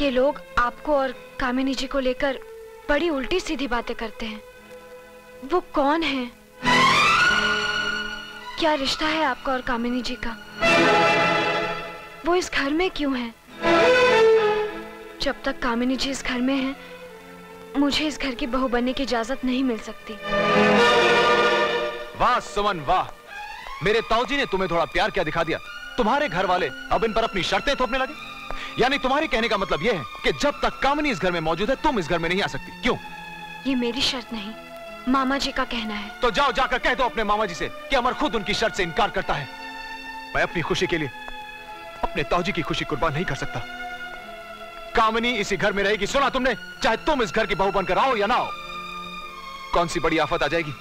कि लोग आपको और कामिनी जी को लेकर बड़ी उल्टी सीधी बातें करते हैं। वो कौन है? क्या रिश्ता है आपका और कामिनी जी का? वो इस घर में क्यों है? जब तक कामिनी जी इस घर में हैं, मुझे इस घर की बहू बनने की इजाज़त नहीं मिल सकती। वाह सुमन वाह। मेरे ताऊजी ने तुम्हें थोड़ा प्यार क्या दिखा दिया। तुम्हारे घर वाले अब इन पर अपनी शर्तें थोपने लगे। यानी तुम्हारे कहने का मतलब यह है कि जब तक कामनी इस घर में मौजूद है तुम इस घर में नहीं आ सकती। क्यों? ये मेरी शर्त नहीं। मामा जी का कहना है। तो जाओ जाकर कह दो अपने मामा जी से कि अमर खुद उनकी शर्त से इनकार करता है। मैं अपनी खुशी के लिए अपने तौजी की खुशी कुर्बान नहीं कर सकता। कामनी इसी घर में रहेगी। सुना तुमने? चाहे तुम इस घर की बहू बनकर आओ या ना आओ कौन सी बड़ी आफत आ जाएगी?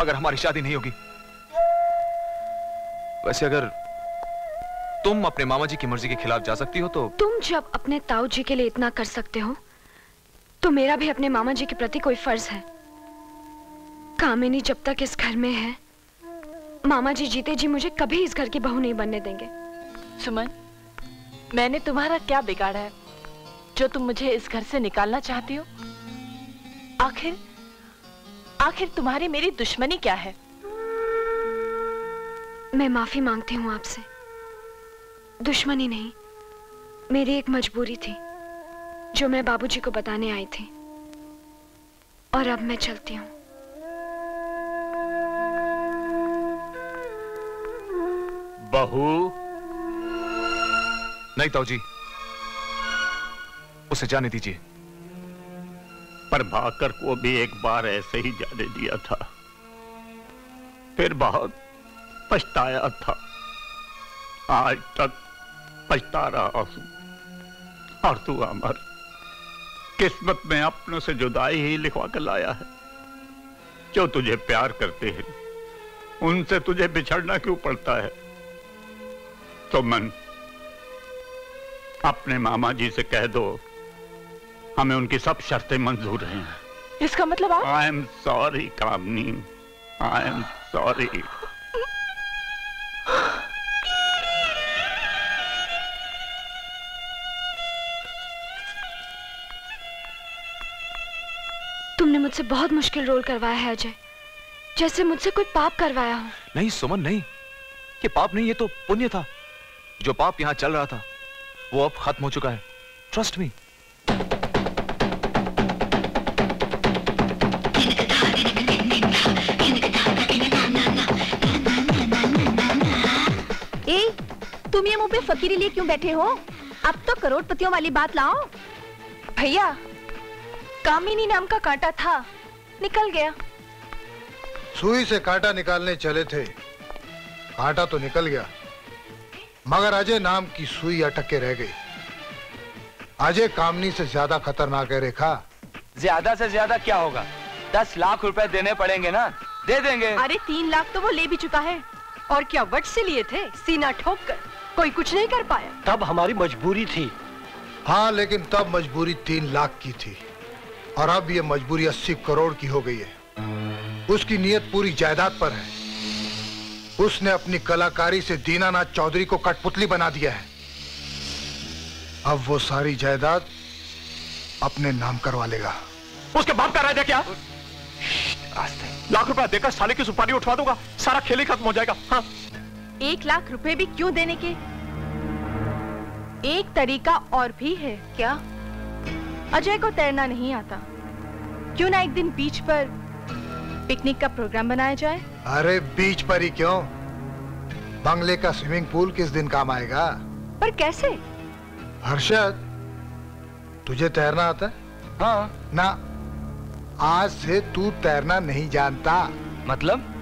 अगर हमारी शादी नहीं होगी। वैसे अगर तुम अपने मामा जी की मर्ज़ी के खिलाफ जा सकती हो तो तुम जब अपने ताऊ जी के लिए इतना कर सकते हो तो मेरा भी अपने मामा जी के प्रति कोई फ़र्ज़ है। कामिनी जब तक इस घर में है मामा जी जीते जी मुझे कभी इस घर की बहू नहीं बनने देंगे। सुमन मैंने तुम्हारा क्या बिगाड़ा है? जो तुम मुझे इस घर से निकालना चाहती हो? आखिर आखिर तुम्हारी मेरी दुश्मनी क्या है? मैं माफ़ी मांगती हूँ आपसे। दुश्मनी नहीं मेरी एक मजबूरी थी जो मैं बाबूजी को बताने आई थी। और अब मैं चलती हूँ। बहू? नहीं ताऊ जी उसे जाने दीजिए। पर भाकर को भी एक बार ऐसे ही जाने दिया था। फिर बहुत पछताया था। आज तक पछता रहा हूँ और तू अमर किस्मत में अपनों से जुदाई ही लिखवा कर लाया है। जो तुझे प्यार करते हैं उनसे तुझे बिछड़ना क्यों पड़ता है? तो मन अपने मामा जी से कह दो हमें उनकी सब शर्तें मंजूर हैं। इसका मतलब I am sorry Kamini. I am sorry मुझसे बहुत मुश्किल रोल करवाया है अजय। जैसे मुझसे कोई पाप करवाया हो। नहीं सुमन नहीं। ये पाप नहीं ये तो पुण्य था। जो पाप यहाँ चल रहा था वो अब खत्म हो चुका है। ट्रस्ट मी ए, तुम ये मुँह पे फकीरी लिए क्यों बैठे हो? अब तो करोड़पतियों वाली बात लाओ। भैया कामिनी नाम का कांटा था। निकल गया। सुई से कांटा निकालने चले थे। कांटा तो निकल गया। मगर अजय नाम की सुई अटक के रह गई। अजय कामनी से ज़्यादा खतरनाक है रेखा। ज़्यादा से ज़्यादा क्या होगा? दस लाख रुपए देने पड़ेंगे ना? दे देंगे। अरे तीन लाख तो वो ले भी चुका है। और क्या वट से लिए थे? सीना ठोक कर। कोई कुछ नहीं कर पाया। तब हमारी मजबूरी थी। हाँ लेकिन तब मजबूरी तीन लाख की थी। और अब ये मजबूरी अस्सी करोड़ की हो गई है। उसकी नीयत पूरी जायदाद पर है। उसने अपनी कलाकारी से दीनानाथ चौधरी को कठपुतली बना दिया है। अब वो सारी जायदाद अपने नाम करवा लेगा। उसके बाप का राजा क्या? लाख रुपया देकर साले की सुपारी उठवा दूँगा सारा खेल ही खत्म हो जाएगा हाँ एक लाख रुपए भी क्यों देने के एक तरीका और भी है क्या अजय को तैरना नहीं आता। क्यों ना एक दिन बीच पर पिकनिक का प्रोग्राम बनाया जाए? अरे बीच पर ही क्यों? बंगले का स्विमिंग पूल किस दिन काम आएगा? पर कैसे? हर्षद तुझे तैरना आता है? हाँ। ना आज से तू तैरना नहीं जानता। मतलब?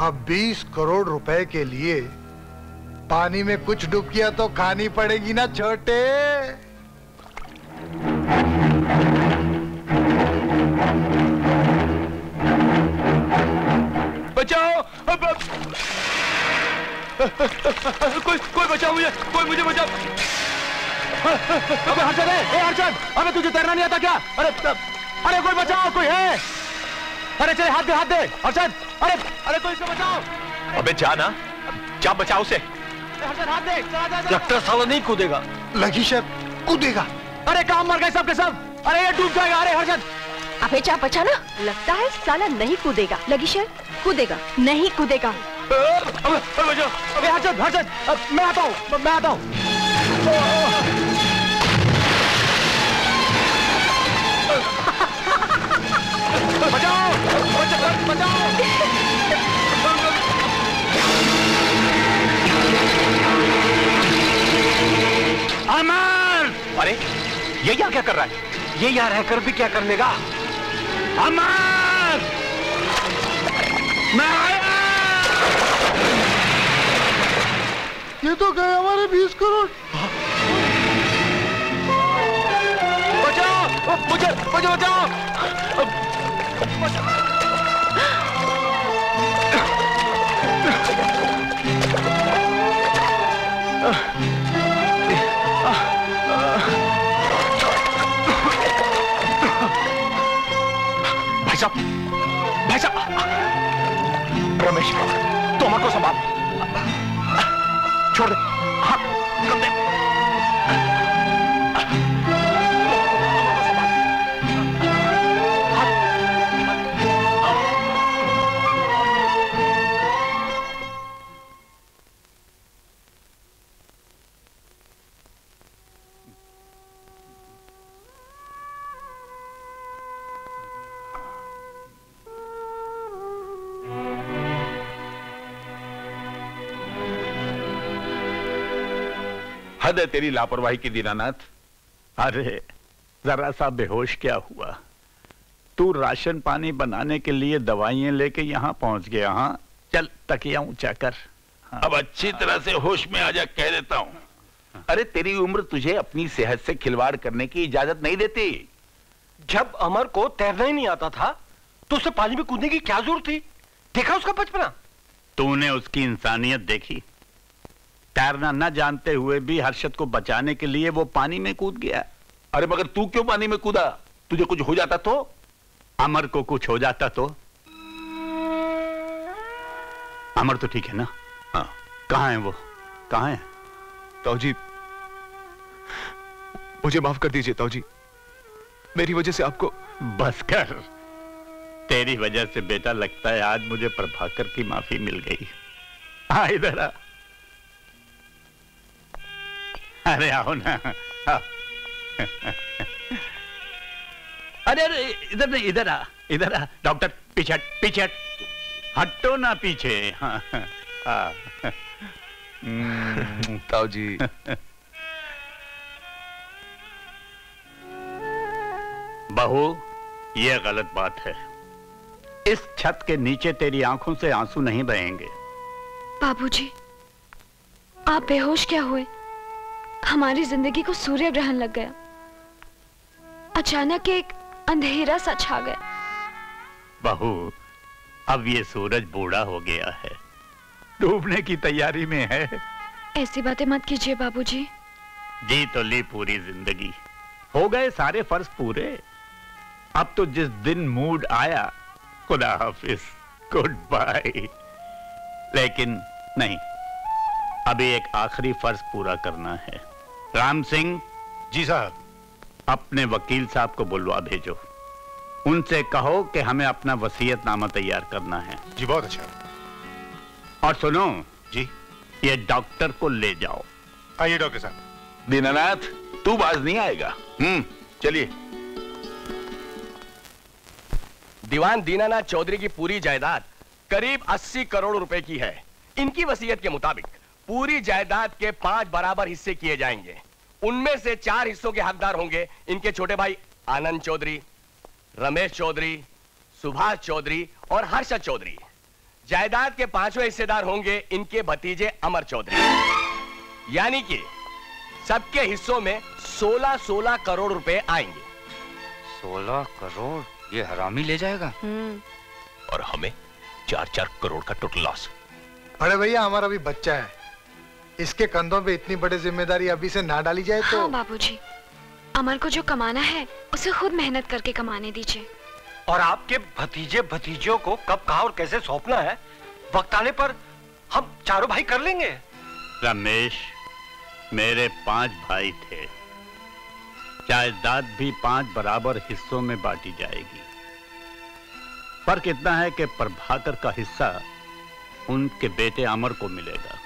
अब 20 करोड़ रुपए के लिए पानी में कुछ डुबकियाँ तो खानी पड़ेगी ना छोटे। बचाओ! अब, अब। कोई कोई बचाओ मुझे! कोई मुझे बचाओ! अबे हर्षद है ए हर्षद! अबे तुझे तैरना नहीं आता क्या? अरे अरे कोई बचाओ कोई है? अरे चले हाथ दे हाथ दे! हर्षद अरे अरे कोई इसे बचाओ! अबे जा ना। जा बचाओ उसे। हर्षद हाथ दे चला जा, जा। लगता साला नहीं कूदेगा। लगी शब कूदेगा। अरे काम मर गए सब के सब। अरे ये डूब जाएगा अरे हर्षद। अबे जा बचा ना। लगता है साला नहीं कूदेगा। लगी शर कूदेगा। नहीं कूदेगा। अबे हर्षद हर्षद मैं आता हूँ मैं आता हूँ। बचाओ बचाओ बचाओ। ये यहाँ क्या कर रहा है? ये यहाँ रहकर भी क्या कर लेगा अमर ये तो गए हमारे बीस करोड़। बचाओ, मुझे मुझे बचाओ। भाई साहब भाई साहब रमेश तो अमर को संभाल? छोड़ दे। है तेरी लापरवाही की दीनानाथ? अरे जरा सा बेहोश क्या हुआ? तू राशन पानी बनाने के लिए दवाइयाँ लेके यहाँ पहुँच गया हाँ? चल तकिया ऊँचा कर। हाँ। अब अच्छी तरह से होश में आ जा कह देता हूँ। अरे तेरी उम्र तुझे अपनी सेहत से खिलवाड़ करने की इजाज़त नहीं देती। जब अमर को तैरना ही नहीं आता था तो उसे पानी में कूदने की क्या ज़रूरत थी? देखा उसका बचपना? तूने उसकी इंसानियत देखी? तैरना न जानते हुए भी हर्षद को बचाने के लिए वो पानी में कूद गया। अरे मगर तू क्यों पानी में कूदा? तुझे कुछ हो जाता तो? अमर को कुछ हो जाता तो? अमर तो ठीक है ना? हाँ। कहाँ है वो? कहाँ है? ताऊजी मुझे माफ़ कर दीजिए ताऊजी मेरी वजह से आपको बस कर। तेरी वजह से बेटा लगता है आज मुझे प्रभाकर की माफ़ी मिल गई। हाँ इधर आ। अरे आओ ना। आओ। अरे अरे इधर नहीं इधर आ इधर आ। डॉक्टर पीछे हट पीछे। हट हटो ना पीछे। हाँ। हाँ ताऊ जी बहू यह गलत बात है। इस छत के नीचे तेरी आँखों से आँसू नहीं बहेंगे। बाबूजी आप बेहोश क्या हुए? हमारी ज़िंदगी को सूर्य ग्रहण लग गया। अचानक एक अंधेरा सा छा गया। बहू अब ये सूरज बूढ़ा हो गया है। डूबने की तैयारी में है। ऐसी बातें मत कीजिए बाबूजी। जी तो ली पूरी ज़िंदगी। हो गए सारे फ़र्ज़ पूरे। अब तो जिस दिन मूड आया खुदा हाफिज गुड बाय। लेकिन नहीं अभी एक आखिरी फ़र्ज़ पूरा करना है। राम सिंह जी साहब। अपने वकील साहब को बुलवा भेजो। उनसे कहो कि हमें अपना वसीयतनामा तैयार करना है। जी बहुत अच्छा। और सुनो जी। ये डॉक्टर को ले जाओ। आइए डॉक्टर साहब। दीनानाथ तू बाज नहीं आएगा। हम्म। चलिए। दीवान दीनानाथ चौधरी की पूरी जायदाद करीब 80 करोड़ रुपए की है। इनकी वसीयत के मुताबिक। पूरी जायदाद के पाँच बराबर हिस्से किए जाएँगे। उनमें से चार हिस्सों के हकदार होंगे। इनके छोटे भाई आनंद चौधरी रमेश चौधरी सुभाष चौधरी और हर्षद चौधरी। जायदाद के पाँचवें हिस्सेदार होंगे इनके भतीजे अमर चौधरी। यानी कि सबके हिस्सों में 16-16 करोड़ रुपए आएँगे। सोलह करोड़? ये हरामी ले जाएगा? और हमें चार चार करोड़ का टोटल लॉस बड़े भैया हमारा भी बच्चा है। इसके कंधों पे इतनी बड़ी ज़िम्मेदारी अभी से ना डाली जाए तो हाँ बाबूजी। अमर को जो कमाना है उसे खुद मेहनत करके कमाने दीजिए। और आपके भतीजे भतीजों को कब कहा और कैसे सौंपना है? वक्त आने पर हम चारों भाई कर लेंगे। रमेश मेरे पाँच भाई थे। जायदाद भी पाँच बराबर हिस्सों में बांटी जाएगी। फ़र्क इतना है कि प्रभाकर का हिस्सा उनके बेटे अमर को मिलेगा।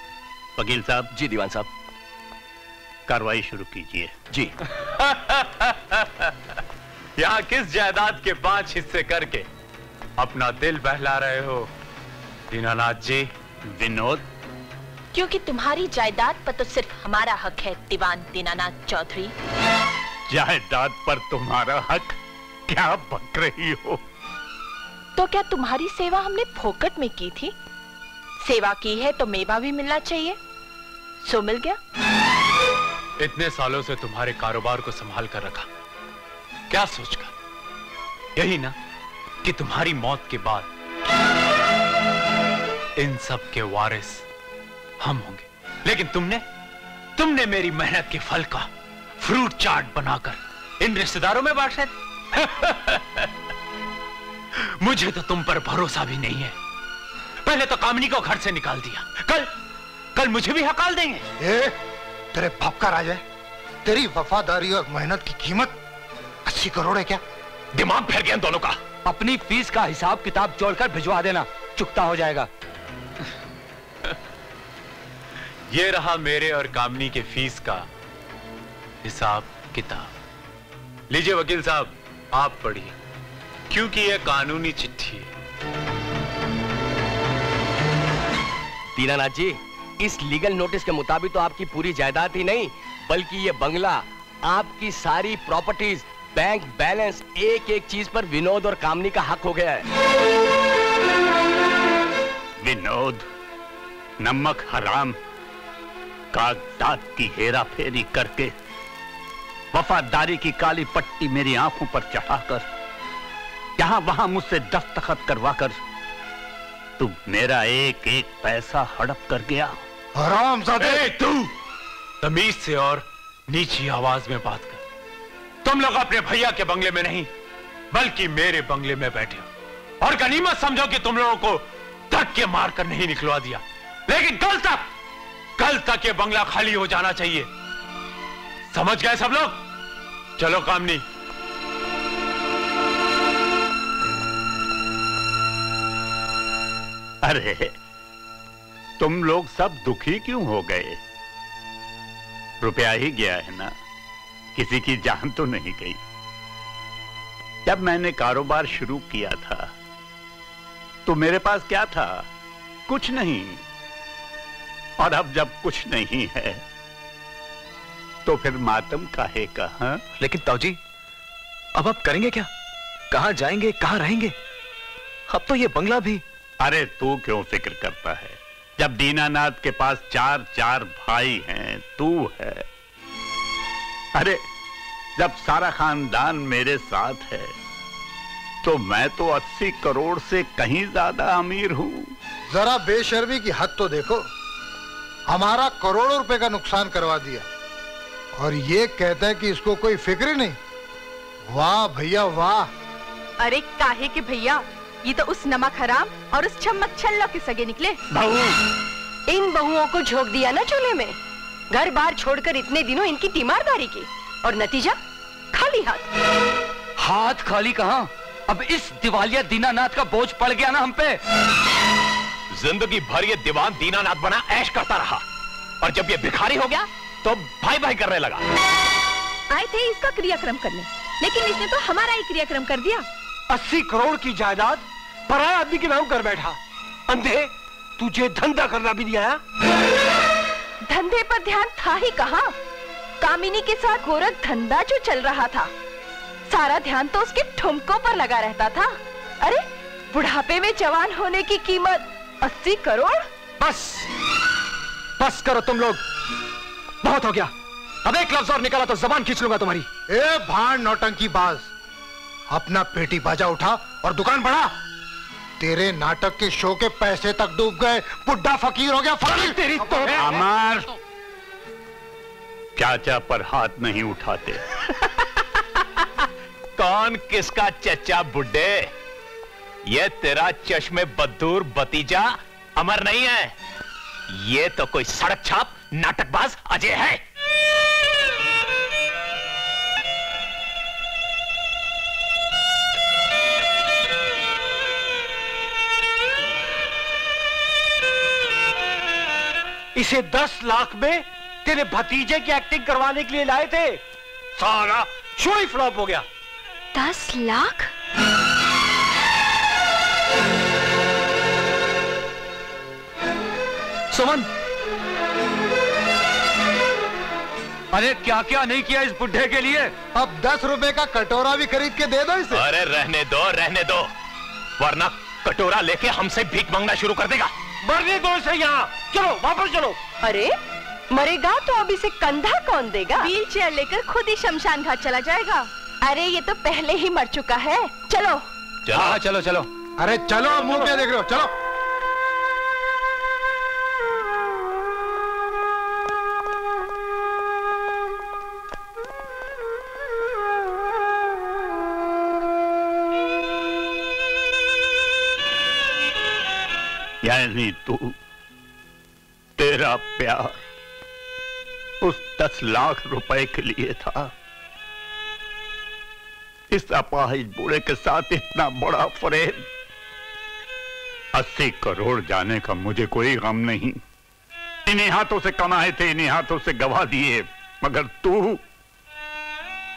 वकील साहब। जी दीवान साहब। कार्रवाई शुरू कीजिए। जी। *laughs* यहाँ किस जायदाद के पाँच हिस्से करके अपना दिल बहला रहे हो दीनानाथ जी? विनोद? क्योंकि तुम्हारी जायदाद पर तो सिर्फ़ हमारा हक है दीवान दीनानाथ चौधरी। जायदाद पर तुम्हारा हक? क्या बक रही हो? तो क्या तुम्हारी सेवा हमने फोकट में की थी? सेवा की है तो मेवा भी मिलना चाहिए। सो मिल गया। इतने सालों से तुम्हारे कारोबार को संभाल कर रखा। क्या सोचकर? यही ना कि तुम्हारी मौत के बाद इन सब के वारिस हम होंगे। लेकिन तुमने तुमने मेरी मेहनत के फल का फ्रूट चाट बनाकर इन रिश्तेदारों में बांट *laughs* मुझे तो तुम पर भरोसा भी नहीं है। पहले तो कामनी को घर से निकाल दिया। कल कल मुझे भी हकाल देंगे। ए, तेरे बाप का राज है। तेरी वफादारी और मेहनत की कीमत अस्सी करोड़ है क्या? दिमाग फिर गया दोनों का। अपनी फ़ीस का हिसाब किताब जोड़कर भिजवा देना। चुकता हो जाएगा। *laughs* ये रहा मेरे और कामनी के फ़ीस का हिसाब किताब। लीजिए वकील साहब आप पढ़िए। क्योंकि यह कानूनी चिट्ठी है। दीनानाथ जी इस लीगल नोटिस के मुताबिक तो आपकी पूरी जायदाद ही नहीं, बल्कि ये बंगला, आपकी सारी प्रॉपर्टीज़, बैंक बैलेंस, एक एक चीज़ पर विनोद और कामनी का हक हो गया है। विनोद, नमक हराम कागजात की हेरा फेरी करके, वफादारी की काली पट्टी मेरी आँखों पर चढ़ाकर, यहाँ वहाँ मुझसे दस्तखत करवाकर तू मेरा एक एक पैसा हड़प कर गया। हराम ए, तू! तमीज से और नीची आवाज़ में बात कर। तुम लोग अपने भैया के बंगले में नहीं बल्कि मेरे बंगले में बैठे हो। और गनीमत समझो कि तुम लोगों को धक्के मारकर नहीं निकलवा दिया। लेकिन कल तक कल तक ये बंगला खाली हो जाना चाहिए। समझ गए सब लोग? चलो कामनी अरे, तुम लोग सब दुखी क्यों हो गए? रुपया ही गया है ना? किसी की जान तो नहीं गई। जब मैंने कारोबार शुरू किया था तो मेरे पास क्या था? कुछ नहीं। और अब जब कुछ नहीं है तो फिर मातम काहे का हाँ? लेकिन ताऊजी, अब आप करेंगे क्या? कहाँ जाएँगे, कहाँ रहेंगे? अब तो ये बंगला भी अरे तू क्यों फ़िक्र करता है? जब दीनानाथ के पास चार चार भाई हैं तू है। अरे जब सारा खानदान मेरे साथ है तो मैं तो अस्सी करोड़ से कहीं ज़्यादा अमीर हूँ। जरा बेशर्मी की हद तो देखो। हमारा करोड़ों रुपए का नुकसान करवा दिया। और ये कहता है कि इसको कोई फ़िक्र नहीं। वाह भैया वाह। अरे काहे के भैया? ये तो उस नमक हराम और उस छम्मक छल्लो के सगे निकले। बहु। इन बहुओं को झोंक दिया ना चूल्हे में। घर बार छोड़कर इतने दिनों इनकी तीमारदारी की और नतीजा खाली हाथ। हाथ खाली कहा? अब इस दिवालिया दीनानाथ का बोझ पड़ गया ना हम पे। ज़िंदगी भर ये दीवान दीनानाथ बना ऐश करता रहा। और जब ये भिखारी हो गया तो भाई भाई करने लगा। आए थे इसका क्रियाक्रम करने। लेकिन इसने तो हमारा ही क्रियाक्रम कर दिया। अस्सी करोड़ की जायदाद पराया आदमी के नाम कर बैठा। अंधे तुझे धंधा करना भी नहीं आया। धंधे पर ध्यान था ही कहा? कामिनी के साथ गोरख धंधा जो चल रहा था। सारा ध्यान तो उसके ठुमकों पर लगा रहता था। अरे बुढ़ापे में जवान होने की कीमत अस्सी करोड़? बस बस करो तुम लोग। बहुत हो गया। अब एक लफ्ज और निकाला तो जबान खींच लूँगा तुम्हारी। ए भाड़ नौटंकी बाज। अपना पेटी बाजा उठा और दुकान बढ़ा। तेरे नाटक के शो के पैसे तक डूब गए। बुढ़ा फकीर हो गया फकीर तेरी तो अमर। चाचा पर हाथ नहीं उठाते। कौन किसका चचा बुड्ढे ये तेरा चश्मे बदूर भतीजा अमर नहीं है। ये तो कोई सड़क छाप नाटकबाज अजय है। इसे दस लाख में तेरे भतीजे की एक्टिंग करवाने के लिए लाए थे। सारा शो ही फ्लॉप हो गया। दस लाख? सुमन। अरे क्या क्या नहीं किया इस बुढ़े के लिए? अब दस रुपए का कटोरा भी खरीद के दे दो इसे। अरे रहने दो रहने दो। वरना कटोरा लेके हमसे भीख मांगना शुरू कर देगा। मरने दो इसे यहाँ। चलो वापस चलो। अरे मरेगा तो अब इसे कंधा कौन देगा? व्हील चेयर लेकर खुद ही शमशान घाट चला जाएगा। अरे ये तो पहले ही मर चुका है। चलो। चलो चलो चलो। अरे चलो मुँह क्या देख रहे हो चलो। यानी तू, तेरा प्यार उस दस लाख रुपए के लिए था। इस अपाहिज बूढ़े के साथ इतना बड़ा फरेब अस्सी करोड़ जाने का मुझे कोई गम नहीं। इन्हीं हाथों से कमाए थे, इन्हीं हाथों से गवा दिए, मगर तू,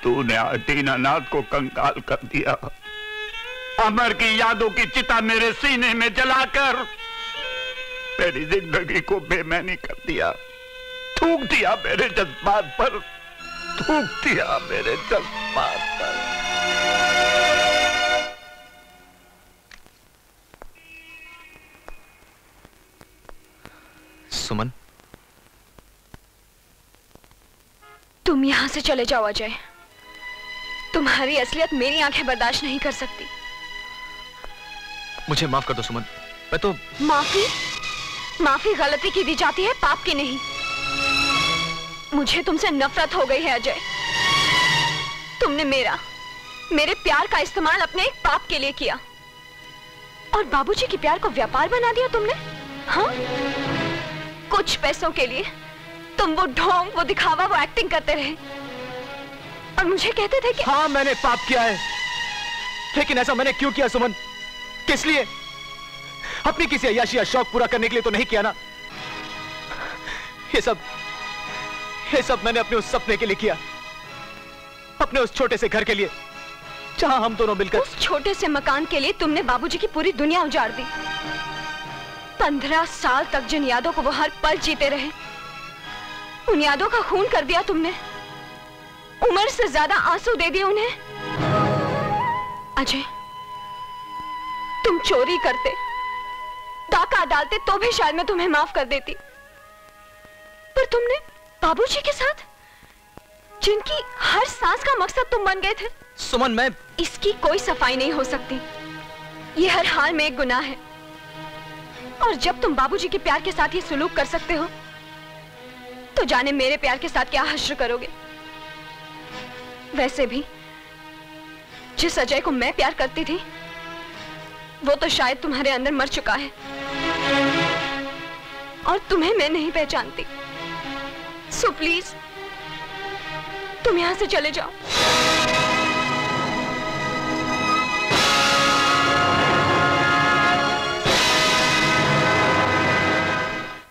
तूने दीनानाथ को कंगाल कर दिया। अमर की यादों की चिता मेरे सीने में जलाकर मेरी ज़िंदगी को बेमैनी कर दिया। थूक दिया मेरे जज्बात पर। थूक दिया मेरे जज्बात पर। सुमन। तुम यहाँ से चले जाओ अजय। तुम्हारी असलियत मेरी आँखें बर्दाश्त नहीं कर सकती। मुझे माफ़ कर दो सुमन। मैं तो माफ़ी? माफ़ी गलती की दी जाती है, पाप की नहीं। मुझे तुमसे नफरत हो गई है, अजय। तुमने मेरा, मेरे प्यार का इस्तेमाल अपने एक पाप के लिए किया। और बाबूजी के प्यार को व्यापार बना दिया तुमने हाँ? कुछ पैसों के लिए तुम वो ढोंग, वो दिखावा, वो एक्टिंग करते रहे। और मुझे कहते थे कि हाँ मैंने पाप किया है। लेकिन ऐसा मैंने क्यों किया, सुमन? किस लिए? अपनी किसी अयाशी या शौक पूरा करने के लिए तो नहीं किया ना? ये सब ये सब मैंने अपने उस सपने के लिए किया। अपने उस छोटे से घर के लिए, जहाँ हम दोनों मिलकर उस छोटे से मकान के लिए तुमने बाबूजी की पूरी दुनिया उजाड़ दी। पंद्रह साल तक जिन यादों को वो हर पल जीते रहे, उन यादों का खून कर दिया तुमने। उम्र से ज़्यादा आँसू दे दिए उन्हें। अजय, तुम चोरी करते। डाका डालते तो भी शायद मैं तुम्हें माफ़ कर देती। पर तुमने बाबूजी के साथ जिनकी हर सांस का मकसद तुम बन गए थे सुमन मैं इसकी कोई सफ़ाई नहीं हो सकती। ये हर हाल में एक गुनाह है। और जब तुम बाबूजी के प्यार के साथ ये सुलूक कर सकते हो तो जाने मेरे प्यार के साथ क्या हश्र करोगे। वैसे भी जिस अजय को मैं प्यार करती थी वो तो शायद तुम्हारे अंदर मर चुका है। और तुम्हें मैं नहीं पहचानती। सो प्लीज़ तुम यहाँ से चले जाओ।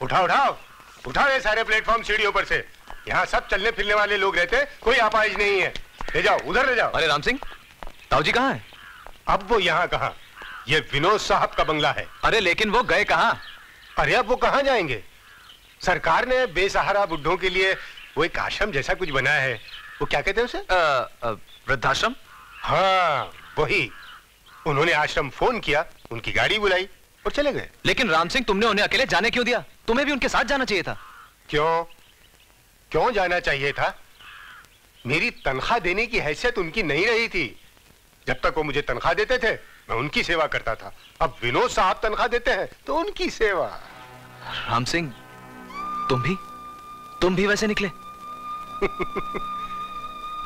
उठाओ उठाओ। उठाओ ये सारे प्लेटफॉर्म सीढ़ियों पर से। यहाँ सब चलने फिरने वाले लोग रहते हैं कोई अपाइज नहीं है। ले जाओ उधर ले जाओ। अरे राम सिंह ताऊ जी कहाँ है? अब वो यहाँ कहा? ये विनोद साहब का बंगला है। अरे लेकिन वो गए कहाँ? अरे अब वो कहाँ जाएँगे? सरकार ने बेसहारा बुढ़ों के लिए वो एक आश्रम जैसा कुछ बनाया है। वो क्या कहते हैं उसे? वृद्धाश्रम? हाँ वही। उन्होंने आश्रम फ़ोन किया उनकी गाड़ी बुलाई और चले गए। लेकिन राम सिंह तुमने उन्हें अकेले जाने क्यों दिया? तुम्हें भी उनके साथ जाना चाहिए था। क्यों? क्यों जाना चाहिए था? मेरी तनख्वाह देने की हैसियत उनकी नहीं रही थी। जब तक वो मुझे तनख्वाह देते थे मैं उनकी सेवा करता था। अब विनोद साहब तनख्वाह देते हैं तो उनकी सेवा। राम सिंह तुम भी? तुम भी वैसे निकले। *laughs*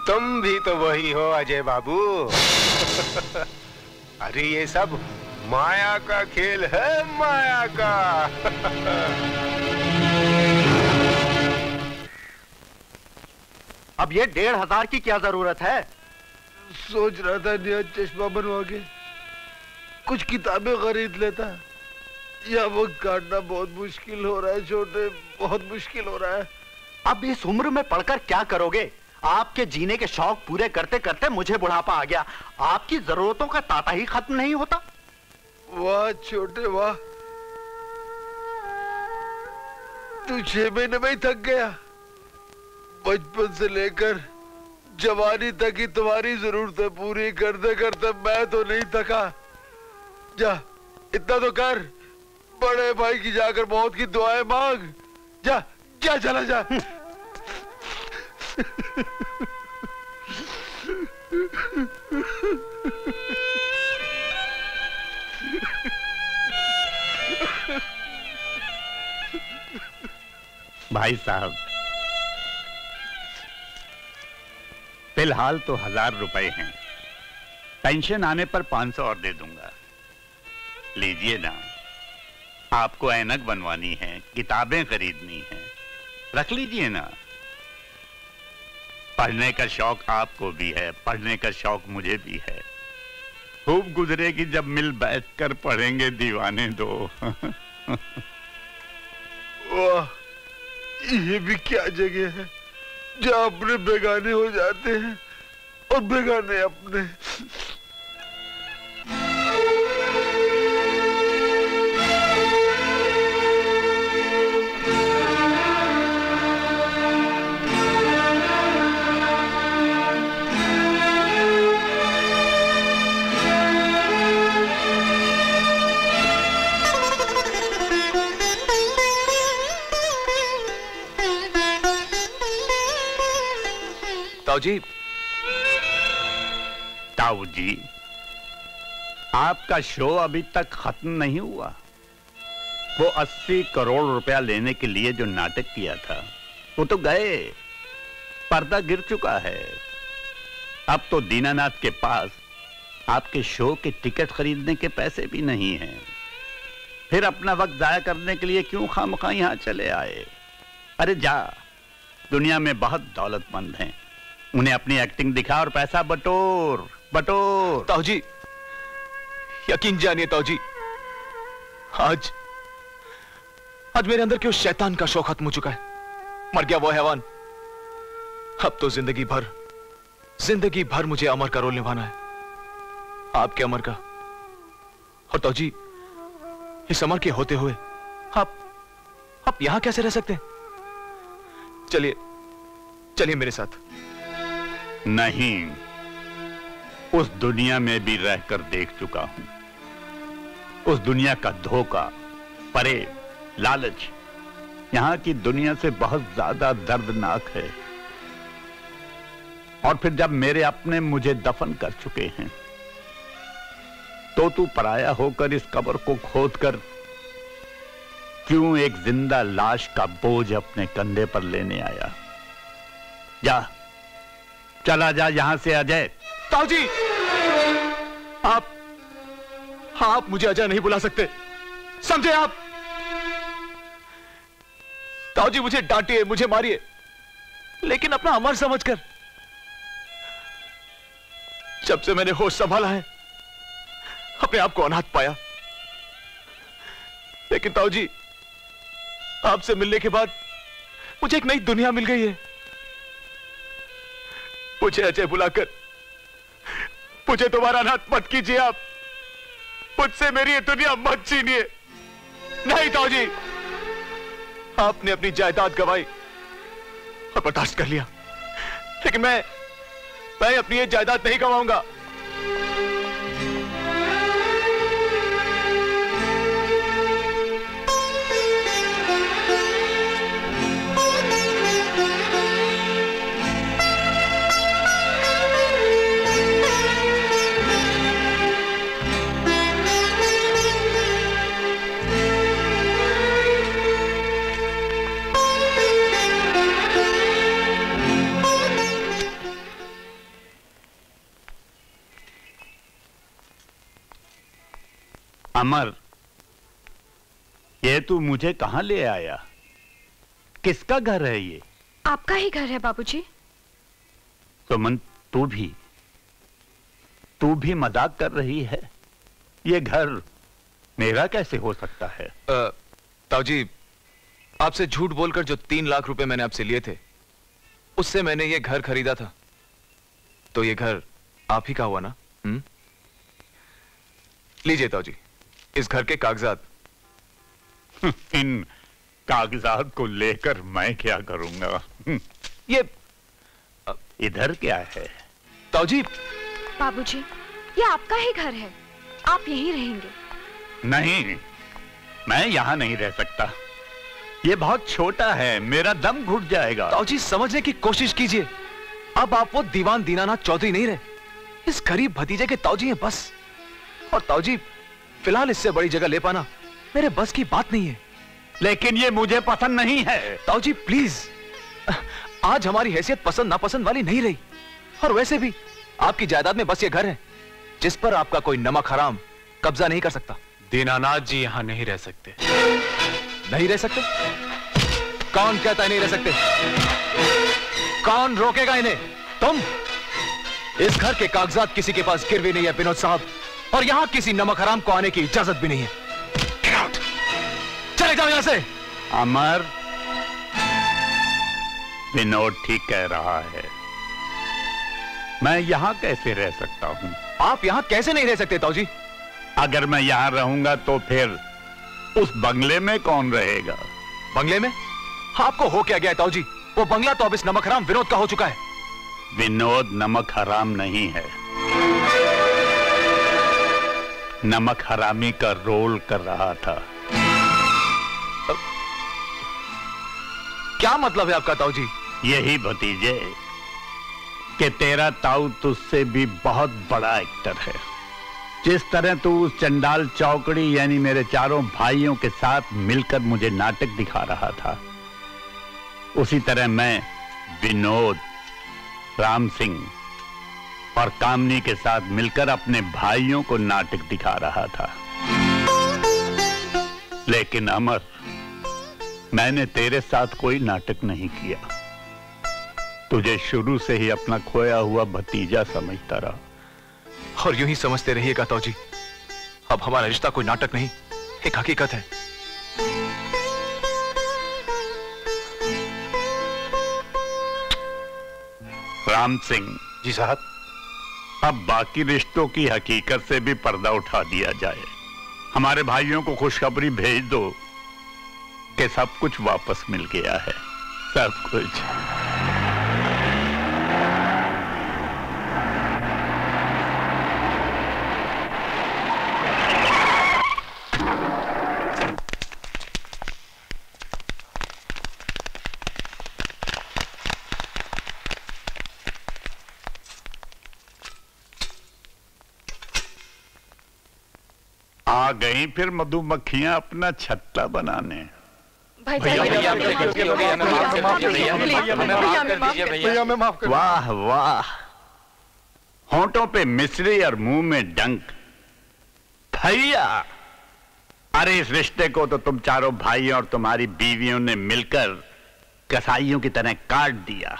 तुम भी तो वही हो अजय बाबू। *laughs* अरे ये सब माया का खेल है माया का। *laughs* अब ये डेढ़ हज़ार की क्या ज़रूरत है? सोच रहा था नया चश्मा बनवा के कुछ किताबें खरीद लेता या वो काटना बहुत मुश्किल हो रहा है छोटे बहुत मुश्किल हो रहा है। अब इस उम्र में पढ़कर क्या करोगे? आपके जीने के शौक पूरे करते करते मुझे बुढ़ापा आ गया। आपकी जरूरतों का ताता ही खत्म नहीं होता। वाह छोटे वाह। तू छह महीने में ही थक गया। बचपन से लेकर जवानी तक ही तुम्हारी जरूरतें पूरी करते करते मैं तो नहीं थका। जा, इतना तो कर। बड़े भाई की जाकर मौत की दुआएँ मांग। जा क्या चला जा। भाई साहब, फ़िलहाल तो हज़ार रुपए हैं। पेंशन आने पर पाँच सौ और दे दूँगा। लीजिए ना। आपको ऐनक बनवानी है, किताबें खरीदनी है। रख लीजिए ना। पढ़ने का शौक आपको भी है, पढ़ने का शौक मुझे भी है। खूब गुजरेगी जब मिल बैठकर पढ़ेंगे दीवाने दो। *laughs* वाह, ये भी क्या जगह है, जहाँ अपने बेगाने हो जाते हैं और बेगाने अपने। ताऊ जी। ताऊ जी, आपका शो अभी तक खत्म नहीं हुआ। वो 80 करोड़ रुपया लेने के लिए जो नाटक किया था, वो तो गए। पर्दा गिर चुका है। अब तो दीनानाथ के पास आपके शो के टिकट खरीदने के पैसे भी नहीं हैं। फिर अपना वक्त जाया करने के लिए क्यों खामखा यहाँ चले आए? अरे जा, दुनिया में बहुत दौलतमंद हैं। उन्हें अपनी एक्टिंग दिखा और पैसा बटोर बटोर। ताऊ जी यकीन जानिए ताऊ जी आज आज मेरे अंदर के उस शैतान का शौक खत्म हो चुका है? मर गया वो हैवान। अब तो ज़िंदगी भर ज़िंदगी भर मुझे अमर का रोल निभाना है। आपके अमर का। और ताऊ जी इस अमर के होते हुए आप आप यहाँ कैसे रह सकते हैं? चलिए चलिए मेरे साथ। नहीं। उस दुनिया में भी रहकर देख चुका हूँ। उस दुनिया का धोखा, परे, लालच, यहाँ की दुनिया से बहुत ज़्यादा दर्दनाक है। और फिर जब मेरे अपने मुझे दफन कर चुके हैं तो तू पराया होकर इस कब्र को खोदकर क्यों एक ज़िंदा लाश का बोझ अपने कंधे पर लेने आया? जा चला जा, यहाँ से अजय। ताऊ जी! आप आप मुझे अजय नहीं बुला सकते। समझे आप? ताऊ जी, मुझे डांटिए, मुझे मारिए। लेकिन अपना अमर समझकर। जब से मैंने होश संभाला है, अपने आप को अनाथ पाया। लेकिन ताऊ जी, आपसे मिलने के बाद मुझे एक नई दुनिया मिल गई है। मुझे अजय बुलाकर, मुझे दोबारा अनाथ मत कीजिए आप। मुझसे मेरी ये दुनिया मत छीनिए। नहीं ताऊ जी, आपने अपनी जायदाद गवाई और बर्दाश्त कर लिया। लेकिन मैं मैं अपनी ये जायदाद नहीं गवाऊँगा। अमर ये तू मुझे कहाँ ले आया? किसका घर है ये? आपका ही घर है बाबूजी। सुमन तू भी तू भी मज़ाक कर रही है? ये घर मेरा कैसे हो सकता है? ताऊ जी आपसे झूठ बोलकर जो तीन लाख रुपए मैंने आपसे लिए थे उससे मैंने ये घर खरीदा था। तो ये घर आप ही का हुआ ना? लीजिए ताऊ जी इस घर के कागजात। *laughs* इन कागजात को लेकर मैं क्या करूँगा? *laughs* ये इधर क्या है? ताऊजी। बाबूजी ये आपका ही घर है। आप यहीं रहेंगे। नहीं मैं यहाँ नहीं रह सकता। ये बहुत छोटा है मेरा दम घुट जाएगा। ताऊजी समझने की कोशिश कीजिए। अब आप वो दीवान दीनानाथ चौधरी नहीं रहे। इस गरीब भतीजे के ताऊजी हैं बस। और ताऊजी फ़िलहाल इससे बड़ी जगह ले पाना मेरे बस की बात नहीं है। लेकिन ये मुझे पसंद नहीं है। ताऊजी प्लीज़। आज हमारी हैसियत पसंद नापसंद वाली नहीं रही। और वैसे भी आपकी जायदाद में बस ये घर है जिस पर आपका कोई नमक हराम कब्जा नहीं कर सकता। दीनानाथ जी यहाँ नहीं रह सकते। नहीं रह सकते? कौन कहता है नहीं रह सकते? कौन रोकेगा इन्हें? तुम? इस घर के कागजात किसी के पास गिरवी नहीं है विनोद साहब। और यहाँ किसी नमक हराम को आने की इजाज़त भी नहीं है। Get out! चले जाओ यहाँ से। अमर विनोद ठीक कह रहा है। मैं यहाँ कैसे रह सकता हूँ? आप यहाँ कैसे नहीं रह सकते ताऊजी? अगर मैं यहाँ रहूँगा तो फिर उस बंगले में कौन रहेगा? बंगले में? आपको हो क्या गया ताऊजी? वो बंगला तो अब इस नमक हराम विनोद का हो चुका है। विनोद नमक हराम नहीं है। नमक हरामी का रोल कर रहा था। क्या मतलब है आपका ताऊ जी? यही भतीजे कि तेरा ताऊ तुझसे भी बहुत बड़ा एक्टर है। जिस तरह तू उस चंडाल चौकड़ी यानी मेरे चारों भाइयों के साथ मिलकर मुझे नाटक दिखा रहा था उसी तरह मैं विनोद राम सिंह और कामनी के साथ मिलकर अपने भाइयों को नाटक दिखा रहा था। लेकिन अमर मैंने तेरे साथ कोई नाटक नहीं किया। तुझे शुरू से ही अपना खोया हुआ भतीजा समझता रहा। और यूँ ही समझते रहिएगा ताऊजी अब हमारा रिश्ता कोई नाटक नहीं एक हकीकत है। राम सिंह। जी साहब। अब बाकी रिश्तों की हकीकत से भी पर्दा उठा दिया जाए। हमारे भाइयों को खुशखबरी भेज दो कि सब कुछ वापस मिल गया है। सब कुछ। आ गई फिर मधुमक्खियाँ अपना छत्ता बनाने। भैया, भैया, भैया, भैया, भैया, हमें माफ़ कर दीजिए, भैया, हमें माफ़ कर दीजिए, भैया। भैया हमें माफ़ कर वाह वाह। होंठों पे मिश्री और मुँह में डंक। भैया अरे इस रिश्ते को तो तुम चारों भाई और तुम्हारी बीवियों ने मिलकर कसाईयों की तरह काट दिया।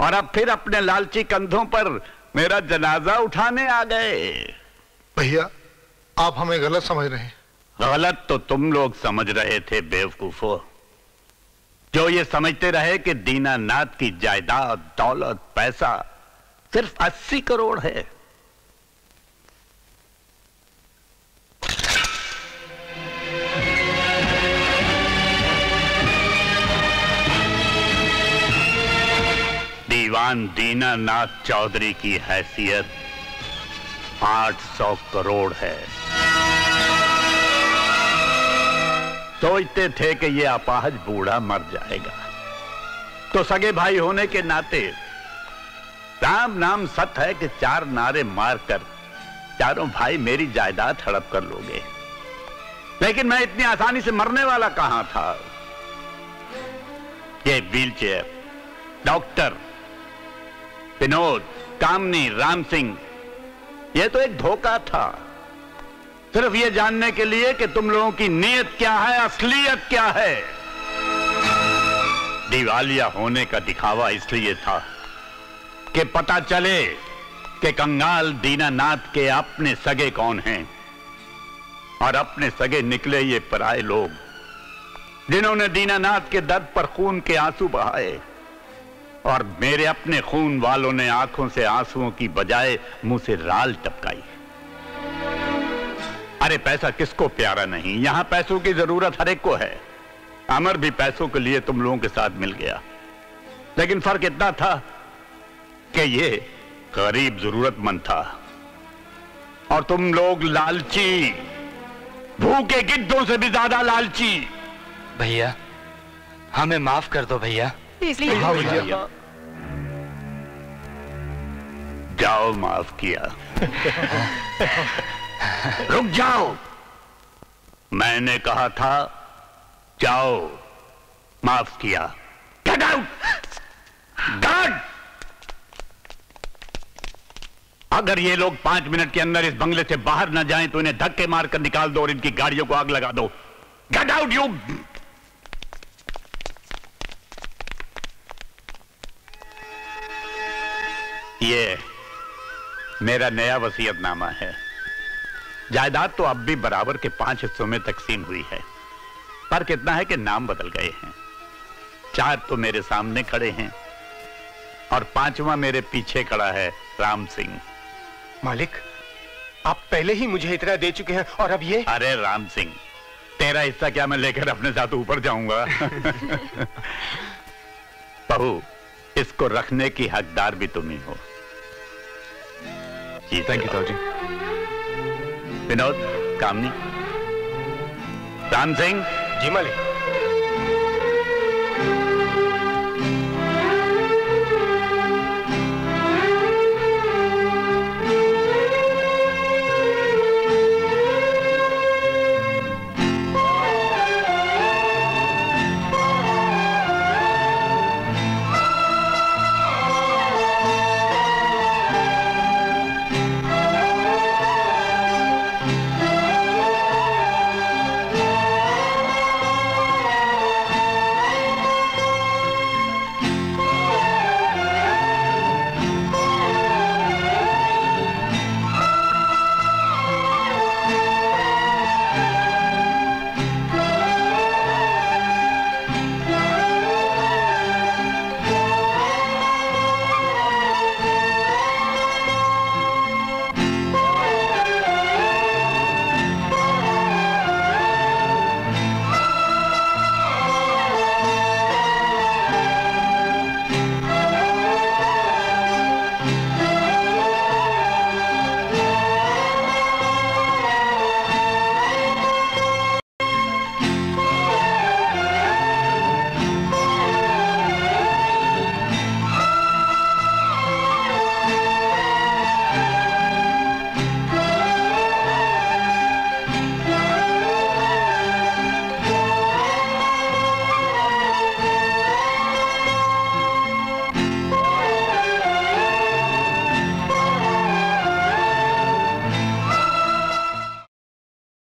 और अब फिर अपने लालची कंधों पर मेरा जनाजा उठाने आ गए। भैया आप हमें गलत समझ रहे हैं। गलत तो तुम लोग समझ रहे थे, बेवकूफो। जो ये समझते रहे कि दीनानाथ की जायदाद, दौलत, पैसा सिर्फ़ अस्सी करोड़ है। दीवान दीनानाथ चौधरी की हैसियत 800 करोड़ है। सोचते थे कि ये अपाहज बूढ़ा मर जाएगा। तो सगे भाई होने के नाते राम नाम सत है कि चार नारे मारकर चारों भाई मेरी जायदाद हड़प कर लोगे। लेकिन मैं इतनी आसानी से मरने वाला कहाँ था? ये wheelchair doctor, Vinod, Kamini, Ram Singh ये तो एक धोखा था। सिर्फ़ ये जानने के लिए कि तुम लोगों की नीयत क्या है, असलियत क्या है। दिवालिया होने का दिखावा इसलिए था कि पता चले कि कंगाल दीनानाथ के अपने सगे कौन हैं। और अपने सगे निकले ये पराए लोग, जिन्होंने दीनानाथ के दर्द पर खून के आँसू बहाए। और मेरे अपने खून वालों ने आँखों से आंसुओं की बजाय मुँह से राल टपकाई। अरे पैसा किसको प्यारा नहीं? यहाँ पैसों की ज़रूरत हर एक को है। अमर भी पैसों के लिए तुम लोगों के साथ मिल गया। लेकिन फ़र्क इतना था कि ये गरीब जरूरतमंद था। और तुम लोग लालची, भूखे गिद्धों से भी ज़्यादा लालची। भैया, हमें माफ़ कर दो भैया। भैया। जाओ माफ़ किया। रुक जाओ। मैंने कहा था जाओ माफ़ किया। गेट आउट गार्ड अगर ये लोग पाँच मिनट के अंदर इस बंगले से बाहर ना जाएँ तो इन्हें धक्के मारकर निकाल दो और इनकी गाड़ियों को आग लगा दो। गेट आउट यू ये मेरा नया वसीयतनामा है। जायदाद तो अब भी बराबर के पाँच हिस्सों में तकसीम हुई है। फ़र्क इतना है कि नाम बदल गए हैं। चार तो मेरे सामने खड़े हैं और पांचवा मेरे पीछे खड़ा है राम सिंह। मालिक आप पहले ही मुझे इतना दे चुके हैं और अब ये? अरे राम सिंह तेरा हिस्सा क्या मैं लेकर अपने साथ ऊपर जाऊँगा? *laughs* बहू इसको रखने की हकदार भी तुम ही हो। थैंक यू जी विनोद कामनी राम सिंह। जी मालिक।